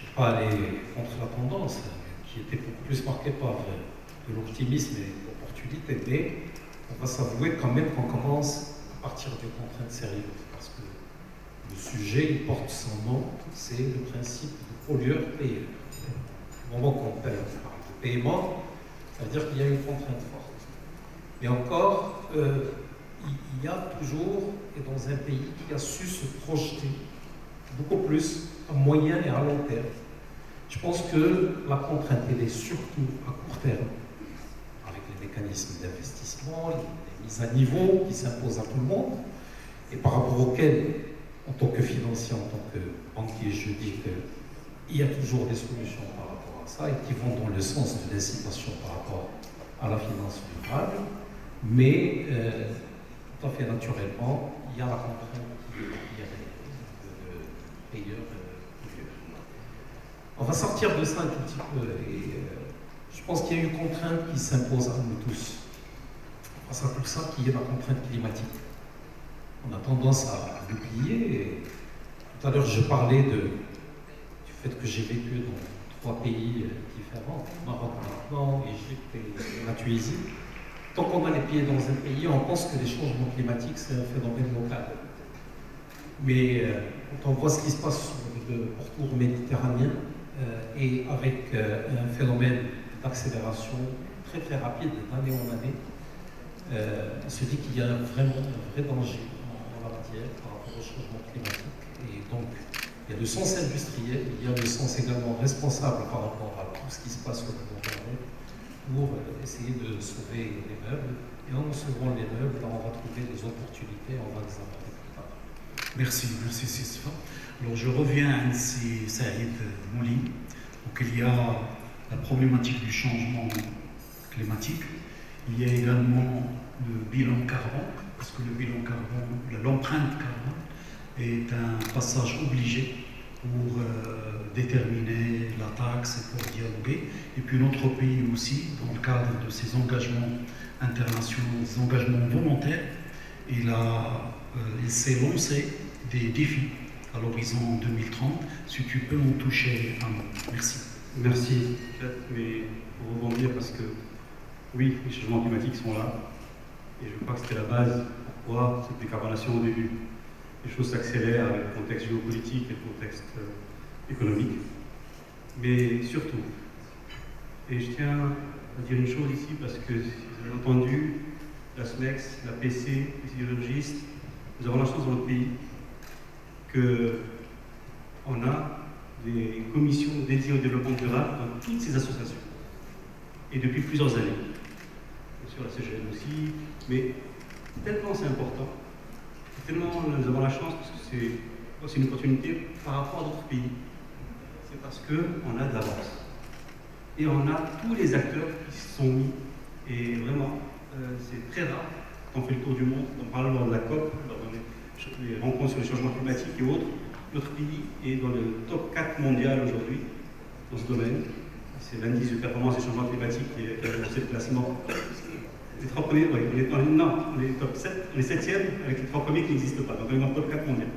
vais pas aller contre la tendance, euh, qui était beaucoup plus marquée par euh, de l'optimisme et l'opportunité, mais on va s'avouer quand même qu'on commence à partir de contraintes sérieuses, parce que le sujet il porte son nom, c'est le principe de pollueur-payeur. Au moment qu'on parle de paiement, ça veut dire qu'il y a une contrainte forte. Mais encore, euh, il y a toujours, et dans un pays qui a su se projeter beaucoup plus à moyen et à long terme, je pense que la contrainte, elle est surtout à court terme, avec les mécanismes d'investissement, les mises à niveau qui s'imposent à tout le monde, et par rapport auxquels, en tant que financier, en tant que banquier, je dis qu'il y a toujours des solutions par rapport à ça et qui vont dans le sens de l'incitation par rapport à la finance durable, mais euh, tout à fait naturellement, il y a la contrainte est de payeur. On va sortir de ça un tout petit peu. Et, euh, je pense qu'il y a une contrainte qui s'impose à nous tous. Face à tout ça, qui est la contrainte climatique. On a tendance à l'oublier. Tout à l'heure, je parlais de, du fait que j'ai vécu dans trois pays euh, différents, Maroc maintenant, Égypte et la Tunisie. Tant qu'on a les pieds dans un pays, on pense que les changements climatiques, c'est un phénomène local. Mais euh, quand on voit ce qui se passe sur le pourtour méditerranéen, euh, et avec euh, un phénomène d'accélération très très rapide d'année en année, on se dit qu'il y a vraiment un vrai danger en, la matière par rapport au changement climatique. Et donc, il y a le sens industriel, il y a le sens également responsable par rapport à tout ce qui se passe au niveau planète pour essayer de sauver les meubles. Et en sauvant les meubles, on va trouver des opportunités, on va les tard. Merci, merci Sisfa. Alors je reviens à Saïd Mouli. Donc il y a la problématique du changement climatique. Il y a également le bilan carbone, parce que le bilan carbone, l'empreinte carbone, est un passage obligé pour euh, déterminer la taxe et pour dialoguer. Et puis notre pays aussi, dans le cadre de ses engagements internationaux, ses engagements volontaires, il, euh, il s'est lancé des défis à l'horizon 2030. Si tu peux en toucher un mot. Merci. Merci, mais pour rebondir, parce que oui, les changements climatiques sont là, et je crois que c'était la base pourquoi cette décarbonation au début. Les choses s'accélèrent avec le contexte géopolitique et le contexte euh, économique, mais surtout, et je tiens à dire une chose ici, parce que vous avez entendu, la SMEX, la PC, les idéologistes, nous avons la chance dans notre pays qu'on a des commissions dédiées au développement durable dans toutes ces associations. Et depuis plusieurs années. Bien sûr, la CGN aussi, mais tellement c'est important, tellement nous avons la chance, parce que c'est une opportunité par rapport à d'autres pays, c'est parce qu'on a de l'avance. Et on a tous les acteurs qui se sont mis. Et vraiment, euh, c'est très rare quand on fait le tour du monde, on parle lors de la COP, lors de les rencontres sur les changements climatiques et autres, notre pays est dans le top 4 mondial aujourd'hui dans ce domaine. C'est l'indice de performance des changements climatiques qui, a le classement. Les trois premiers, oui, on est, non, on top 7, on est 7 avec les trois premiers qui n'existent pas, donc on est dans le top 4 mondial.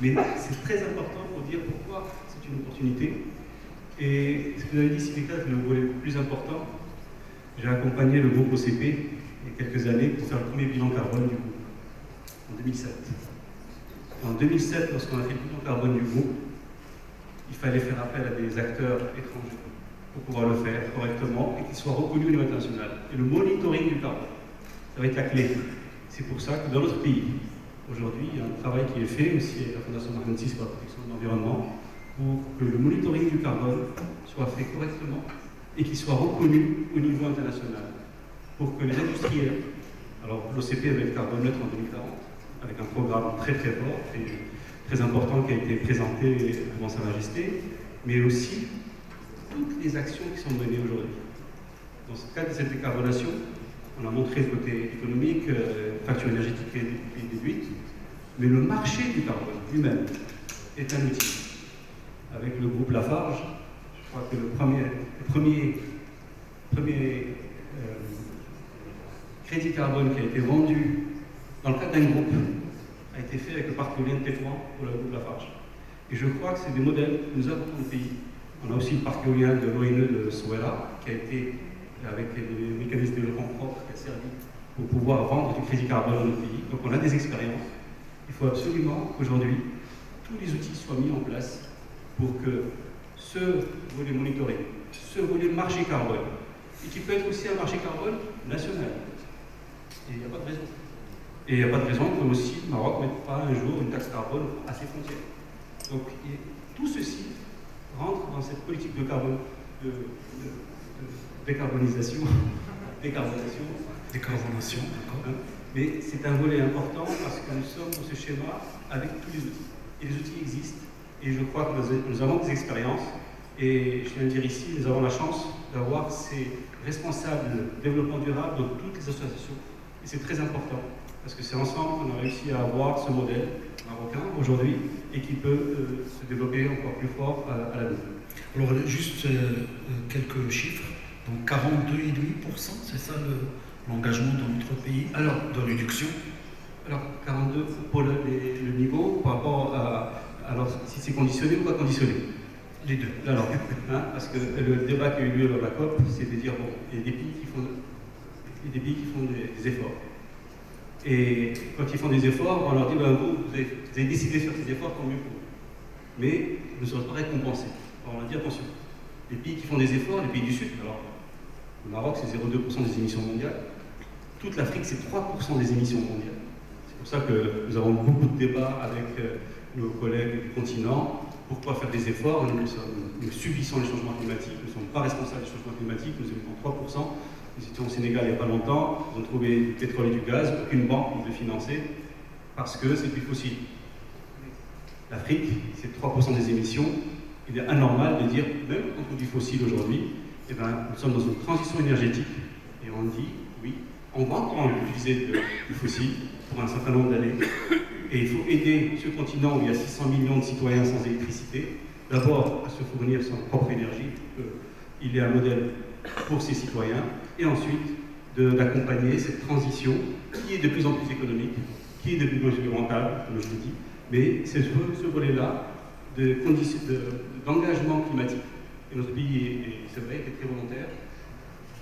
Mais c'est très important pour dire pourquoi c'est une opportunité. Et ce que vous avez dit, c'est le volet le plus important. J'ai accompagné le groupe OCP il y a quelques années pour faire le premier bilan carbone du groupe, en 2007. En 2007, lorsqu'on a fait le bilan carbone du groupe, il fallait faire appel à des acteurs étrangers pour pouvoir le faire correctement et qu'ils soient reconnus au niveau international. Et le monitoring du carbone, ça va être la clé. C'est pour ça que dans notre pays, aujourd'hui, il y a un travail qui est fait aussi avec la Fondation Mohamed pour la protection de l'environnement pour que le monitoring du carbone soit fait correctement et qu'il soit reconnu au niveau international. Pour que les industriels, alors l'OCP être carbone neutre en 2040, avec un programme très très fort et très important qui a été présenté devant Sa Majesté, mais aussi toutes les actions qui sont menées aujourd'hui. Dans ce cadre de cette décarbonation, on a montré le côté économique, euh, facture énergétique et déduite, mais le marché du carbone lui-même est un outil. Avec le groupe Lafarge, je crois que le premier, premier, premier euh, crédit carbone qui a été vendu dans le cadre d'un groupe, a été fait avec le parc éolien de Tétouan pour le groupe Lafarge. Et je crois que c'est des modèles que nous avons dans le pays On a aussi le parc éolien de l'ONE de Souera, qui a été, avec les mécanismes de développement propre, qui a servi pour pouvoir vendre du crédit carbone dans notre pays. Donc on a des expériences. Il faut absolument qu'aujourd'hui, tous les outils soient mis en place pour que ce volet monitoring, ce volet marché carbone, et qui peut être aussi un marché carbone national. Et il n'y a pas de raison. Et il n'y a pas de raison que aussi le Maroc ne mette pas un jour une taxe carbone à ses frontières. Donc tout ceci rentre dans cette politique de, carbone, de, décarbonisation. décarbonation. Décarbonation, hein. Mais c'est un volet important parce que nous sommes dans ce schéma avec tous les outils. Et les outils existent. Et je crois que nous avons des expériences. Et je viens de dire ici, nous avons la chance d'avoir ces responsables développement durable dans toutes les associations. Et c'est très important parce que c'est ensemble qu'on a réussi à avoir ce modèle marocain aujourd'hui et qui peut euh, se développer encore plus fort à, à l'avenir. Alors juste euh, euh, quelques chiffres. Donc 42,5%, c'est ça l'engagement dans notre pays? Alors, de réduction? Alors 42 pour le, niveau par rapport à alors si c'est conditionné ou pas conditionné? Les deux. Alors, hein, parce que le débat qui a eu lieu dans la COP, c'est de dire bon, il y a des pays qui font, des, pays qui font des efforts. Et quand ils font des efforts, on leur dit, ben, vous, avez, décidé de faire ces efforts, tant mieux pour vous. Mais vous ne serez pas récompensés. On leur dit, attention, les pays qui font des efforts, les pays du Sud, alors le Maroc c'est 0,2% des émissions mondiales, toute l'Afrique c'est 3% des émissions mondiales. C'est pour ça que nous avons beaucoup de débats avec euh, nos collègues du continent. Pourquoi faire des efforts? Nous, subissons les changements climatiques, nous ne sommes pas responsables des changements climatiques, nous émettons 3%. Nous étions au Sénégal il n'y a pas longtemps, ils ont trouvé du pétrole et du gaz, aucune banque ne veut financer, parce que c'est plus fossile. L'Afrique, c'est 3% des émissions. Il est anormal de dire, même quand on dit fossile aujourd'hui, eh ben, nous sommes dans une transition énergétique et on dit, oui, on va encore utiliser du fossile pour un certain nombre d'années. Et il faut aider ce continent où il y a 600 millions de citoyens sans électricité, d'abord à se fournir son propre énergie. Il est un modèle pour ses citoyens, et ensuite d'accompagner cette transition qui est de plus en plus économique, qui est de plus en plus rentable, comme je l'ai dit, mais c'est ce, volet-là d'engagement climatique. Et notre pays, c'est vrai, est très volontaire,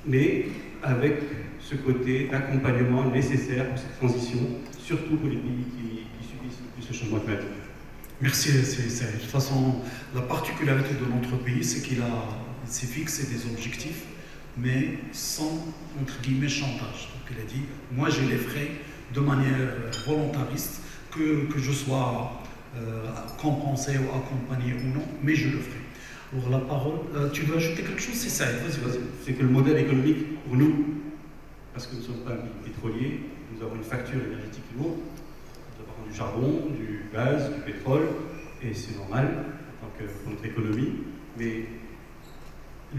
mais avec ce côté d'accompagnement nécessaire pour cette transition, surtout pour les pays qui, subissent ce changement climatique. Merci, c'est De toute façon, la particularité de notre pays, c'est qu'il s'est fixé des objectifs mais sans, entre guillemets, chantage. Donc elle a dit, moi je les ferai de manière euh, volontariste, que, que je sois euh, compensé ou accompagné ou non, mais je le ferai. Alors la parole, euh, tu veux ajouter quelque chose? C'est ça. C'est que le modèle économique, pour nous, parce que nous ne sommes pas un pays nous avons une facture énergétique lourde, nous avons du charbon, du gaz, du pétrole, et c'est normal pour notre économie, mais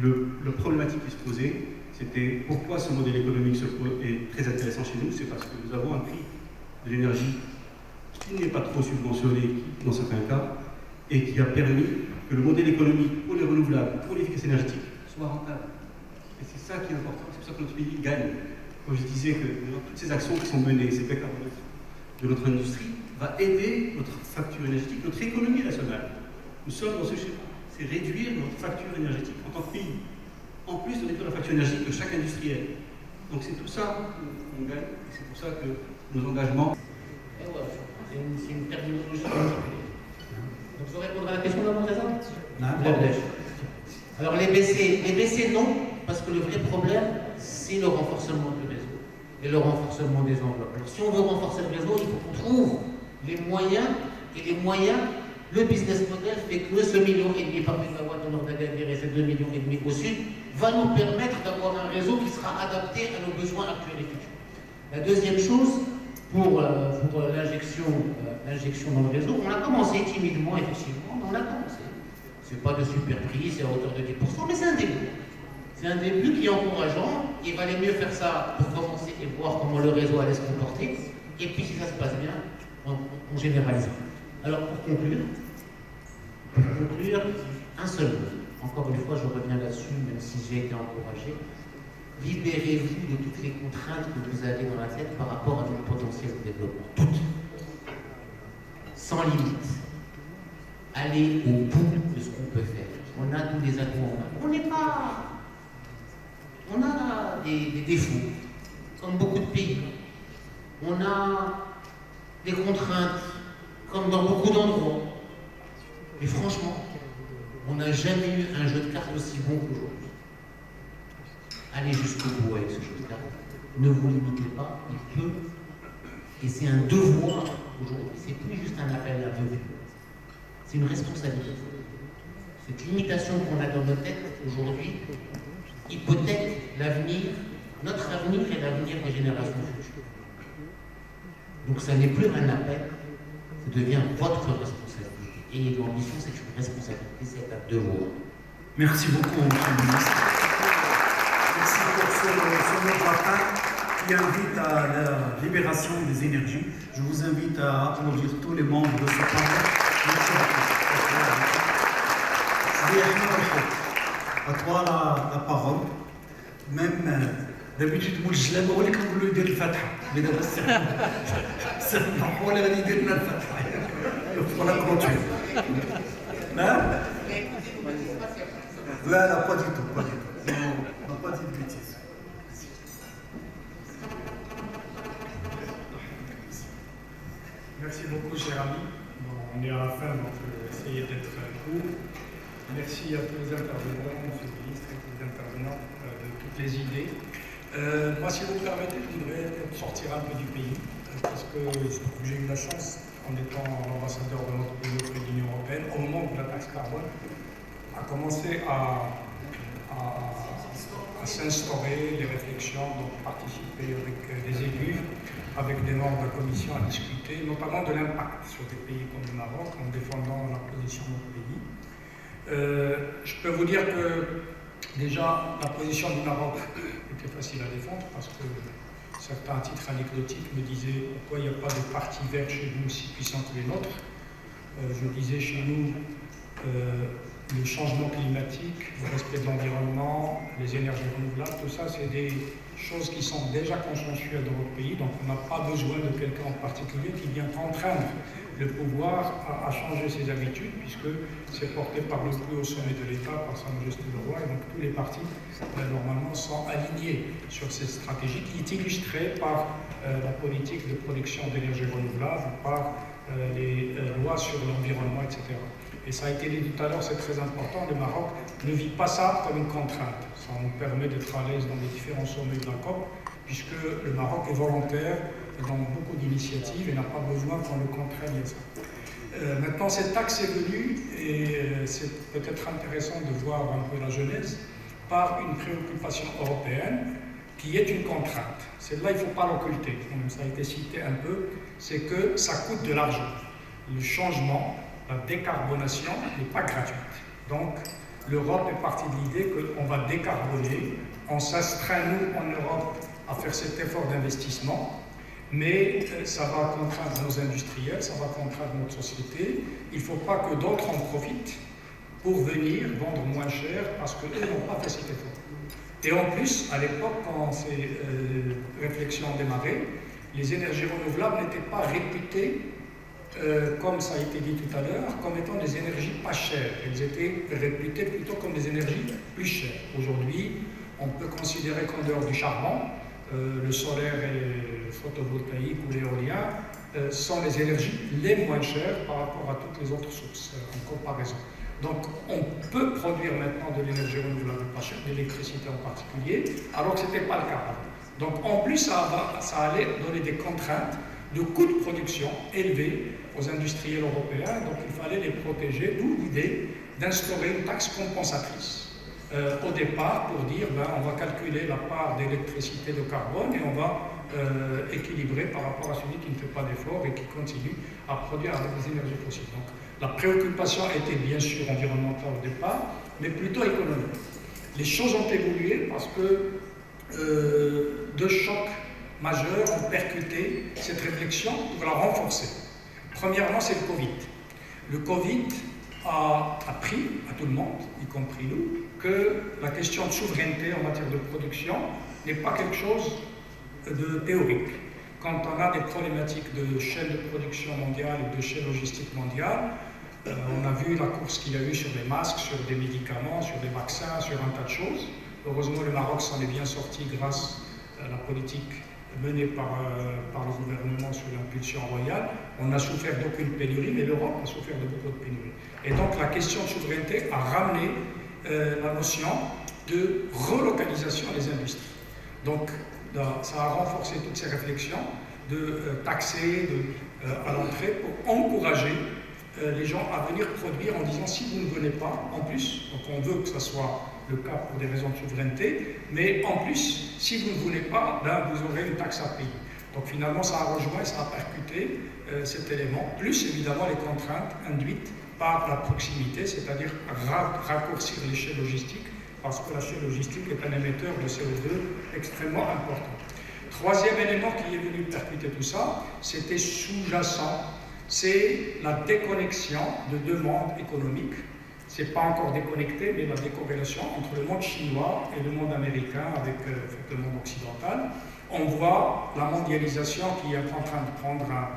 le, problématique qui se posait, c'était pourquoi ce modèle économique est très intéressant chez nous, c'est parce que nous avons un prix de l'énergie qui n'est pas trop subventionné dans certains cas, et qui a permis que le modèle économique pour les renouvelables, pour l'efficacité énergétique, soit rentable. Et c'est ça qui est important, c'est pour ça que notre pays gagne. Quand je disais que toutes ces actions qui sont menées, ces de notre industrie, va aider notre facture énergétique, notre économie nationale. Nous sommes dans ce schéma c'est réduire notre facture énergétique en tant que pays, en plus de réduire la facture énergétique de chaque industriel. Donc c'est tout ça qu'on gagne, et c'est pour ça que nos engagements... C'est une, une, terminologie Donc je répondre à la question de mon Non, Alors les BC, les BC non, parce que le vrai problème, c'est le renforcement du réseau et le renforcement des enveloppes. Alors si on veut renforcer le réseau, il faut qu'on trouve les moyens, et les moyens le business model fait que ce million et demi par mégawatt au nord et ces deux millions et demi au sud va nous permettre d'avoir un réseau qui sera adapté à nos besoins actuels et futurs. La deuxième chose, pour, euh, euh, l'injection dans le réseau, on a commencé timidement, effectivement, mais on a commencé. Ce n'est pas de super prix, c'est à hauteur de 10%, mais c'est un début. C'est un début qui est encourageant. Il valait mieux faire ça pour commencer et voir comment le réseau allait se comporter. Et puis, si ça se passe bien, on, on généralise. Alors pour conclure, pour conclure, un seul mot. Encore une fois, je reviens là-dessus, même si j'ai été encouragé. Libérez-vous de toutes les contraintes que vous avez dans la tête par rapport à votre potentiel de développement. Toutes. Sans limite. Allez au bout de ce qu'on peut faire. on a tous les atouts On n'est pas. On a des défauts, comme beaucoup de pays. On a des contraintes, comme dans beaucoup d'endroits. Mais franchement, on n'a jamais eu un jeu de cartes aussi bon qu'aujourd'hui. Allez jusqu'au bout avec ce jeu de cartes. Ne vous limitez pas, il peut. Et c'est un devoir aujourd'hui. C'est plus juste un appel à vœu. C'est une responsabilité. Cette limitation qu'on a dans nos têtes aujourd'hui hypothèque l'avenir, notre avenir et l'avenir des générations futures. Donc ça n'est plus un appel, ça devient votre responsabilité. Et l'ambition, c'est une responsabilité, c'est un devoir. Merci beaucoup, Monsieur le ministre. Merci pour ce, ce mot de la fin qui invite à la libération des énergies. Je vous invite à applaudir tous les membres de ce panel. Merci beaucoup. À toi la, la parole. Même d'habitude تقول الجلابه هو اللي كنقول له يدير الفاتحه mais دابا سمح هو اللي غادي يدير لنا الفاتحه pour la clôture. Hein? Là, pas du tout, pas du tout. Non, on pas dit de bêtises. Merci beaucoup, cher ami. On est à la fin, donc je vais essayer d'être court. Merci à tous les intervenants, monsieur le ministre, et tous les intervenants euh, de toutes les idées. Euh, moi, si vous me permettez, je voudrais sortir un peu du pays, parce que j'ai eu la chance, en étant ambassadeur de notre pays auprès de l'Union européenne, au moment où la taxe carbone a commencé à, s'instaurer, les réflexions, donc participer avec des élus, avec des membres de la commission à discuter, notamment de l'impact sur des pays comme le Maroc, en défendant la position de notre pays. Euh, je peux vous dire que déjà la position du Maroc était facile à défendre parce que certains titres anecdotiques me disaient pourquoi il n'y a pas de parti vert chez nous aussi puissant que les nôtres. Euh, je disais chez nous euh, le changement climatique, le respect de l'environnement, les énergies renouvelables, tout ça c'est des choses qui sont déjà consensuelles dans notre pays, donc on n'a pas besoin de quelqu'un en particulier qui vient contraindre le pouvoir à changer ses habitudes, puisque c'est porté par le plus haut sommet de l'État, par Sa Majesté le Roi, et donc tous les partis, euh, normalement, sont alignés sur cette stratégie qui est illustrée par euh, la politique de production d'énergie renouvelable, par euh, les euh, lois sur l'environnement, etc. Et ça a été dit tout à l'heure, c'est très important, le Maroc ne vit pas ça comme une contrainte. Ça nous permet d'être à l'aise dans les différents sommets de la COP, puisque le Maroc est volontaire dans beaucoup d'initiatives et n'a pas besoin qu'on le contraigne. Euh, maintenant, cette taxe est venue, et euh, c'est peut-être intéressant de voir un peu la genèse, par une préoccupation européenne qui est une contrainte. Celle-là, il ne faut pas l'occulter, ça a été cité un peu, c'est que ça coûte de l'argent. Le changement, la décarbonation n'est pas gratuite. Donc, l'Europe est partie de l'idée qu'on va décarboner. On s'astreint, nous, en Europe, à faire cet effort d'investissement, mais euh, ça va contraindre nos industriels, ça va contraindre notre société. Il ne faut pas que d'autres en profitent pour venir vendre moins cher parce qu'eux n'ont pas fait cet effort. Et en plus, à l'époque, quand ces euh, réflexions ont démarré, les énergies renouvelables n'étaient pas réputées, euh, comme ça a été dit tout à l'heure, comme étant des énergies pas chères. Elles étaient réputées plutôt comme des énergies plus chères. Aujourd'hui, on peut considérer qu'en dehors du charbon, le solaire et le photovoltaïque ou l'éolien euh, sont les énergies les moins chères par rapport à toutes les autres sources euh, en comparaison. Donc on peut produire maintenant de l'énergie renouvelable pas chère, de l'électricité en particulier, alors que ce n'était pas le cas. Donc en plus, ça, va- ça allait donner des contraintes de coûts de production élevés aux industriels européens, donc il fallait les protéger, d'où l'idée d'instaurer une taxe compensatrice euh, au départ pour dire ben, on va calculer la part d'électricité de carbone et on va euh, équilibrer par rapport à celui qui ne fait pas d'effort et qui continue à produire avec des énergies fossiles. Donc la préoccupation était bien sûr environnementale au départ, mais plutôt économique. Les choses ont évolué parce que euh, deux chocs majeurs ont percuté cette réflexion pour la renforcer. Premièrement, c'est le Covid. Le Covid a appris à tout le monde, y compris nous, que la question de souveraineté en matière de production n'est pas quelque chose de théorique. Quand on a des problématiques de chaîne de production mondiale et de chaîne logistique mondiale, Euh, on a vu la course qu'il y a eu sur les masques, sur des médicaments, sur des vaccins, sur un tas de choses. Heureusement, le Maroc s'en est bien sorti grâce à la politique menée par, euh, le gouvernement sous l'impulsion royale. On n'a souffert d'aucune pénurie, mais l'Europe a souffert de beaucoup de pénuries. Et donc la question de souveraineté a ramené euh, la notion de relocalisation des industries. Donc ça a renforcé toutes ces réflexions de euh, taxer de, à l'entrée pour encourager les gens à venir produire en disant si vous ne venez pas, en plus, donc on veut que ce soit le cas pour des raisons de souveraineté, mais en plus, si vous ne voulez pas, ben, vous aurez une taxe à payer. Donc finalement, ça a rejoint et ça a percuté euh, cet élément, plus évidemment les contraintes induites par la proximité, c'est-à-dire raccourcir l'échelle logistique, parce que la chaîne logistique est un émetteur de CO2 extrêmement important. Troisième élément qui est venu percuter tout ça, c'était sous-jacent, c'est la déconnexion de demande économique c'est pas encore déconnecté, mais la décorrélation entre le monde chinois et le monde américain avec euh, le monde occidental. On voit la mondialisation qui est en train de prendre un,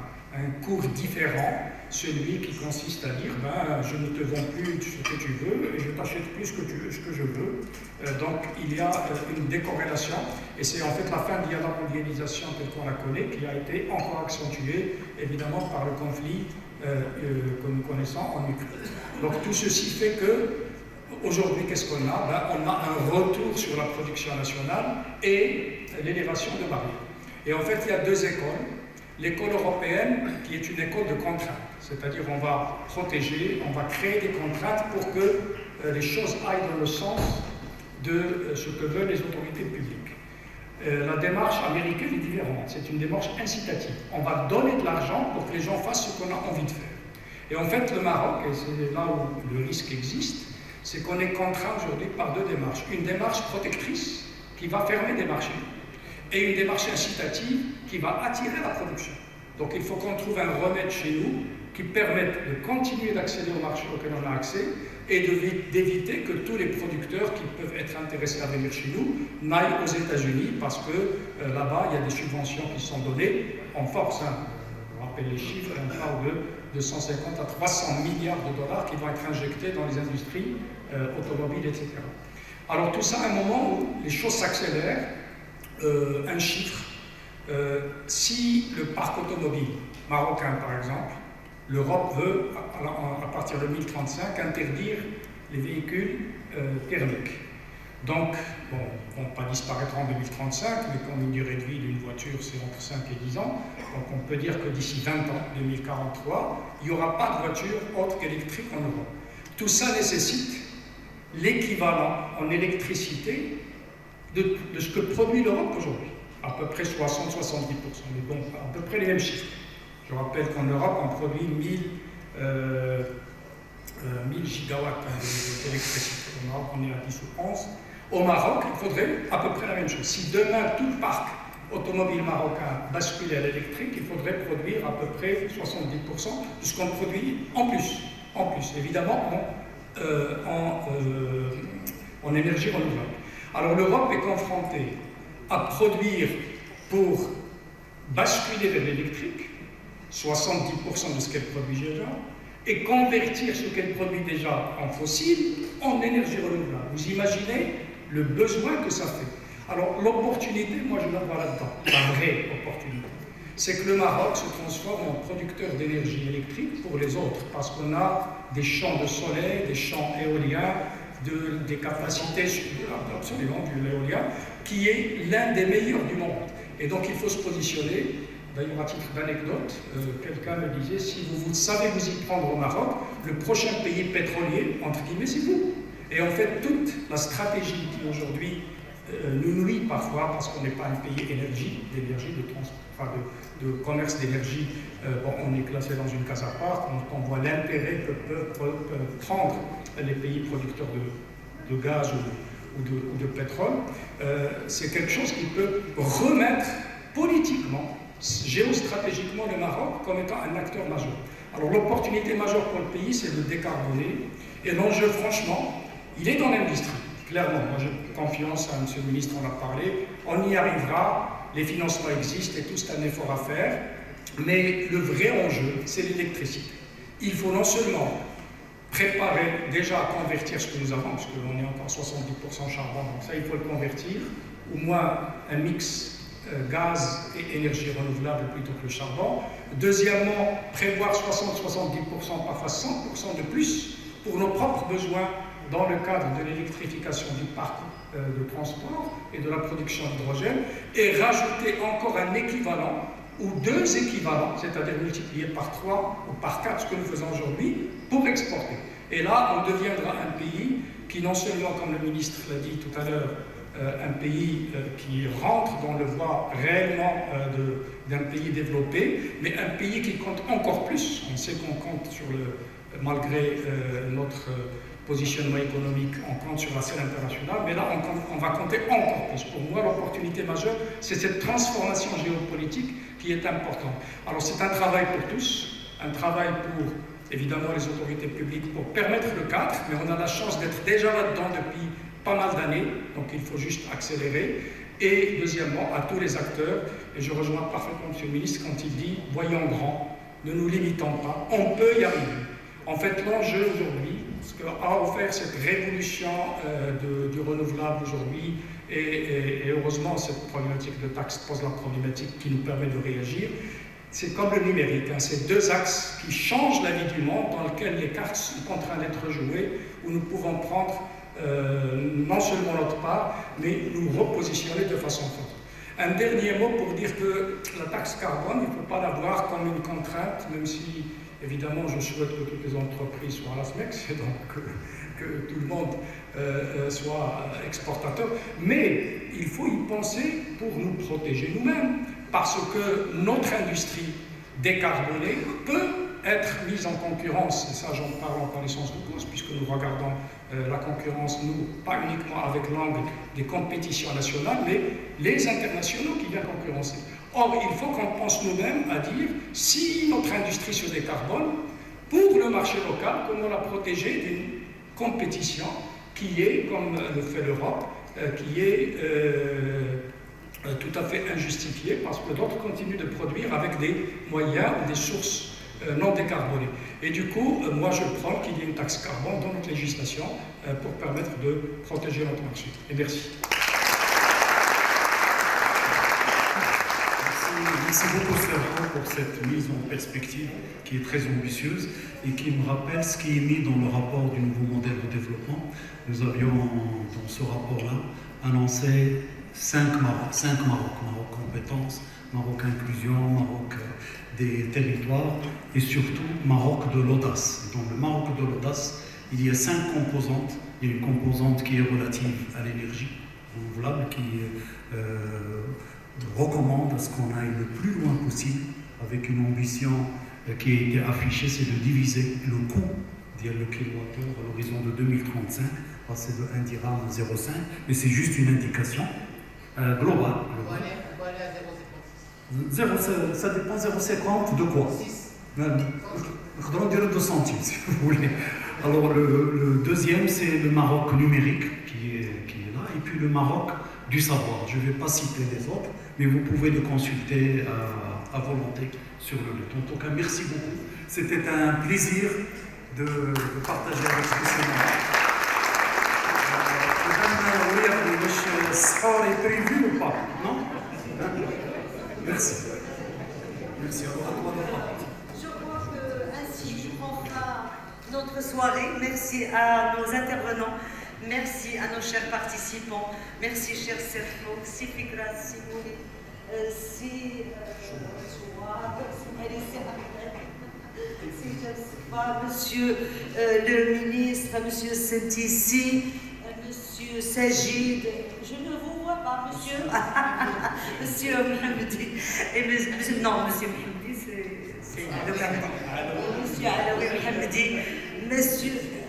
cours différent, celui qui consiste à dire ben, je ne te vends plus ce que tu veux et je t'achète plus ce que, tu, que je veux. Euh, donc il y a euh, une décorrélation et c'est en fait la fin de la mondialisation telle qu'on la connaît qui a été encore accentuée évidemment par le conflit que nous connaissons en Ukraine. Donc tout ceci fait que, aujourd'hui, qu'est-ce qu'on a? Ben, On a un retour sur la production nationale et l'élévation de barrières. Et en fait, il y a deux écoles. L'école européenne, qui est une école de contraintes, c'est-à-dire on va protéger, on va créer des contraintes pour que euh, les choses aillent dans le sens de euh, ce que veulent les autorités publiques. Euh, la démarche américaine est différente, c'est une démarche incitative. On va donner de l'argent pour que les gens fassent ce qu'on a envie de faire. Et en fait, le Maroc, et c'est là où le risque existe, c'est qu'on est contraint aujourd'hui par deux démarches. Une démarche protectrice qui va fermer des marchés et une démarche incitative qui va attirer la production. Donc il faut qu'on trouve un remède chez nous qui permette de continuer d'accéder au marché auquel on a accès et d'éviter que tous les producteurs qui peuvent être intéressés à venir chez nous n'aillent aux États-Unis parce que euh, là-bas, il y a des subventions qui sont données en force. Hein. On rappelle les chiffres, on parle de de 150 à 300 milliards de dollars qui vont être injectés dans les industries euh, automobiles, etc. Alors tout ça à un moment où les choses s'accélèrent, euh, un chiffre, euh, si le parc automobile marocain par exemple, l'Europe veut à, partir de 2035 interdire les véhicules thermiques. Donc, bon, ils ne pas disparaître en 2035, mais comme une durée de vie d'une voiture, c'est entre 5 et 10 ans. Donc, on peut dire que d'ici 20 ans, 2043, il n'y aura pas de voiture autre qu'électrique en Europe. Tout ça nécessite l'équivalent en électricité de, ce que produit l'Europe aujourd'hui, à peu près 60-70%, mais bon, à peu près les mêmes chiffres. Je rappelle qu'en Europe, on produit 1000, euh, 1000 euh, gigawatts d'électricité. Au Maroc, on est à 10 ou 11. Au Maroc, il faudrait à peu près la même chose. Si demain tout le parc automobile marocain basculait à l'électrique, il faudrait produire à peu près 70% de ce qu'on produit en plus. En plus, évidemment, en, euh, euh, en, énergie renouvelable. Alors l'Europe est confrontée à produire pour basculer vers l'électrique 70% de ce qu'elle produit déjà et convertir ce qu'elle produit déjà en fossile en énergie renouvelable. Vous imaginez le besoin que ça fait. Alors l'opportunité, moi je la vois là-dedans, la vraie opportunité, c'est que le Maroc se transforme en producteur d'énergie électrique pour les autres, parce qu'on a des champs de soleil, des champs éoliens, de, des capacités absolument du l'éolien, qui est l'un des meilleurs du monde. Et donc il faut se positionner. D'ailleurs, à titre d'anecdote, euh, quelqu'un me disait, si vous, vous savez vous y prendre au Maroc, le prochain pays pétrolier, entre guillemets, c'est vous. Et en fait, toute la stratégie qui aujourd'hui euh, nous nuit parfois parce qu'on n'est pas un pays énergie, d'énergie, de, enfin de, commerce d'énergie, euh, on est classé dans une case à part, on, on voit l'intérêt que peuvent, prendre les pays producteurs de, gaz ou, de, pétrole. Euh, c'est quelque chose qui peut remettre politiquement, géostratégiquement le Maroc comme étant un acteur majeur. Alors l'opportunité majeure pour le pays, c'est de décarboner. Et l'enjeu, franchement, il est dans l'industrie, clairement. Moi, j'ai confiance à M. le ministre, on a parlé. On y arrivera, les financements existent et tout, c'est un effort à faire. Mais le vrai enjeu, c'est l'électricité. Il faut non seulement préparer déjà à convertir ce que nous avons, parce qu'on est encore 70% charbon, donc ça il faut le convertir, au moins un mix euh, gaz et énergie renouvelable plutôt que le charbon. Deuxièmement, prévoir 60-70%, parfois 100% de plus pour nos propres besoins dans le cadre de l'électrification du parc euh, de transport et de la production d'hydrogène, et rajouter encore un équivalent ou deux équivalents, c'est-à-dire multiplier par trois ou par quatre ce que nous faisons aujourd'hui, pour exporter. Et là, on deviendra un pays qui non seulement, comme le ministre l'a dit tout à l'heure, euh, un pays euh, qui rentre dans le voie réellement euh, d'un pays développé, mais un pays qui compte encore plus. On sait qu'on compte sur le, malgré notre positionnement économique, on compte sur la scène internationale, mais là, on, va compter encore plus. Pour moi, l'opportunité majeure, c'est cette transformation géopolitique qui est importante. Alors, c'est un travail pour tous, un travail pour, évidemment, les autorités publiques pour permettre le cadre, mais on a la chance d'être déjà là-dedans depuis pas mal d'années, donc il faut juste accélérer. Et deuxièmement, à tous les acteurs, et je rejoins parfaitement M. le ministre quand il dit voyons grand, ne nous limitons pas, on peut y arriver. En fait, l'enjeu aujourd'hui, ce qu'a offert cette révolution euh, du renouvelable aujourd'hui, et, heureusement cette problématique de taxe pose la problématique qui nous permet de réagir, c'est comme le numérique, hein, c'est deux axes qui changent la vie du monde, dans lesquels les cartes sont en train d'être jouées, où nous pouvons prendre euh, non seulement notre part, mais nous repositionner de façon forte. Un dernier mot pour dire que la taxe carbone, il ne faut pas la voir comme une contrainte, même si évidemment je souhaite que toutes les entreprises soient à la SMEX et donc que, tout le monde euh, euh, soit exportateur, mais il faut y penser pour nous protéger nous-mêmes, parce que notre industrie décarbonée peut être mise en concurrence, et ça j'en parle en connaissance de cause, puisque nous regardons euh, la concurrence, nous, pas uniquement avec l'angle des compétitions nationales, mais les internationaux qui viennent concurrencer. Or, il faut qu'on pense nous-mêmes à dire, si notre industrie se décarbone, pour le marché local, comment la protéger d'une compétition qui est, comme le fait l'Europe, euh, qui est euh, tout à fait injustifiée parce que d'autres continuent de produire avec des moyens ou des sources euh, non décarbonés. Et du coup, euh, moi je prends qu'il y ait une taxe carbone dans notre législation euh, pour permettre de protéger notre marché. Et merci. Merci beaucoup Sergio pour cette mise en perspective qui est très ambitieuse et qui me rappelle ce qui est mis dans le rapport du nouveau modèle de développement. Nous avions dans ce rapport-là annoncé cinq Maroc, cinq Maroc, Maroc compétences, Maroc inclusion, Maroc des territoires et surtout Maroc de l'audace. Dans le Maroc de l'audace, il y a cinq composantes. Il y a une composante qui est relative à l'énergie renouvelable, qui euh, recommande à ce qu'on aille le plus loin possible avec une ambition euh, qui a été affichée, c'est de diviser le coût le kilowattheure à l'horizon de 2035, passer de 1 dirham à 0,5, mais c'est juste une indication euh, globale. globale. 0, ça dépend 0,50 de quoi? On dirait 2 centimes si vous voulez. Alors le, deuxième c'est le Maroc numérique qui est, qui est, là et puis le Maroc du savoir. Je ne vais pas citer les autres, mais vous pouvez le consulter à, volonté sur le net. En tout cas, merci beaucoup. C'était un plaisir de, partager avec vous moment. Euh, est prévu ou pas? Non? Merci. Merci à. Je crois que ainsi on fera notre soirée. Merci à nos intervenants. Merci à nos chers participants. Merci, cher Sergio. Si Fikra, si euh, si Monsieur euh, le ministre, Monsieur Sentici, euh, Monsieur Sagid, je ne vous vois pas, Monsieur. monsieur Mohamedi. Et monsieur, non, Monsieur Mohamedi, c'est le Monsieur Alaoui Mohamedi. Monsieur.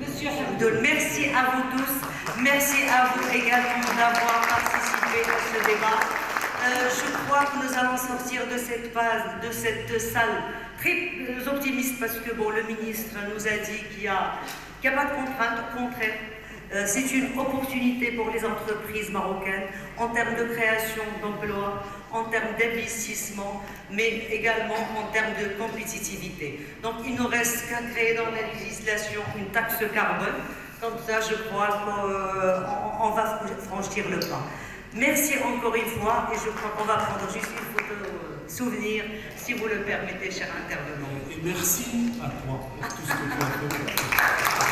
Monsieur Hamdoul, merci à vous tous. Merci à vous également d'avoir participé à ce débat. Euh, je crois que nous allons sortir de cette phase, de cette salle très optimiste parce que bon, le ministre nous a dit qu'il n'y a, a, pas de contrainte, au contraire. Euh, c'est une opportunité pour les entreprises marocaines en termes de création d'emplois, en termes d'investissement, mais également en termes de compétitivité. Donc il ne reste qu'à créer dans la législation une taxe carbone. Comme ça, je crois qu'on va franchir le pas. Merci encore une fois et je crois qu'on va prendre juste une photo euh, souvenir, si vous le permettez, cher intervenant. Et merci à toi pour tout ce que tu as fait.